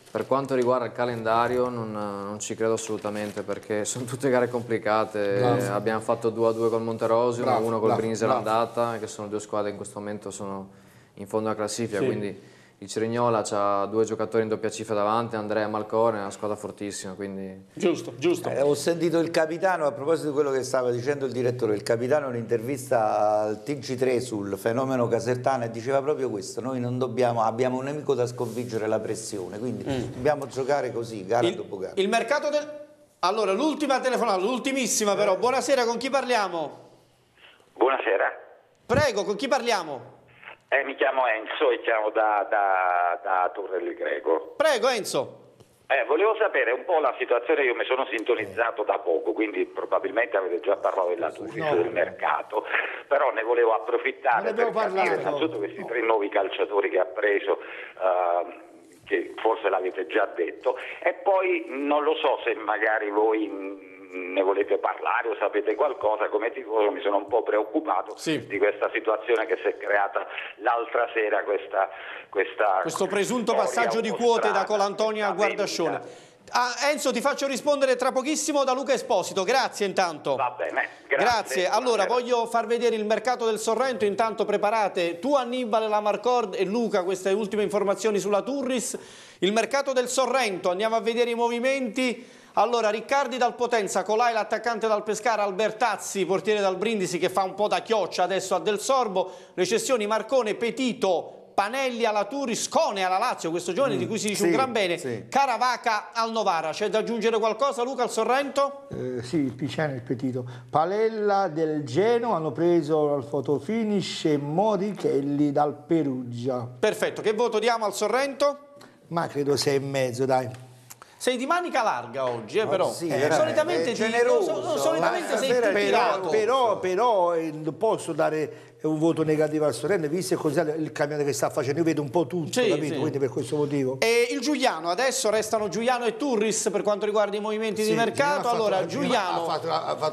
Per quanto riguarda il calendario non, non ci credo assolutamente perché sono tutte gare complicate, Bravo. abbiamo fatto 2-2 col Monterosio, Bravo, 1 col Brindisi bravo. all'andata, che sono due squadre che in questo momento sono in fondo alla classifica, Sì. quindi il Cerignola ha due giocatori in doppia cifra davanti, Andrea Malcore, è una squadra fortissima, quindi Giusto, giusto. Eh, ho sentito il capitano, a proposito di quello che stava dicendo il direttore, il capitano in un'intervista al TG3 sul fenomeno casertano e diceva proprio questo, noi non dobbiamo, abbiamo un nemico da sconfiggere la pressione, quindi dobbiamo giocare così, gara dopo gara. Mm. Il mercato del... Allora, l'ultima telefonata, l'ultimissima però. Buonasera, con chi parliamo? Buonasera, Prego, con chi parliamo? Eh, mi chiamo Enzo e chiamo da, da, da Torre del Greco. Prego, Enzo. Eh, volevo sapere un po' la situazione, io mi sono sintonizzato da poco, quindi probabilmente avete già parlato della Turris, No. del mercato, però ne volevo approfittare per capire innanzitutto questi tre nuovi calciatori che ha preso, ehm, che forse l'avete già detto, e poi non lo so se magari voi ne volete parlare o sapete qualcosa, come tifoso mi sono un po' preoccupato Sì. di questa situazione che si è creata l'altra sera, questa, questa Questo presunto passaggio di quote da Colantonio a Guardascione. vendita. Ah, Enzo, ti faccio rispondere tra pochissimo da Luca Esposito. Grazie intanto. Va bene, grazie. Allora, Buonasera. voglio far vedere il mercato del Sorrento. Intanto preparate tu, Annibale, la Marcord e Luca queste ultime informazioni sulla Turris. Il mercato del Sorrento, andiamo a vedere i movimenti. Allora, Riccardi dal Potenza, Colai l'attaccante dal Pescara, Albertazzi, portiere dal Brindisi che fa un po' da chioccia adesso a Del Sorbo, le cessioni Marcone, Petito, Panelli alla Turis, Cone alla Lazio, questo giovane mm, di cui si dice sì, un gran bene, sì. Caravaca al Novara. C'è da aggiungere qualcosa Luca al Sorrento? Eh, sì, il Piceno il Petito. Palella del Geno hanno preso al fotofinish e Morichelli dal Perugia. Perfetto, che voto diamo al Sorrento? Ma credo sei e mezzo, dai. Sei di manica larga oggi, eh, però. Sì, eh, solitamente, generoso, ti, no, solitamente sei però, però, però eh, posso dare un voto negativo al Sorrento, visto così il cambione che sta facendo, io vedo un po' tutto, sì, capito? Sì. Quindi per questo motivo. E il Giuliano, adesso restano Giuliano e Turris per quanto riguarda i movimenti sì, di mercato. Allora, Giuliano,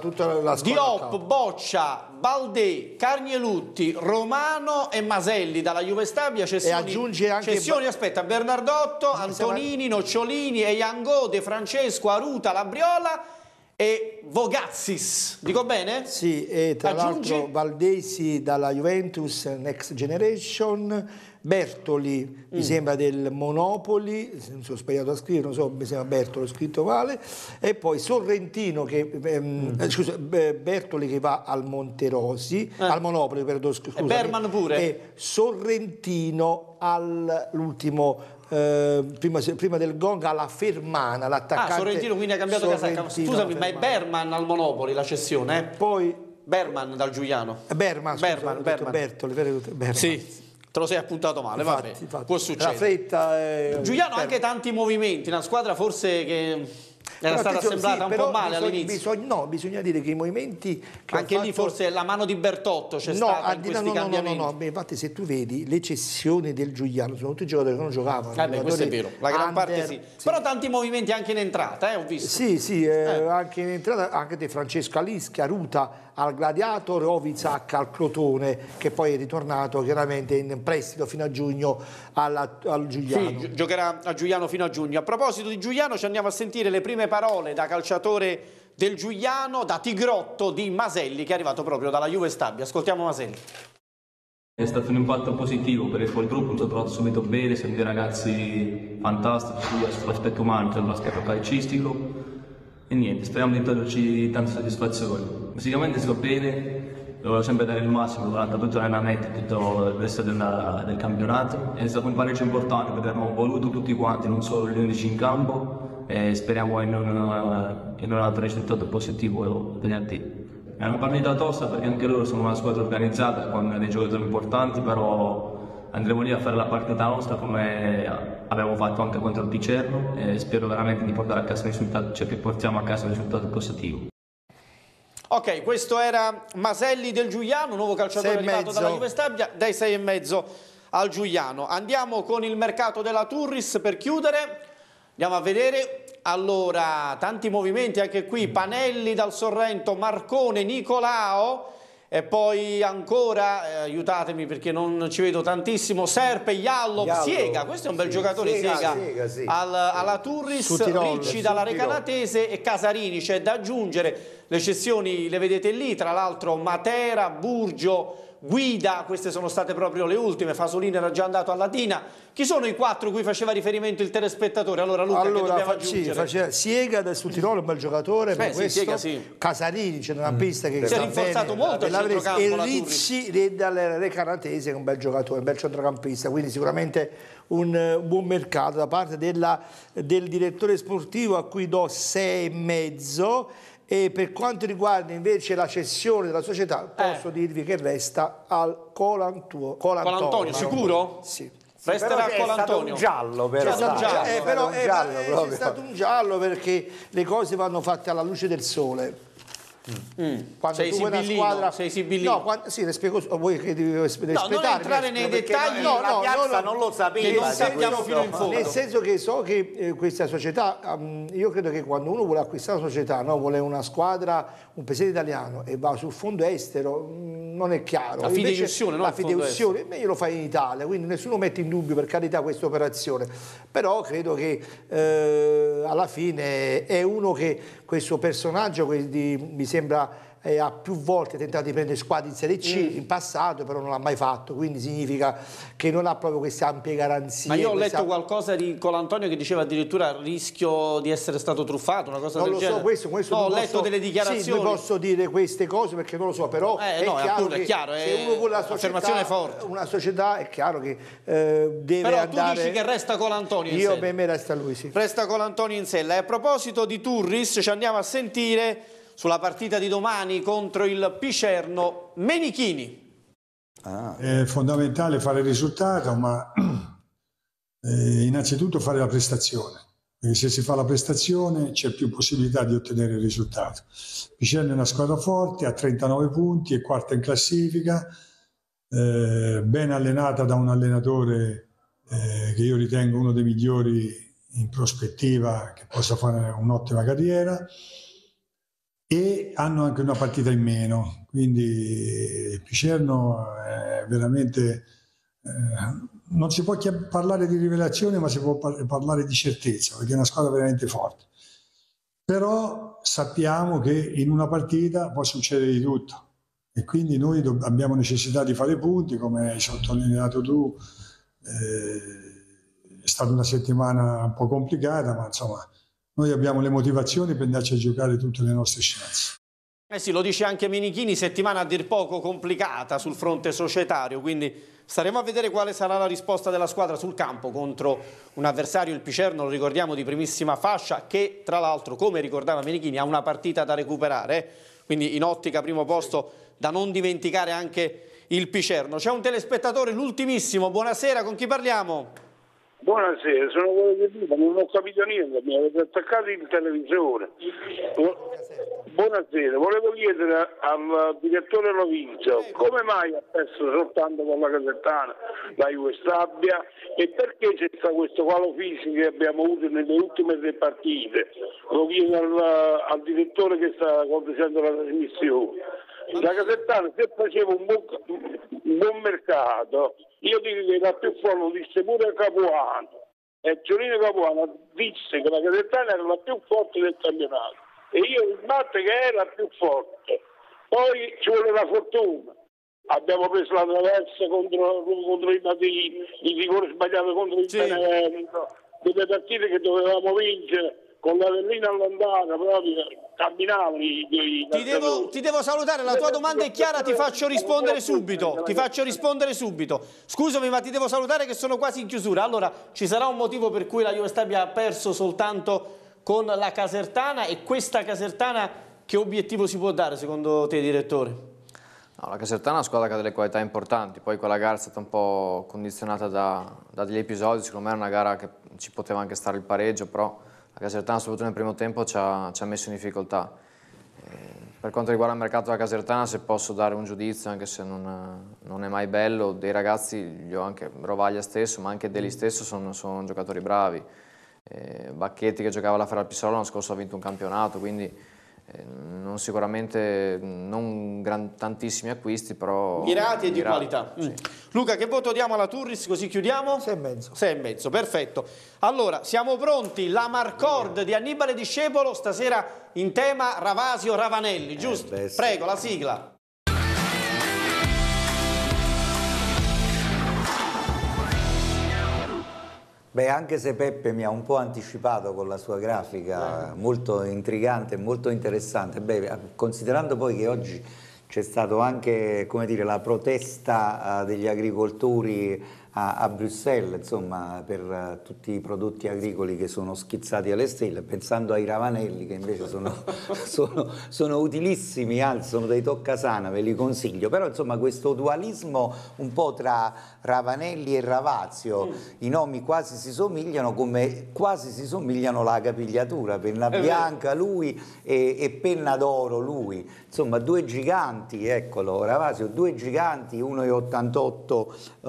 tutta la Diop, Boccia, Baldè, Carnielutti, Romano e Maselli dalla Juve Stabia. Cessioni, e aggiunge anche cessioni, aspetta, Bernardotto, Antonini, Nocciolini, Eiango, De Francesco, Aruta, Labriola e Vogazzis, dico bene? Sì, e tra l'altro Valdesi dalla Juventus Next Generation, Bertoli mm. mi sembra del Monopoli, non so sbagliato a scrivere, non so, mi sembra Bertoli scritto male, e poi Sorrentino che, ehm, mm. eh, scusa, Bertoli che va al Monterosi, eh. al Monopoli, perdono, scusa. E Berman pure. E Sorrentino all'ultimo eh, prima, prima, del gong alla Fermana, l'attaccante. Ah, Sorrentino quindi ha cambiato casacca. Scusami, ma è Berman al Monopoli la cessione? Eh? Poi Berman dal Giuliano. Berman, scusa, Berman, Berman. Bertoli, Berman. Sì. Te lo sei appuntato male, infatti, vabbè, infatti. può succedere. La fretta è... Giuliano ha anche tanti movimenti, una squadra forse che era stata assemblata sì, un po' male all'inizio. no, bisogna dire che i movimenti... Che Anche lì fatto... forse la mano di Bertotto c'è no, stata in questi no, no, cambiamenti. No, no, no, infatti se tu vedi le cessioni del Giuliano sono tutti giocatori che non giocavano. Eh beh, questo è vero, la gran under, parte sì. sì. Però tanti movimenti anche in entrata, eh, ho visto. Sì, sì, eh, eh. anche in entrata, anche di Francesco Alischi, Ruta al Gladiator, Ovizac al Crotone, che poi è ritornato chiaramente in prestito fino a giugno alla, al Giuliano. Sì, giocherà a Giuliano fino a giugno. A proposito di Giuliano ci andiamo a sentire le prime parole da calciatore del Giuliano, da Tigrotto di Maselli, che è arrivato proprio dalla Juve Stabia. Ascoltiamo Maselli. È stato un impatto positivo per il gruppo, ci ho trovato subito bene, siamo dei ragazzi fantastici sull'aspetto umano, sull'aspetto calcistico e niente, speriamo di toglierci tante soddisfazioni. Fisicamente sto bene, dovevo sempre dare il massimo durante tutto l'allenamento e tutto il resto della, del campionato. È stato un pareggio importante perché abbiamo voluto tutti quanti, non solo gli unici in campo e speriamo in un, in un altro risultato positivo venerdì. È una partita tosta perché anche loro sono una squadra organizzata con dei giocatori importanti, però andremo lì a fare la partita nostra come abbiamo fatto anche contro il Picerno e spero veramente di portare a casa il risultato, cioè che portiamo a casa un risultato positivo. Ok, questo era Maselli del Giuliano, nuovo calciatore arrivato dalla Juve Stabia, dai 6,5 al Giuliano. Andiamo con il mercato della Turris per chiudere, andiamo a vedere. Allora, tanti movimenti anche qui, Panelli dal Sorrento, Marcone, Nicolao, e poi ancora, eh, aiutatemi perché non ci vedo tantissimo, Serpe, Iallo, Siega, questo è un bel sì, giocatore Siega, Siega, Siega sì, al, alla Turris, Tirol, Ricci dalla Recanatese e Casarini, c'è da aggiungere, le cessioni le vedete lì, tra l'altro Matera, Burgio, Guida, queste sono state proprio le ultime, Fasolini era già andato a Latina. Chi sono i quattro cui faceva riferimento il telespettatore? Allora Luca, allora, che dobbiamo aggiungere? Sì, faceva, Siega del Sud Tirolo, un bel giocatore, Beh, sì, Siega, sì. Casarini, c'è una pista che si è rinforzato bene, molto il centrocampo, e Ricci dalle Canatese, che è un bel giocatore, un bel centrocampista, quindi sicuramente un, un buon mercato da parte della, del direttore sportivo a cui do sei e per quanto riguarda invece la cessione della società, posso eh. dirvi che resta al Colantuo. Colantonio. Colantonio, sicuro? Sì. Resterà sì, Colantonio. un giallo però. C'è stato, eh, però, è, giallo è stato un giallo perché le cose vanno fatte alla luce del sole. Mm. Quando sei tu una squadra sei sibillino. No, quando, sì, le spiego voi che devi, no, non entrare nei dettagli, no, no, la no, non lo sapeva, non sappiamo fino in fondo. Nel senso che so che eh, questa società, um, io credo che quando uno vuole acquistare una società, no, vuole una squadra, un presidente italiano e va sul fondo estero, mh, non è chiaro. La fideiussione, no? La fideiussione, meglio lo fai in Italia, quindi nessuno mette in dubbio per carità questa operazione, però credo che eh, alla fine è uno che questo personaggio, di, mi sembra eh, ha più volte tentato di prendere squadre in Serie C Mm. in passato, però non l'ha mai fatto, quindi significa che non ha proprio queste ampie garanzie. Ma io ho letto qualcosa di Colantonio che diceva addirittura rischio di essere stato truffato, una cosa non del lo genere. so questo, questo no, ho non letto posso- delle Sì, dichiarazioni. non posso dire queste cose perché non lo so, però Eh, è, no, chiaro appunto, è chiaro, se uno vuole la società, forte. una società è chiaro che eh, deve Però tu andare... dici che resta Colantonio in Io sella. per me resta lui, sì. Resta Colantonio in sella. E a proposito di Turris, ci andiamo a sentire sulla partita di domani contro il Picerno Menichini. È fondamentale fare il risultato, ma eh, innanzitutto fare la prestazione. Perché se si fa la prestazione c'è più possibilità di ottenere il risultato. Picerno è una squadra forte, ha 39 punti, è quarta in classifica, eh, ben allenata da un allenatore eh, che io ritengo uno dei migliori in prospettiva, che possa fare un'ottima carriera e hanno anche una partita in meno, quindi Picerno è veramente... eh, non si può parlare di rivelazione, ma si può par- parlare di certezza, perché è una squadra veramente forte. Però sappiamo che in una partita può succedere di tutto e quindi noi abbiamo necessità di fare punti, come hai sottolineato tu. eh, è stata una settimana un po' complicata, ma insomma noi abbiamo le motivazioni per andarci a giocare tutte le nostre chance. Eh sì, lo dice anche Menichini, settimana a dir poco complicata sul fronte societario, quindi staremo a vedere quale sarà la risposta della squadra sul campo contro un avversario, il Picerno, lo ricordiamo, di primissima fascia, che tra l'altro, come ricordava Menichini, ha una partita da recuperare, eh. quindi in ottica primo posto da non dimenticare anche il Picerno. C'è un telespettatore, l'ultimissimo, buonasera, con chi parliamo? Buonasera, sono quello che dico, non ho capito niente, mi avete attaccato il televisore. Bu- Buonasera, volevo chiedere al direttore Lovinzo come mai ha perso soltanto con la Casertana la Juve Stabia e perché c'è stato questo qualo fisico che abbiamo avuto nelle ultime tre partite. Lo chiedo al, al direttore che sta conducendo la trasmissione. La Casertana se faceva un buon, un buon mercato, io che era più forte, lo disse pure Capuano. E Giorino Capuano disse che la Casertana era la più forte del campionato e io ribatto che era più forte. Poi ci vuole la fortuna. Abbiamo preso la traversa contro, contro i Matini, il rigore sbagliato contro il Benevento, delle partite che dovevamo vincere con la Avellina all'andata, proprio camminavano i, i Ti devo, ti devo salutare, la tua domanda è chiara, ti faccio rispondere subito. Ti faccio rispondere subito. Scusami, ma ti devo salutare che sono quasi in chiusura. Allora, ci sarà un motivo per cui la Juve Stabia ha perso soltanto con la Casertana e questa Casertana che obiettivo si può dare secondo te, direttore? No, la Casertana è una squadra che ha delle qualità importanti, poi quella gara è stata un po' condizionata da, da degli episodi, secondo me era una gara che ci poteva anche stare il pareggio, però la Casertana soprattutto nel primo tempo ci ha, ci ha messo in difficoltà. Eh, per quanto riguarda il mercato della Casertana, se posso dare un giudizio, anche se non, non è mai bello, dei ragazzi, gli ho anche Rovaglia stesso, ma anche Deli stesso, sono, sono giocatori bravi. Eh, Bacchetti che giocava alla Ferrara Pistola l'anno scorso ha vinto un campionato, quindi non sicuramente non gran- tantissimi acquisti, però Mirati e di mirati, qualità. sì. Mm. Luca, che voto diamo alla Turris così chiudiamo? 6 e mezzo. 6 e mezzo, perfetto. Allora, siamo pronti, la Marcord di Annibale Discepolo, stasera in tema Ravasio Ravanelli, giusto? beh, sì. Prego, la sigla. Beh, anche se Peppe mi ha un po' anticipato con la sua grafica molto intrigante e molto interessante, beh, considerando poi che oggi c'è stata anche come dire, la protesta eh, degli agricoltori a, a Bruxelles insomma, per eh, tutti i prodotti agricoli che sono schizzati alle stelle, pensando ai ravanelli che invece sono, sono, sono utilissimi, anzi sono dei toccasana, ve li consiglio, però insomma questo dualismo un po' tra Ravanelli e Ravazio, i nomi quasi si somigliano come quasi si somigliano la capigliatura, penna bianca lui e, e penna d'oro lui, insomma due giganti, eccolo Ravasio, due giganti, 1,88, eh,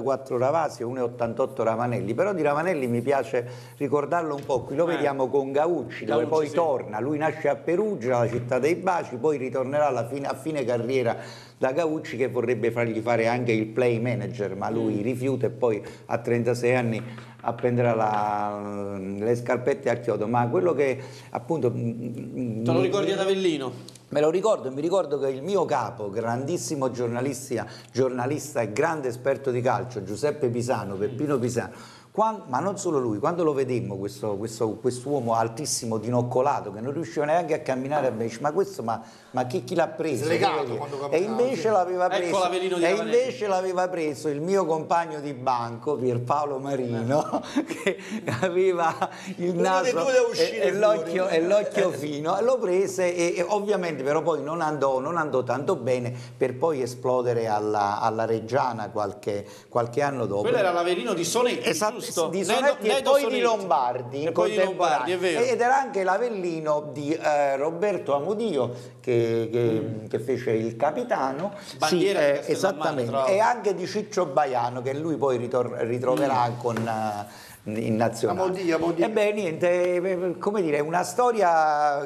1,84 Ravasio, 1,88 Ravanelli, però di Ravanelli mi piace ricordarlo un po', qui lo Eh. vediamo con Gaucci, dove Gaucci, poi sì. torna, lui nasce a Perugia, la città dei baci, poi ritornerà alla fine, a fine carriera da Gaucci che vorrebbe fargli fare anche il play manager, ma Mm. lui rifiuta e poi a 36 anni a prendere la, le scarpette a chiodo, ma quello che appunto... Te lo ricordi ad Avellino? Me lo ricordo, mi ricordo che il mio capo, grandissimo giornalista, giornalista e grande esperto di calcio, Giuseppe Pisano, Peppino Pisano, quando, ma non solo lui, quando lo vedemmo, questo, questo quest'uomo altissimo, dinoccolato, che non riusciva neanche a camminare, a dice, ma questo, ma, ma chi, chi l'ha preso? E invece l'aveva preso, ecco e invece l'aveva preso il mio compagno di banco, Pierpaolo Marino, che aveva il naso e, e l'occhio, e l'occhio fino, lo prese e, e, ovviamente però poi non andò, non andò tanto bene per poi esplodere alla, alla Reggiana qualche, qualche anno dopo. Quello era l'Avelino di Sonetti, esatto, di Sonetti e poi di Lombardi, e poi di Lombardi è vero. ed era anche l'Avellino di eh, Roberto Amudio che, che, mm. che, fece il capitano sì, eh, esattamente e anche di Ciccio Baiano che lui poi ritroverà mm. con uh, in nazionale. Amodio, Amodio. Ebbene, niente, eh, come dire, una storia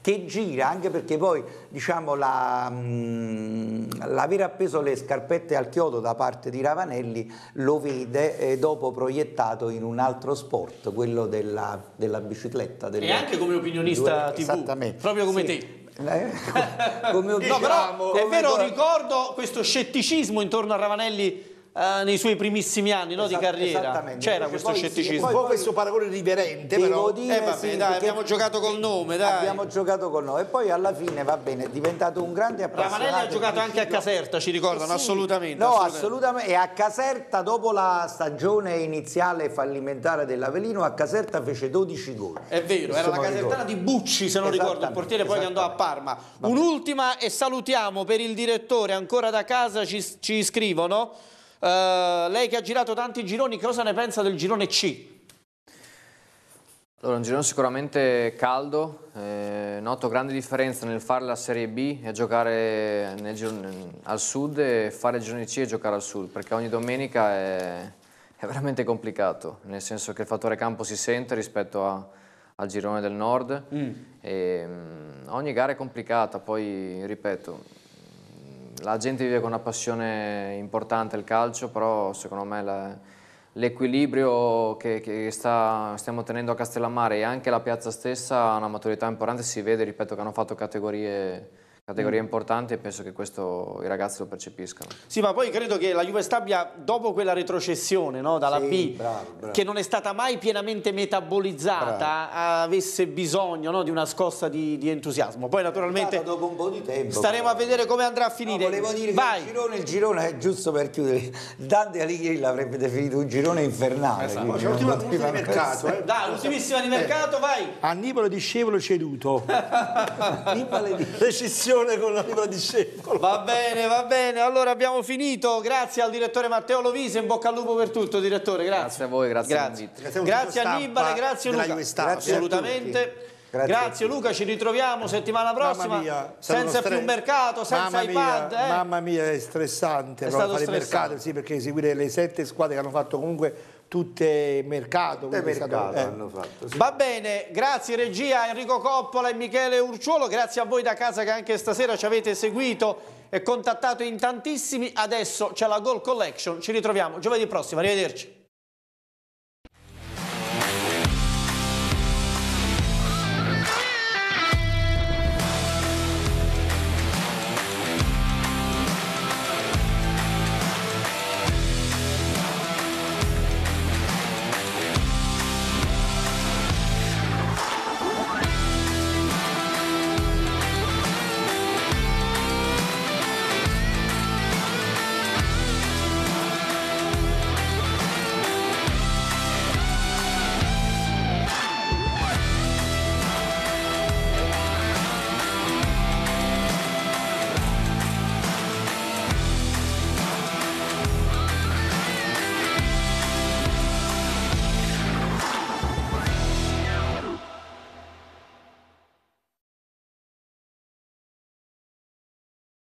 che gira, anche perché poi, diciamo, la, mm, l'aver appeso le scarpette al chiodo da parte di Ravanelli lo vede eh, dopo proiettato in un altro sport, quello della, della bicicletta. Delle, e anche come opinionista due, TV, esattamente. proprio come sì. te. Eh, come, no, però è vero, ricordo questo scetticismo intorno a Ravanelli Uh, nei suoi primissimi anni no, esatto, di carriera c'era questo scetticismo. un po' questo paragone riverente però. dire, eh, vabbè, sì, dai, abbiamo giocato col nome dai. abbiamo giocato col nome. E poi alla fine va bene è diventato un grande appassionato Ravanelli ha giocato anche a Caserta ci ricordano? Sì, assolutamente no assolutamente. assolutamente. E a Caserta dopo la stagione iniziale fallimentare dell'Avelino a Caserta fece 12 gol. È vero era la casertana di Bucci se non ricordo il portiere poi che andò a Parma. Un'ultima e salutiamo per il direttore ancora da casa ci, ci scrivono Uh, lei che ha girato tanti gironi, cosa ne pensa del girone C? Allora, un girone sicuramente caldo, eh, noto grande differenza nel fare la Serie B e giocare nel, al sud e fare il girone C e giocare al sud, perché ogni domenica è, è veramente complicato, nel senso che il fattore campo si sente rispetto a, al girone del nord mm. e um, ogni gara è complicata, poi ripeto, la gente vive con una passione importante il calcio, però secondo me l'equilibrio che, che sta, stiamo tenendo a Castellammare e anche la piazza stessa ha una maturità importante, si vede, ripeto, che hanno fatto categorie categoria mm. importante e penso che questo i ragazzi lo percepiscano. Sì, ma poi credo che la Juve Stabia, dopo quella retrocessione no, dalla sì, B, bravo, bravo. che non è stata mai pienamente metabolizzata, bravo. avesse bisogno no, di una scossa di, di, entusiasmo. Poi naturalmente dopo un po' di tempo, staremo a vedere come andrà a finire. No, volevo dire Vai. il girone, il girone è giusto per chiudere. Dante Alighieri l'avrebbe definito un girone infernale. Esatto. C'è l'ultima di mercato. Eh. Dai, l'ultimissima di mercato, eh. vai. Annibale di Scevolo ceduto. Annibale di Rescissione con Annibale di discepolo. Va bene, va bene. Allora abbiamo finito. Grazie al direttore Matteo Lovise. In bocca al lupo per tutto, direttore. Grazie. Grazie a voi, grazie. Grazie, grazie, grazie Annibale, grazie Luca. Grazie Assolutamente. Grazie, grazie Luca, ci ritroviamo settimana prossima. Mia, senza più mercato, senza mamma iPad. Mia, eh. Mamma mia, è stressante è fare stressante. mercato, sì, perché seguire le sette squadre che hanno fatto comunque tutte mercato. Tutte mercato stato, eh. hanno fatto. Sì. Va bene, grazie regia Enrico Coppola e Michele Urciuolo, grazie a voi da casa che anche stasera ci avete seguito e contattato in tantissimi. Adesso c'è la Goal Collection, ci ritroviamo giovedì prossimo, arrivederci.